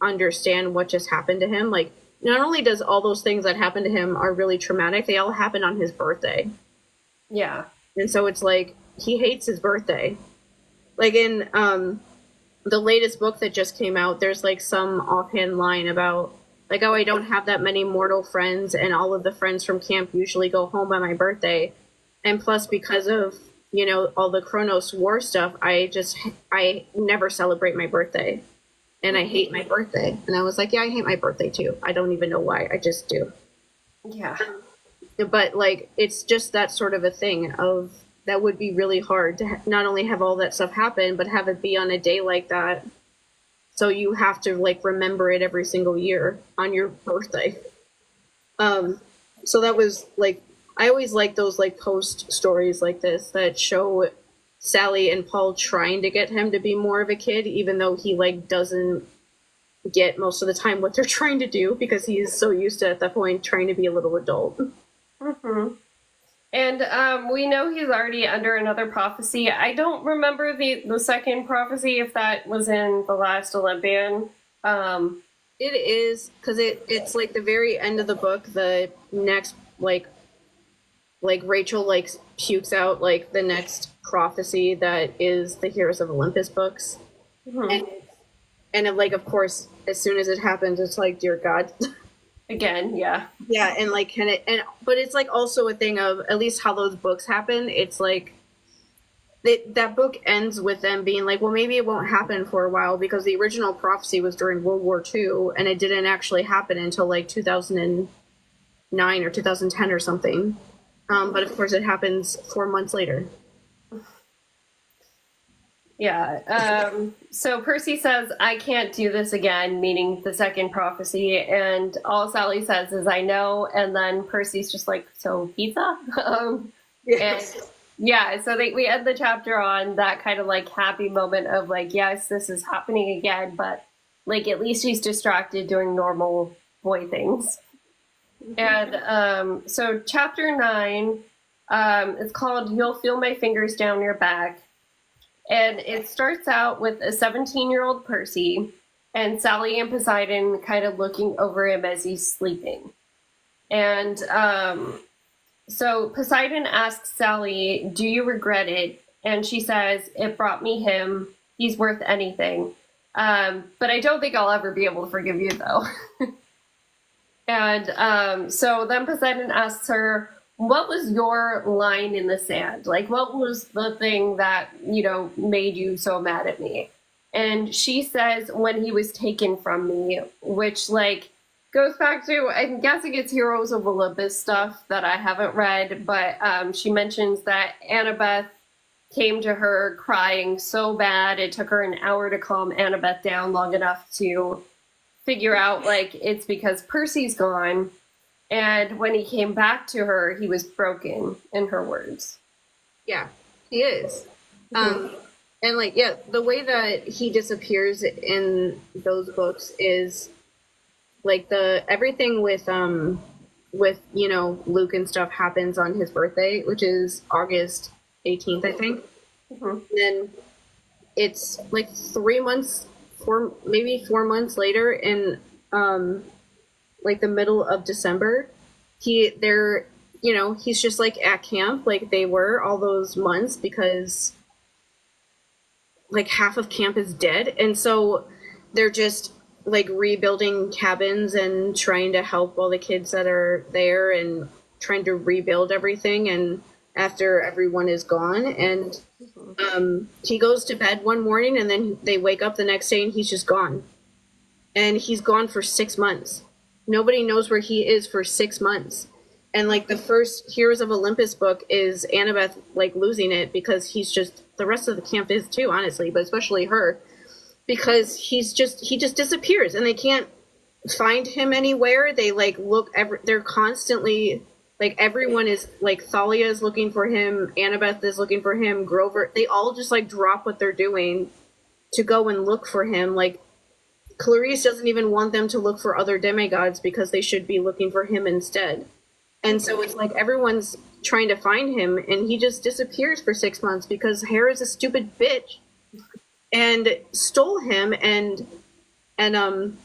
understand what just happened to him. Like not only does all those things that happened to him are really traumatic, they all happened on his birthday. Yeah. And so it's like he hates his birthday. Like in um the latest book that just came out, there's like some offhand line about like, oh, I don't have that many mortal friends, and all of the friends from camp usually go home by my birthday. And plus, because of you know all the Kronos War stuff, I just I never celebrate my birthday, and I hate my birthday. And I was like, yeah, I hate my birthday too. I don't even know why. I just do. Yeah. But like, it's just that sort of a thing of that would be really hard to ha- not only have all that stuff happen, but have it be on a day like that. So you have to like remember it every single year on your birthday. Um, so that was like I always like those like post stories like this that show Sally and Paul trying to get him to be more of a kid, even though he like doesn't get most of the time what they're trying to do because he's so used to at that point trying to be a little adult. hmm And um, we know he's already under another prophecy. I don't remember the the second prophecy if that was in the last Olympian. Um, It is because it it's like the very end of the book. The next like like Rachel like pukes out like the next prophecy that is the Heroes of Olympus books, mhm. and and it, like of course as soon as it happens, it's like dear God. Again, yeah. yeah, and like can it and but it's like also a thing of at least how those books happen. It's like. They, that book ends with them being like, well, maybe it won't happen for a while because the original prophecy was during World War II and it didn't actually happen until like 2009 or 2010 or something. Um, but of course, it happens four months later. Yeah. Um, so Percy says, I can't do this again, meaning the second prophecy. And all Sally says is, I know. And then Percy's just like, so pizza? um, and yeah, so they, we end the chapter on that kind of like happy moment of like, yes, this is happening again, but like at least he's distracted doing normal boy things. And um, so chapter nine, um, it's called You'll Feel My Fingers Down Your Back. And it starts out with a 17 year old Percy and Sally and Poseidon kind of looking over him as he's sleeping. And um, so Poseidon asks Sally, Do you regret it? And she says, It brought me him. He's worth anything. Um, but I don't think I'll ever be able to forgive you, though. and um, so then Poseidon asks her, What was your line in the sand? Like, what was the thing that, you know, made you so mad at me? And she says, When he was taken from me, which, like, goes back to I'm guessing it's Heroes of Olympus stuff that I haven't read, but um, she mentions that Annabeth came to her crying so bad it took her an hour to calm Annabeth down long enough to figure out like it's because Percy's gone. And when he came back to her, he was broken, in her words. Yeah, he is. Um, and like, yeah, the way that he disappears in those books is like the everything with um with you know Luke and stuff happens on his birthday, which is August 18th, I think. Mhm. And then it's like three months, four maybe four months later, in um like the middle of December, he they're you know he's just like at camp like they were all those months because like half of camp is dead. And so they're just like rebuilding cabins and trying to help all the kids that are there and trying to rebuild everything. And after everyone is gone and um, he goes to bed one morning and then they wake up the next day and he's just gone. And he's gone for six months. Nobody knows where he is for six months. And like the first heroes of olympus book is annabeth like losing it because he's just the rest of the camp is too honestly but especially her because he's just he just disappears and they can't find him anywhere. They like look every they're constantly like everyone is like thalia is looking for him annabeth is looking for him grover they all just like drop what they're doing to go and look for him. Like Clarisse doesn't even want them to look for other demigods because they should be looking for him instead. And so it's like everyone's trying to find him and he just disappears for six months because hera's a stupid bitch and stole him and and um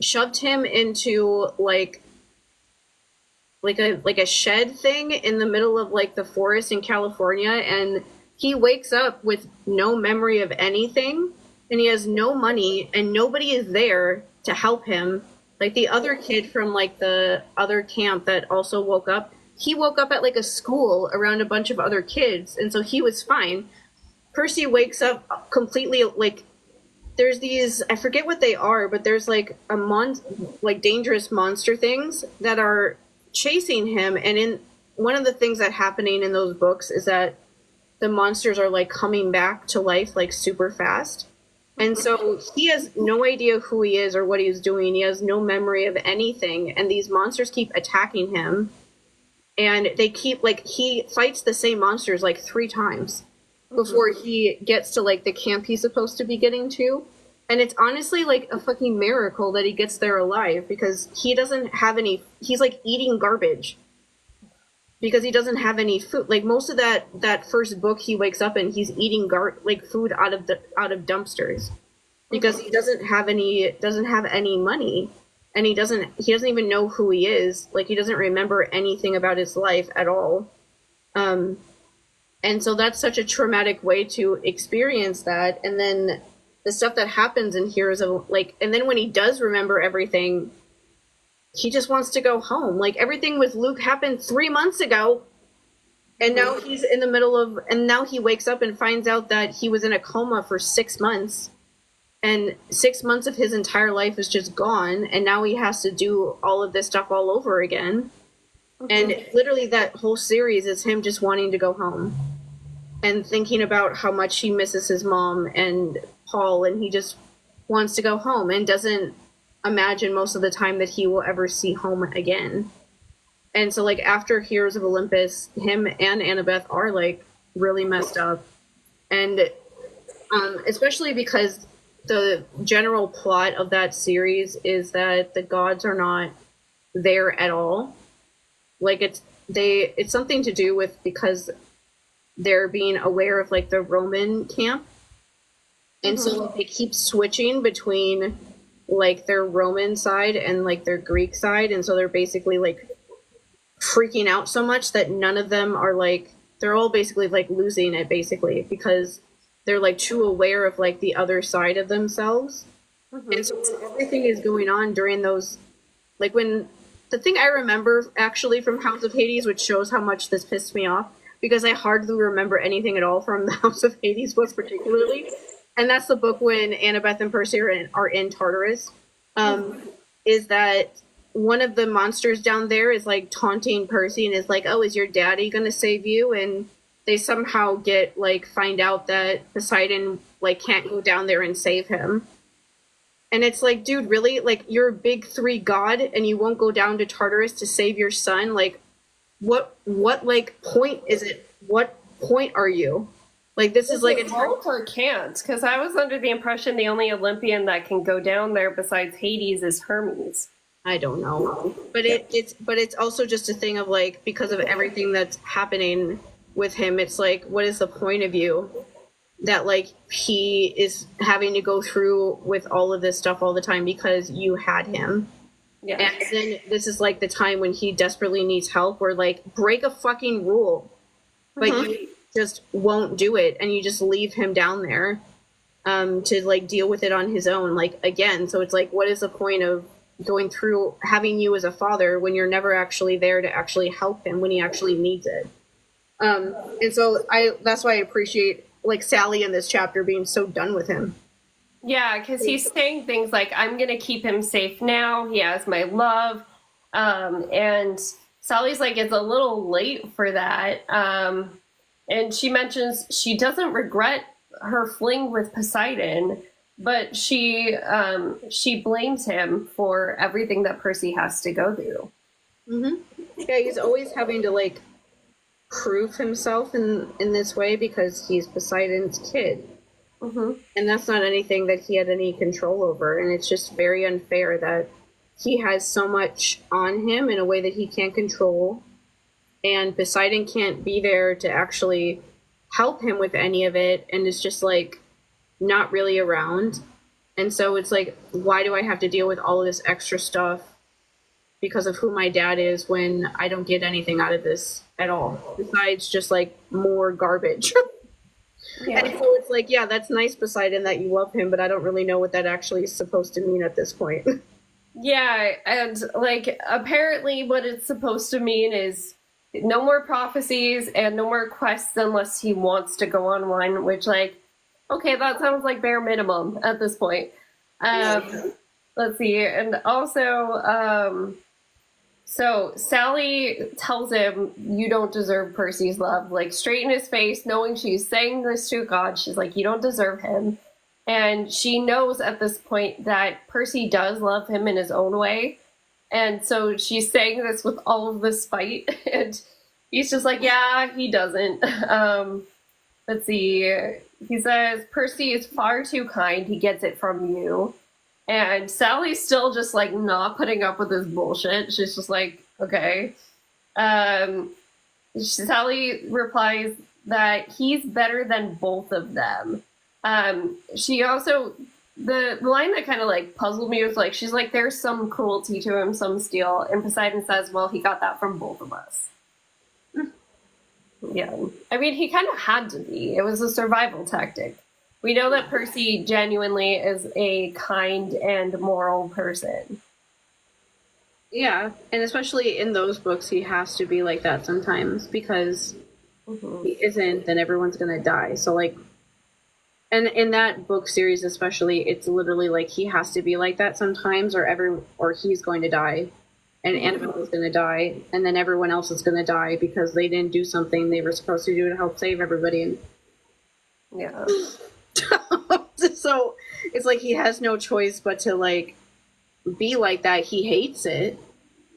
shoved him into like like a like a shed thing in the middle of like the forest in California and he wakes up with no memory of anything and he has no money and nobody is there to help him. Like the other kid from like the other camp that also woke up he woke up at like a school around a bunch of other kids and so he was fine. Percy wakes up completely like there's these i forget what they are but there's like a mon like dangerous monster things that are chasing him and in one of the things that happening in those books is that the monsters are like coming back to life like super fast. And so he has no idea who he is or what he's doing. He has no memory of anything. And these monsters keep attacking him. And they keep like he fights the same monsters like three times mm-hmm. before he gets to like the camp he's supposed to be getting to and it's honestly like a fucking miracle that he gets there alive because he doesn't have any he's like eating garbage because he doesn't have any food. Like most of that that first book he wakes up and he's eating gar like food out of the out of dumpsters because he doesn't have any doesn't have any money and he doesn't he doesn't even know who he is. Like he doesn't remember anything about his life at all. Um and so that's such a traumatic way to experience that. And then the stuff that happens in Heroes of like and then when he does remember everything he just wants to go home. Like everything with luke happened three months ago and now he's in the middle of and now he wakes up and finds out that he was in a coma for six months and six months of his entire life is just gone and now he has to do all of this stuff all over again. And literally that whole series is him just wanting to go home and thinking about how much he misses his mom and paul and he just wants to go home and doesn't imagine most of the time that he will ever see home again. And so like after heroes of olympus him and annabeth are like really messed up. And um, especially because the general plot of that series is that the gods are not there at all. Like it's they it's something to do with because they're being aware of like the roman camp and so mm-hmm. like, they keep switching between like their roman side and like their greek side. And so they're basically like freaking out so much that none of them are like they're all basically like losing it basically because they're like too aware of like the other side of themselves. Mm-hmm. And so everything is going on during those like when the thing i remember actually from house of hades which shows how much this pissed me off because i hardly remember anything at all from the house of hades books particularly and that's the book when annabeth and percy are in, are in tartarus um, is that one of the monsters down there is like taunting percy and is like oh is your daddy gonna save you? And they somehow get like find out that poseidon like can't go down there and save him. And it's like dude really? Like you're a big three god and you won't go down to tartarus to save your son? Like what what like point is it? What point are you like this is like a won't or can't because I was under the impression the only Olympian that can go down there besides Hades is Hermes. I don't know, but it it's but it's also just a thing of like because of everything that's happening with him, it's like what is the point of you that like he is having to go through with all of this stuff all the time because you had him. Yeah. And then this is like the time when he desperately needs help where like break a fucking rule. But Mhm. you just won't do it and you just leave him down there um to like deal with it on his own like again so it's like what is the point of going through having you as a father when you're never actually there to actually help him when he actually needs it um and so i that's why i appreciate like sally in this chapter being so done with him Yeah, because he's saying things like, I'm to keep him safe now. He has my love. Um, and Sally's like, it's a little late for that. Um, and she mentions she doesn't regret her fling with Poseidon, but she um, she blames him for everything that Percy has to go through. hmm Yeah, he's always having to like prove himself in in this way because he's Poseidon's kid, hmm and that's not anything that he had any control over, and it's just very unfair that he has so much on him in a way that he can't control, and Poseidon can't be there to actually help him with any of it, and is just like not really around. And so it's like, why do I have to deal with all of this extra stuff because of who my dad is when I don't get anything out of this at all, besides just like more garbage. yeah. And so it's like, yeah, that's nice, Poseidon, that you love him, but I don't really know what that actually is supposed to mean at this point. Yeah, and like apparently what it's supposed to mean is no more prophecies and no more quests unless he wants to go on one, which like okay, that sounds like bare minimum at this point. Um let's see. And also um so Sally tells him, You don't deserve Percy's love. Like, straight in his face, knowing she's saying this to God, she's like, You don't deserve him. And she knows at this point that Percy does love him in his own way. And so she's saying this with all of this spite. And he's just like, Yeah, he doesn't. Um, let's see. He says, Percy is far too kind. He gets it from you. And Sally's still just like not putting up with this bullshit. She's just like, okay. Um, Sally replies that he's better than both of them. Um, she also the, the line that kind of like puzzled me was like she's like there's some cruelty to him, some steel, and Poseidon says, well, he got that from both of us. yeah, I mean, he kind of had to be. It was a survival tactic. We know that Percy genuinely is a kind and moral person. Yeah, and especially in those books, he has to be like that sometimes because mm-hmm. he isn't, then everyone's gonna die. So, like, and in that book series, especially, it's literally like he has to be like that sometimes, or every, or he's going to die, and mm-hmm. Is going to die, and then everyone else is going to die because they didn't do something they were supposed to do to help save everybody. And yeah. so it's like he has no choice but to like be like that. He hates it.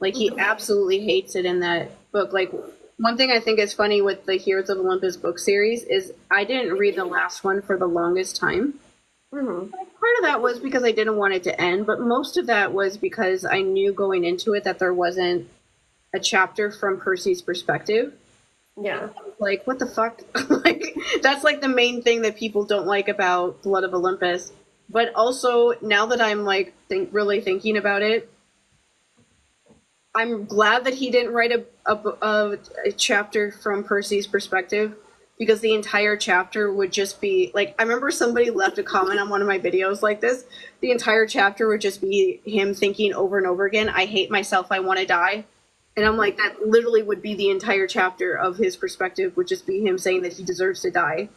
Like he mm-hmm. absolutely hates it in that book. Like one thing I think is funny with the Heroes of Olympus book series is I didn't read the last one for the longest time. Mm-hmm. Part of that was because I didn't want it to end, but most of that was because I knew going into it that there wasn't a chapter from Percy's perspective. Yeah. Like, what the fuck? like, that's like the main thing that people don't like about Blood of Olympus. But also, now that I'm like think really thinking about it, I'm glad that he didn't write a, a, a, chapter from Percy's perspective because the entire chapter would just be like I remember somebody left a comment on one of my videos like this. The entire chapter would just be him thinking over and over again, I hate myself, I want to die. And I'm like, that literally would be the entire chapter of his perspective, would just be him saying that he deserves to die.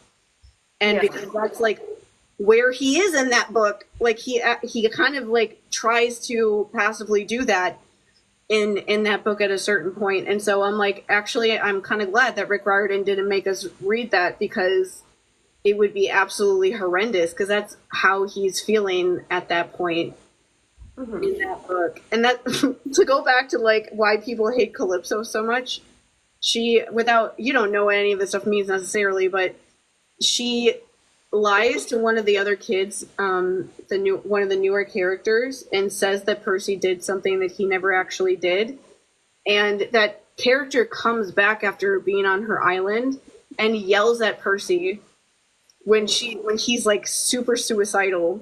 And yeah. because that's like where he is in that book, like he uh, he kind of like tries to passively do that in in that book at a certain point. And so I'm like, actually, I'm kind of glad that Rick Riordan didn't make us read that because it would be absolutely horrendous because that's how he's feeling at that point mm-hmm. in that book. And that to go back to like why people hate Calypso so much, she without you don't know what any of this stuff means necessarily, but she lies to one of the other kids, um, the new one of the newer characters, and says that Percy did something that he never actually did, and that character comes back after being on her island and yells at Percy when she when he's like super suicidal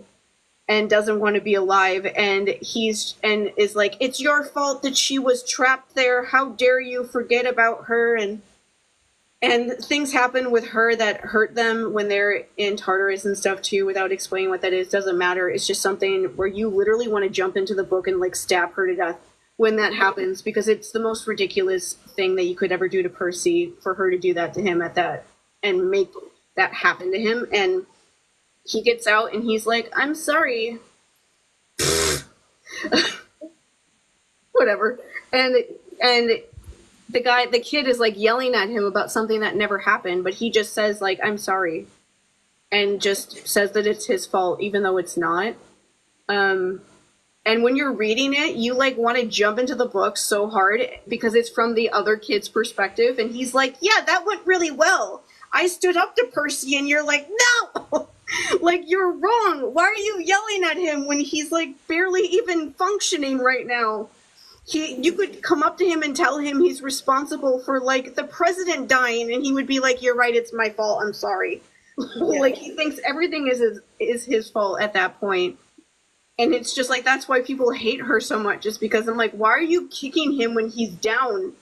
and doesn't want to be alive. And he's and is like it's your fault that she was trapped there. How dare you forget about her? And and things happen with her that hurt them when they're in Tartarus and stuff too without explaining what that is doesn't matter it's just something where you literally want to jump into the book and like stab her to death when that happens because it's the most ridiculous thing that you could ever do to Percy for her to do that to him at that and make that happen to him and he gets out and he's like, I'm sorry. Whatever. And and the guy the kid is like yelling at him about something that never happened, but he just says like, I'm sorry. And just says that it's his fault, even though it's not. Um and when you're reading it, you like want to jump into the book so hard because it's from the other kid's perspective. And he's like, Yeah, that went really well. I stood up to Percy, and you're like, No! like you're wrong. Why are you yelling at him when he's like barely even functioning right now? He you could come up to him and tell him he's responsible for like the president dying and he would be like you're right it's my fault. I'm sorry. like he thinks everything is his, is his fault at that. And it's just like that's why people hate her so much, just because I'm like, why are you kicking him when he's down?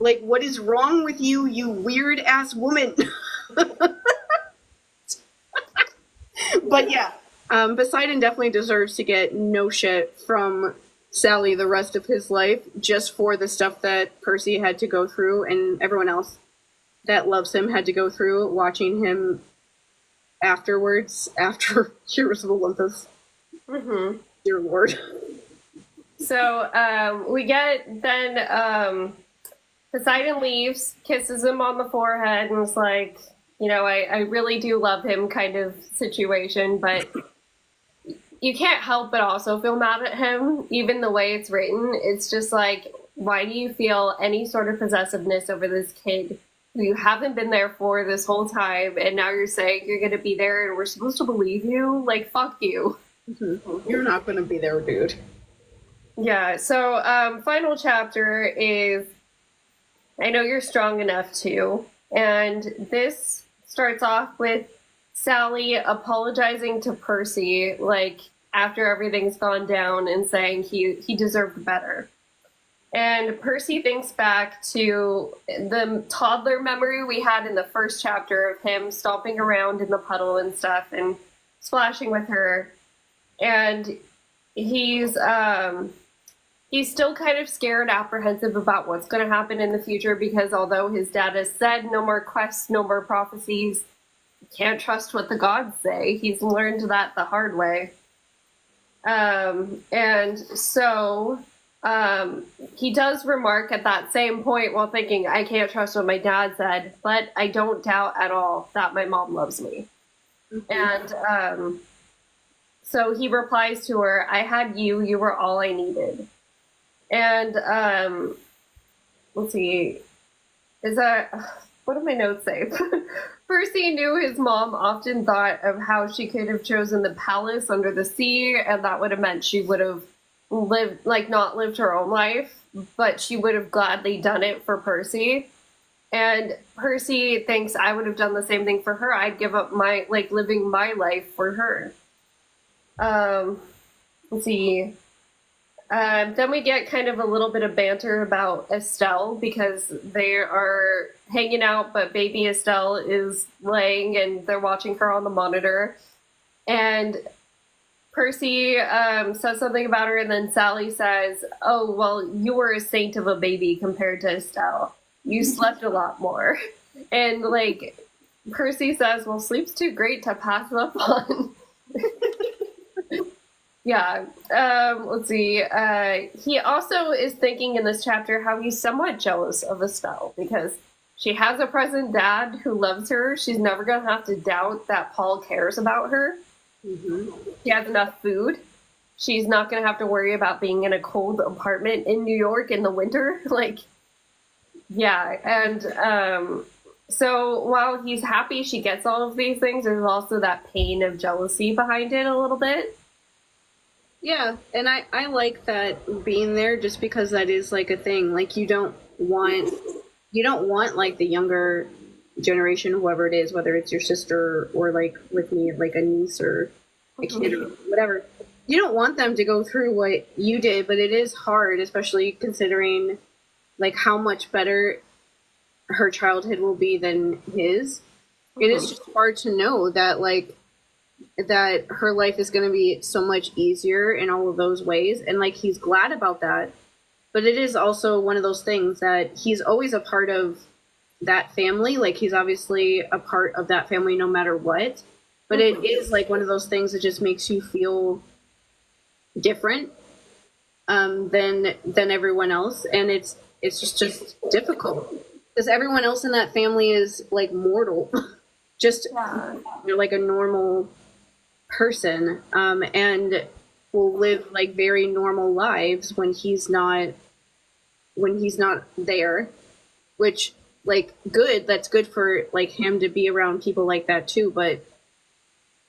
Like, what is wrong with you, you weird ass woman? but yeah, um, Poseidon definitely deserves to get no shit from Sally the rest of his life just for the stuff that Percy had to go through and everyone else that loves him had to go through watching him afterwards after Heroes of Olympus. Mm-hmm. Dear Lord. So um, we get then um, Poseidon leaves, kisses him on the forehead, and is like, you know, I, I really do love him kind of situation, but you can't help but also feel mad at him, even the way it's written. It's just like, why do you feel any sort of possessiveness over this kid who you haven't been there for this whole time, and now you're saying you're going to be there and we're supposed to believe you? Like, fuck you. Mm-hmm. You're not going to be there, dude. Yeah, so um, final chapter is I know you're strong enough to. And this starts off with Sally apologizing to Percy, like after everything's gone down, and saying he, he deserved better. And Percy thinks back to the toddler memory we had in the first chapter of him stomping around in the puddle and stuff and splashing with her. And he's um, he's still kind of scared, apprehensive about what's going to happen in the future because although his dad has said no more quests, no more prophecies, can't trust what the gods say. He's learned that the hard way. Um, and so um, he does remark at that same point while thinking, I can't trust what my dad said, but I don't doubt at all that my mom loves me. Mm-hmm. And um, so he replies to her, I had you, you were all I needed. And um, let's see, is that what do my notes say? Percy knew his mom often thought of how she could have chosen the palace under the sea, and that would have meant she would have lived, like, not lived her own life, but she would have gladly done it for Percy. And Percy thinks I would have done the same thing for her. I'd give up my, like, living my life for her. Um, let's see. Um, then we get kind of a little bit of banter about Estelle because they are hanging out, but baby Estelle is laying and they're watching her on the monitor. And Percy um, says something about her, and then Sally says, Oh, well, you were a saint of a baby compared to Estelle. You slept a lot more. And like, Percy says, Well, sleep's too great to pass up on. Yeah. Um, let's see. Uh, he also is thinking in this chapter how he's somewhat jealous of Estelle because she has a present dad who loves her. She's never going to have to doubt that Paul cares about her. Mm-hmm. She has enough food. She's not going to have to worry about being in a cold apartment in New York in the winter. like, yeah. And um, so while he's happy she gets all of these things, there's also that pain of jealousy behind it a little bit. Yeah, and I I like that being there just because that is like a thing. Like you don't want you don't want like the younger generation, whoever it is, whether it's your sister or like with me, like a niece or a kid or mm-hmm. whatever. You don't want them to go through what you did, but it is hard, especially considering like how much better her childhood will be than his. It is mm-hmm. just hard to know that like that her life is going to be so much easier in all of those ways and like he's glad about that but it is also one of those things that he's always a part of that family like he's obviously a part of that family no matter what but it mm-hmm. like one of those things that just makes you feel different um, than than everyone else and it's it's just just difficult because everyone else in that family is like mortal just yeah. they're like a normal person um, and will live like very normal lives when he's not when he's not there which like good that's good for like him to be around people like that too but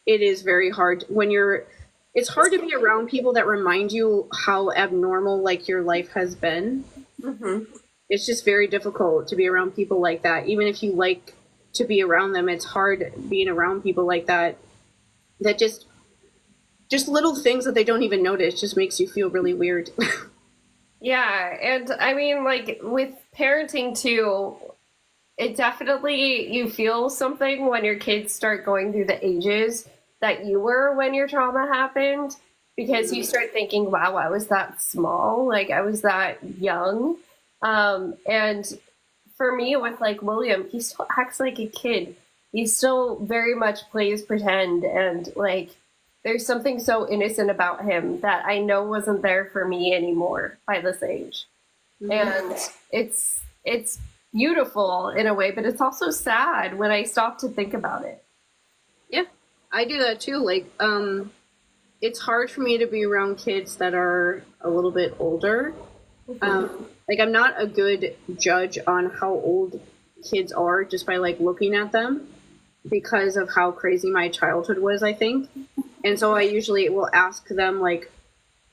it is very hard when you're it's hard to be around people that remind you how abnormal like your life has been mm-hmm. it's just very difficult to be around people like that even if you like to be around them. It's hard being around people like that that just just little things that they don't even notice just makes you feel really weird. yeah, and I mean like with parenting too, it definitely you feel something when your kids start going through the ages that you were when your trauma happened because you start thinking, wow, I was that small, like I was that young. Um, and for me, with like William, he still acts like a kid. He still very much plays pretend, and like there's something so innocent about him that I know wasn't there for me anymore by this age. Mm-hmm. And it's it's beautiful in a way, but it's also sad when I stop to think about it. Yeah, I do that too. Like, um, it's hard for me to be around kids that are a little bit older. Mm-hmm. Um, like I'm not a good judge on how old kids are just by like looking at them because of how crazy my childhood was, I think. And so I usually will ask them like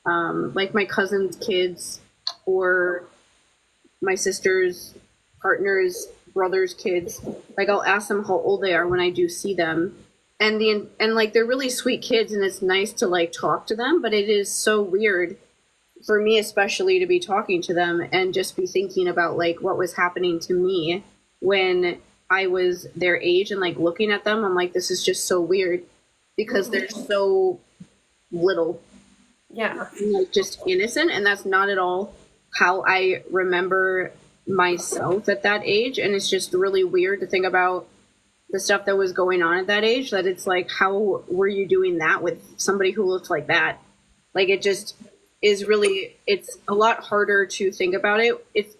um, like my cousin's kids or my sister's partner's brother's kids. Like I'll ask them how old they are when I do see them and the and like they're really sweet kids and it's nice to like talk to them but it is so weird for me especially to be talking to them and just be thinking about like what was happening to me when i was their age and like looking at them i'm like this is just so weird because they're so little. Yeah. Like just innocent and that's not at all how i remember myself at that age and it's just really weird to think about the stuff that was going on at that age that it's like how were you doing that with somebody who looked like that? Like it just is really it's a lot harder to think about it. It's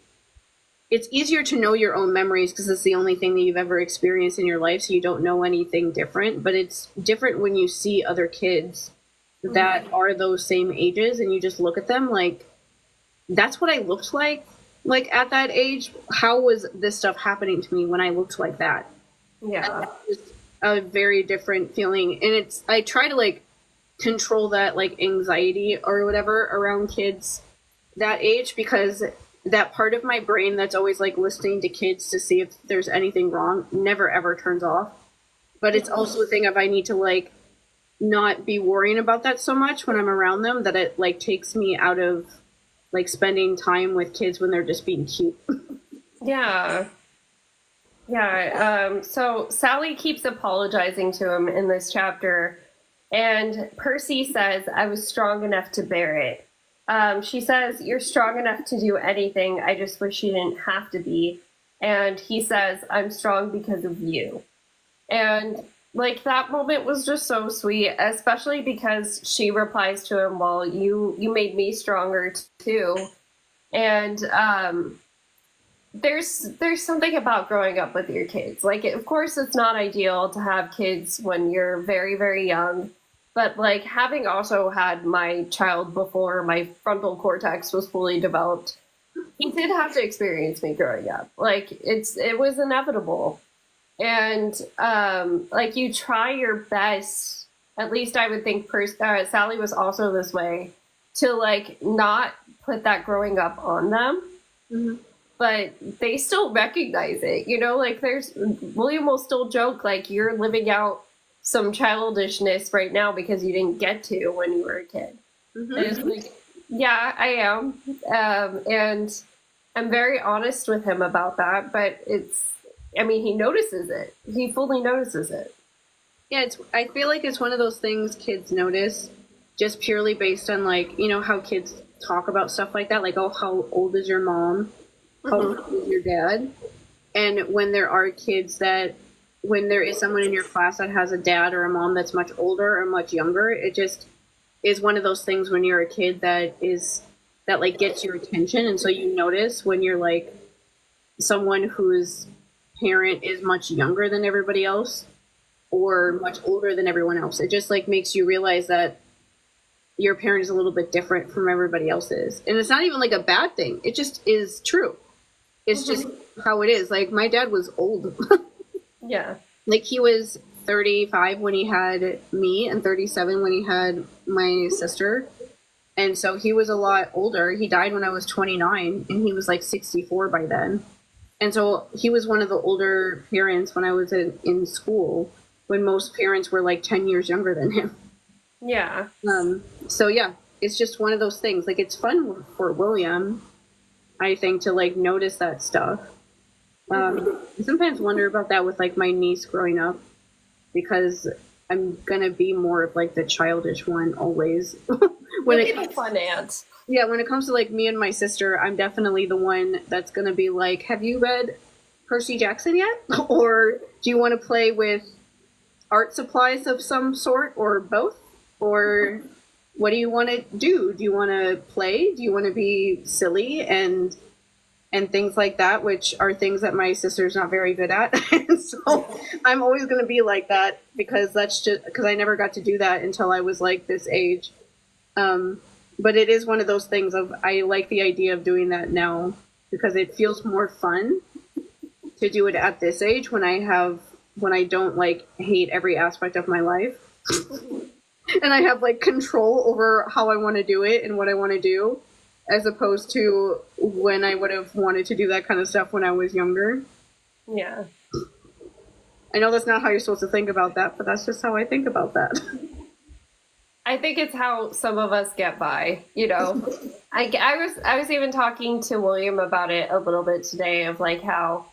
it's easier to know your own memories because it's the only thing that you've ever experienced in your life so you don't know anything different but it's different when you see other kids that mm-hmm. are those same ages and you just look at them like that's what i looked like like at that age how was this stuff happening to me when i looked like that yeah. a very different feeling. And it's, I try to like control that like anxiety or whatever around kids that age because that part of my brain that's always like listening to kids to see if there's anything wrong never ever turns off. But it's also a thing of I need to like not be worrying about that so much when I'm around them that it like takes me out of like spending time with kids when they're just being cute. yeah. Yeah. Um, so Sally keeps apologizing to him in this chapter, and Percy says, I was strong enough to bear it. Um, she says, You're strong enough to do anything. I just wish you didn't have to be. And he says, I'm strong because of you. And like that moment was just so sweet, especially because she replies to him, Well, you you made me stronger too. And um there's there's something about growing up with your kids. Like, of course, it's not ideal to have kids when you're very very young, but like having also had my child before my frontal cortex was fully developed, he did have to experience me growing up. Like, it's it was inevitable, and um, like you try your best. At least I would think. Pers- uh, Sally was also this way to like not put that growing up on them. Mm-hmm but they still recognize it. You know, like there's William will still joke like you're living out some childishness right now because you didn't get to when you were a kid. Mm-hmm. Like, yeah, I am, um, and I'm very honest with him about that. But it's, I mean, he notices it. He fully notices it. Yeah, it's. I feel like it's one of those things kids notice just purely based on like you know how kids talk about stuff like that, like oh, how old is your mom? mm-hmm. with your dad. And when there are kids that, when there is someone in your class that has a dad or a mom that's much older or much younger, it just is one of those things when you're a kid that is, that like gets your attention. And so you notice when you're like someone whose parent is much younger than everybody else or much older than everyone else. It just like makes you realize that your parent is a little bit different from everybody else's. And it's not even like a bad thing. It just is true. It's mm-hmm. just how it is. Like my dad was old. yeah. Like he was 35 when he had me and 37 when he had my sister. And so he was a lot older. He died when I was 29 and he was like 64 by then. and so he was one of the older parents when I was in, in school, when most parents were like 10 years younger than him. Yeah. Um, so yeah, it's just one of those things. Like it's fun for William, I think, to like notice that stuff. Um, I sometimes wonder about that with like my niece growing up, because I'm gonna be more of like the childish one always. when it comes, fun aunt. Yeah, when it comes to like me and my sister, I'm definitely the one that's gonna be like, "Have you read Percy Jackson yet?" or do you want to play with art supplies of some sort, or both? Or what do you want to do? Do you want to play? Do you want to be silly and and things like that, which are things that my sister's not very good at. so I'm always going to be like that because that's just because I never got to do that until I was like this age. Um, but it is one of those things of I like the idea of doing that now because it feels more fun to do it at this age when I have when I don't like hate every aspect of my life. and I have like control over how I want to do it and what I want to do as opposed to when I would have wanted to do that kind of stuff when I was younger. Yeah. I know that's not how you're supposed to think about that, but that's just how I think about that. I think it's how some of us get by, you know. I, I was I was even talking to William about it a little bit today of like how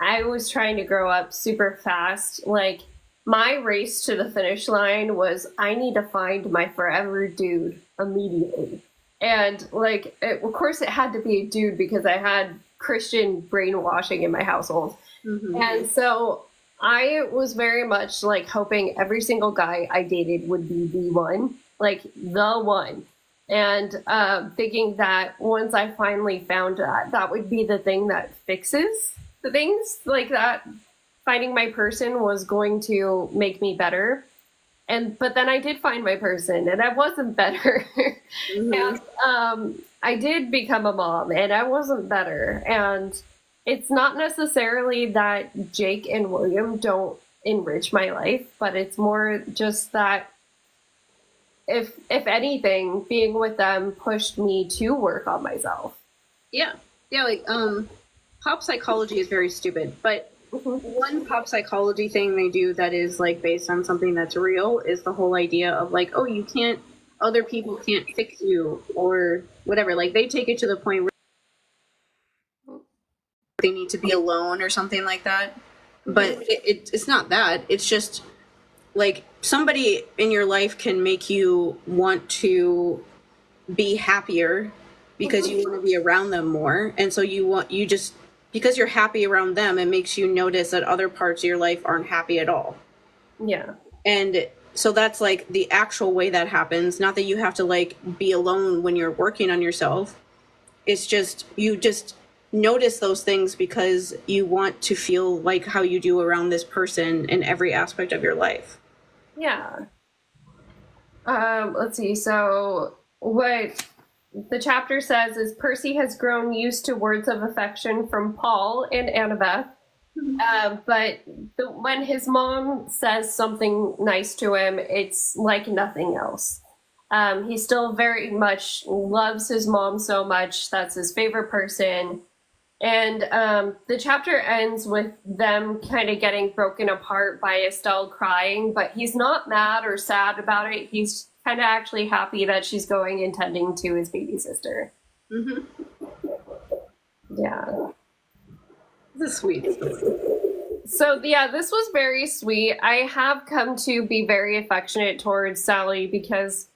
I was trying to grow up super fast. Like my race to the finish line was I need to find my forever dude immediately. And like, it, of course, it had to be a dude because I had Christian brainwashing in my household. Mm-hmm. And so I was very much like hoping every single guy I dated would be the one, like the one. And uh, thinking that once I finally found that, that would be the thing that fixes the things like that. Finding my person was going to make me better and but then I did find my person, and I wasn't better. mm-hmm. and um, I did become a mom, and I wasn't better. And it's not necessarily that Jake and William don't enrich my life, but it's more just that if if anything, being with them pushed me to work on myself. Yeah, yeah. Like um, pop psychology is very stupid, but Mm-hmm. one pop psychology thing they do that is like based on something that's real is the whole idea of like, oh, you can't, other people can't fix you or whatever. Like they take it to the point where they need to be alone or something like that. But mm-hmm. it, it, it's not that. It's just like somebody in your life can make you want to be happier because mm-hmm. you want to be around them more and so you want you just because you're happy around them, it makes you notice that other parts of your life aren't happy at all. Yeah. And so that's like the actual way that happens. Not that you have to like be alone when you're working on yourself. It's just, you just notice those things because you want to feel like how you do around this person in every aspect of your life. Yeah. Um, let's see. So, what the chapter says is Percy has grown used to words of affection from Paul and Annabeth. Mm-hmm. Uh, but the, when his mom says something nice to him, it's like nothing else. Um, he still very much loves his mom so much. That's his favorite person. And um, the chapter ends with them kind of getting broken apart by Estelle crying, but he's not mad or sad about it. He's kind of actually happy that she's going and tending to his baby sister. Mm-hmm. Yeah. This is sweet. So yeah, this was very sweet. I have come to be very affectionate towards Sally because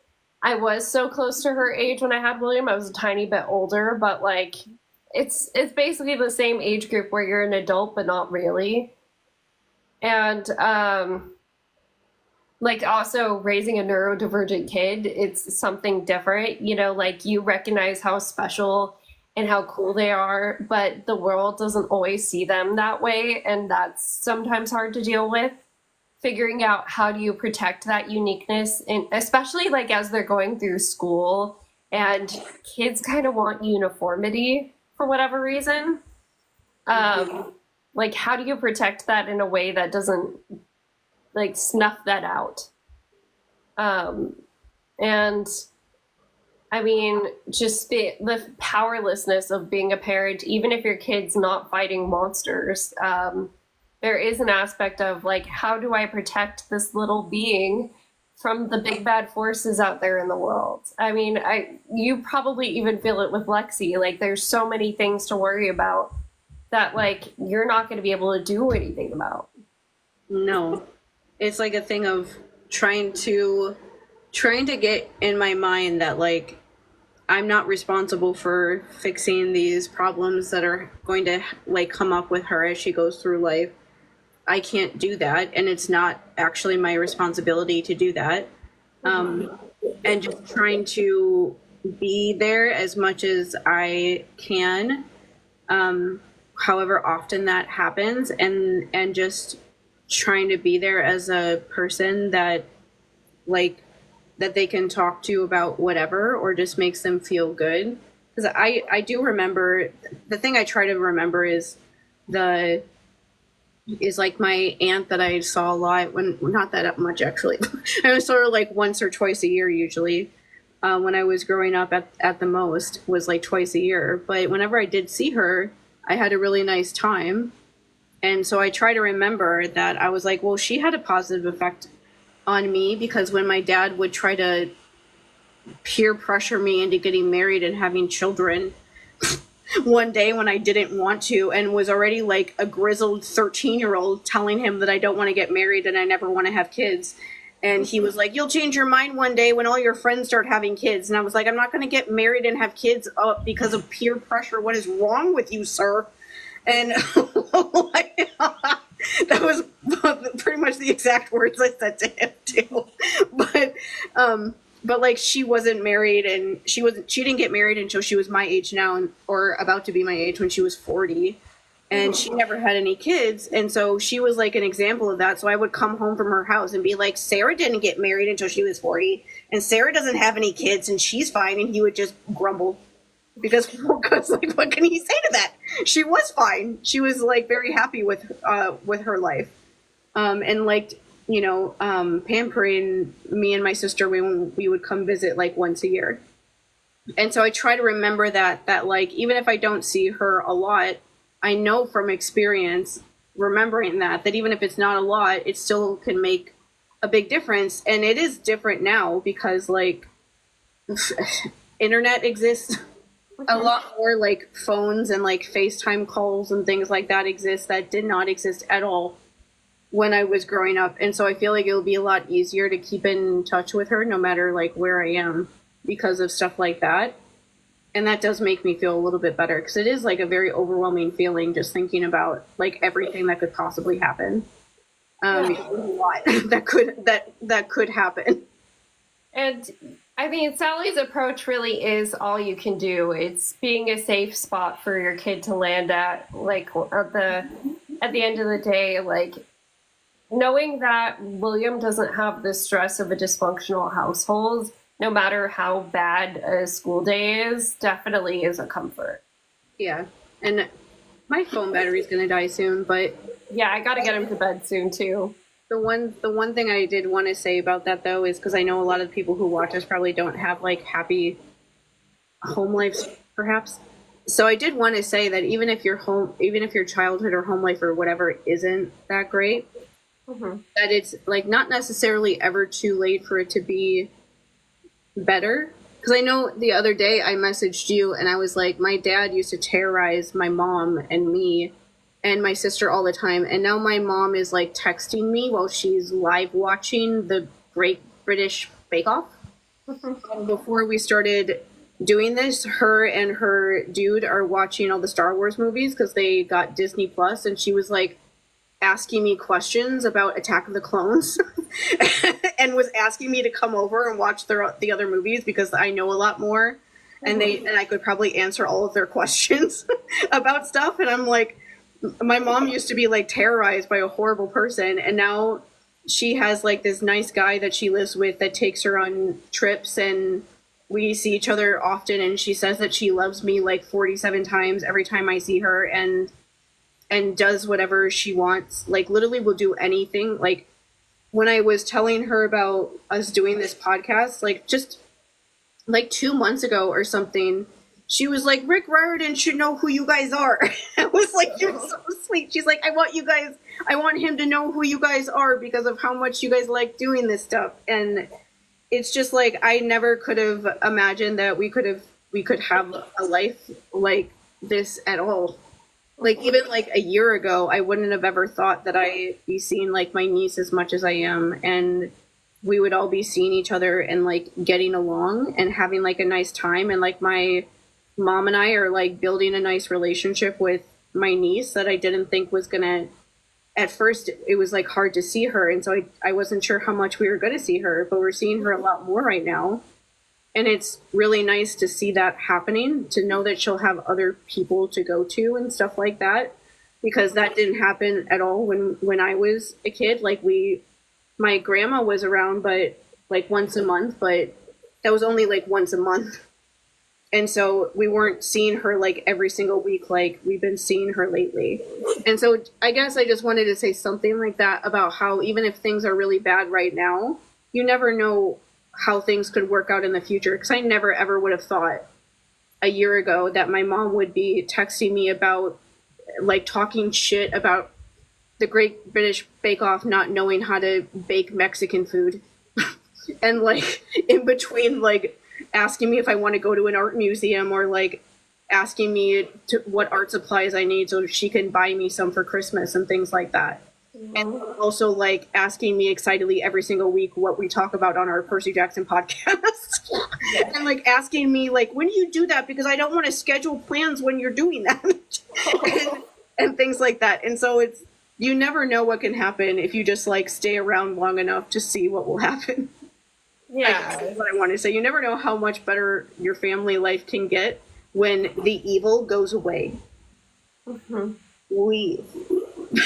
I was so close to her age when I had William. I was a tiny bit older, but like it's it's basically the same age group where you're an adult but not really. And um like also raising a neurodivergent kid it's something different you know like you recognize how special and how cool they are but the world doesn't always see them that way and that's sometimes hard to deal with. Figuring out how do you protect that uniqueness and especially like as they're going through school and kids kind of want uniformity for whatever reason. Um like how do you protect that in a way that doesn't like snuff that out. Um, and I mean, just the, the powerlessness of being a parent, even if your kid's not fighting monsters. Um, there is an aspect of like, how do I protect this little being from the big bad forces out there in the world? I mean, I you probably even feel it with Lexi. Like, there's so many things to worry about that like you're not going to be able to do anything about. No, it's like a thing of trying to trying to get in my mind that like I'm not responsible for fixing these problems that are going to like come up with her as she goes through life. I can't do that and it's not actually my responsibility to do that. Um and just trying to be there as much as I can um however often that happens and and just trying to be there as a person that like that they can talk to about whatever or just makes them feel good. Because i i do remember the thing i try to remember is the is like my aunt that i saw a lot when not that much actually. I was sort of like once or twice a year usually. Uh, when i was growing up at, at the most was like twice a year. But whenever i did see her i had a really nice time and so I try to remember that I was like, well, she had a positive effect on me because when my dad would try to peer pressure me into getting married and having children one day when I didn't want to and was already like a grizzled 13 year old telling him that I don't want to get married and I never want to have kids. And he was like, You'll change your mind one day when all your friends start having kids. And I was like, I'm not going to get married and have kids uh, because of peer pressure. What is wrong with you, sir? And that was pretty much the exact words I said to him too. But um, but like she wasn't married, and she wasn't she didn't get married until she was my age now, and or about to be my age when she was forty. And she never had any kids, and so she was like an example of that. So I would come home from her house and be like, "Sarah didn't get married until she was forty, and Sarah doesn't have any kids, and she's fine." And he would just grumble because because like what can he say to that? She was fine. She was like very happy with uh with her life. Um and like you know um pampering me and my sister when we would come visit like once a year. And so i try to remember that that like even if i don't see her a lot i know from experience remembering that that even if it's not a lot it still can make a big difference. And it is different now because like internet exists a lot more like phones and like FaceTime calls and things like that exist that did not exist at all when I was growing up. And so I feel like it'll be a lot easier to keep in touch with her no matter like where I am because of stuff like that. And that does make me feel a little bit better because it is like a very overwhelming feeling just thinking about like everything that could possibly happen. Um, yeah. a lot that could that that could happen. And I mean, Sally's approach really is all you can do. It's being a safe spot for your kid to land at. Like at the at the end of the day, like knowing that William doesn't have the stress of a dysfunctional household, no matter how bad a school day is, definitely is a comfort. Yeah, and my phone battery's gonna die soon, but yeah, I gotta get him to bed soon too. The one the one thing I did want to say about that though is because I know a lot of people who watch us probably don't have like happy home lives perhaps. So I did want to say that even if your home even if your childhood or home life or whatever isn't that great, mm-hmm. that it's like not necessarily ever too late for it to be better. Because I know the other day I messaged you and I was like, my dad used to terrorize my mom and me and my sister all the time. And now my mom is like texting me while she's live watching the Great British Bake Off. Before we started doing this, her and her dude are watching all the Star Wars movies because they got Disney Plus, and she was like asking me questions about Attack of the Clones, and was asking me to come over and watch the the other movies because I know a lot more, and they and I could probably answer all of their questions about stuff. And I'm like, my mom used to be like terrorized by a horrible person and now she has like this nice guy that she lives with that takes her on trips and we see each other often and she says that she loves me like 47 times every time I see her and and does whatever she wants like literally will do anything like when I was telling her about us doing this podcast like just like two months ago or something, she was like, Rick Riordan should know who you guys are. I was like, You're oh. so sweet. She's like, I want you guys, I want him to know who you guys are because of how much you guys like doing this stuff. And it's just like, I never could have imagined that we could have, we could have a life like this at all. Like, even like a year ago, I wouldn't have ever thought that I'd be seeing like my niece as much as I am. And we would all be seeing each other and like getting along and having like a nice time. And like my, mom and I are like building a nice relationship with my niece that I didn't think was gonna. At first, it was like hard to see her, and so I, I wasn't sure how much we were to see her, but we're seeing her a lot more right now. And it's really nice to see that happening, to know that she'll have other people to go to and stuff like that, because that didn't happen at all when when I was a kid. Like we, my grandma was around, but like once a month, but that was only like once a month and so we weren't seeing her like every single week like we've been seeing her lately. And so i guess i just wanted to say something like that about how even if things are really bad right now you never know how things could work out in the future. Because i never ever would have thought a year ago that my mom would be texting me about like talking shit about the great british bake off not knowing how to bake mexican food. And like in between like asking me if I want to go to an art museum or like asking me to, what art supplies I need so she can buy me some for Christmas and things like that. Mm-hmm. And also like asking me excitedly every single week what we talk about on our Percy Jackson podcast. Yeah. and like asking me like when do you do that because I don't want to schedule plans when you're doing that. and, and things like that. And so it's you never know what can happen if you just like stay around long enough to see what will happen. Yeah. That's what I want to say. You never know how much better your family life can get when the evil goes away. Mm-hmm. Leave.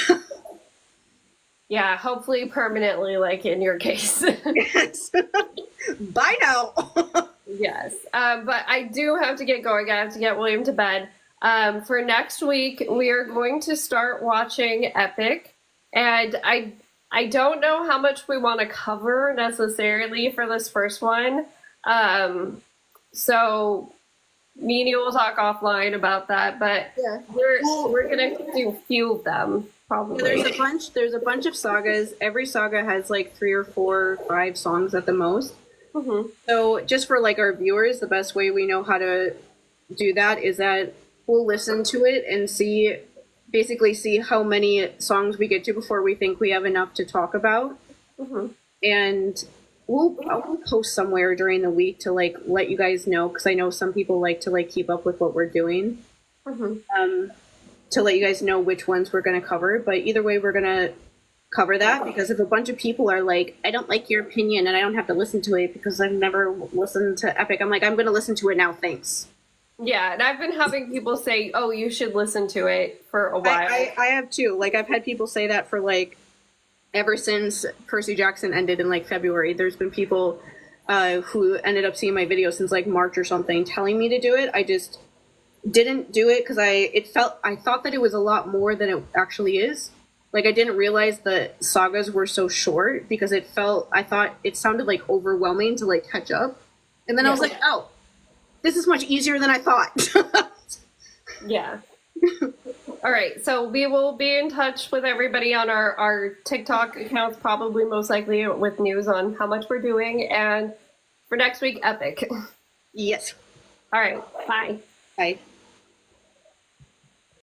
yeah, hopefully permanently, like in your case. yes. Bye now. yes. Um, but I do have to get going. I have to get William to bed. Um, for next week, we are going to start watching Epic. And I I don't know how much we want to cover necessarily for this first one. Um, so me and you will talk offline about that, but yeah. we're well, we're gonna do a few of them probably. There's a bunch. There's a bunch of sagas. Every saga has like three or four, five songs at the most. Mm-hmm. So just for like our viewers, the best way we know how to do that is that we'll listen to it and see basically see how many songs we get to before we think we have enough to talk about. Mm-hmm. And we'll, we'll post somewhere during the week to like let you guys know because I know some people like to like keep up with what we're doing. Mm-hmm. Um, to let you guys know which ones we're going to cover. But either way, we're going to cover that because if a bunch of people are like, I don't like your opinion and I don't have to listen to it because I've never listened to Epic, I'm like, I'm going to listen to it now. Thanks. Yeah, and I've been having people say, "Oh, you should listen to it for a while." I, I, I have too. Like I've had people say that for like ever since Percy Jackson ended in like February. There's been people uh, who ended up seeing my video since like March or something, telling me to do it. I just didn't do it because I it felt I thought that it was a lot more than it actually is. Like I didn't realize that sagas were so short because it felt I thought it sounded like overwhelming to like catch up, and then yeah. I was like, oh this is much easier than I thought. yeah. All right, so we will be in touch with everybody on our, our TikTok accounts, probably most likely with news on how much we're doing. And for next week, Epic. Yes. All right, bye. Bye.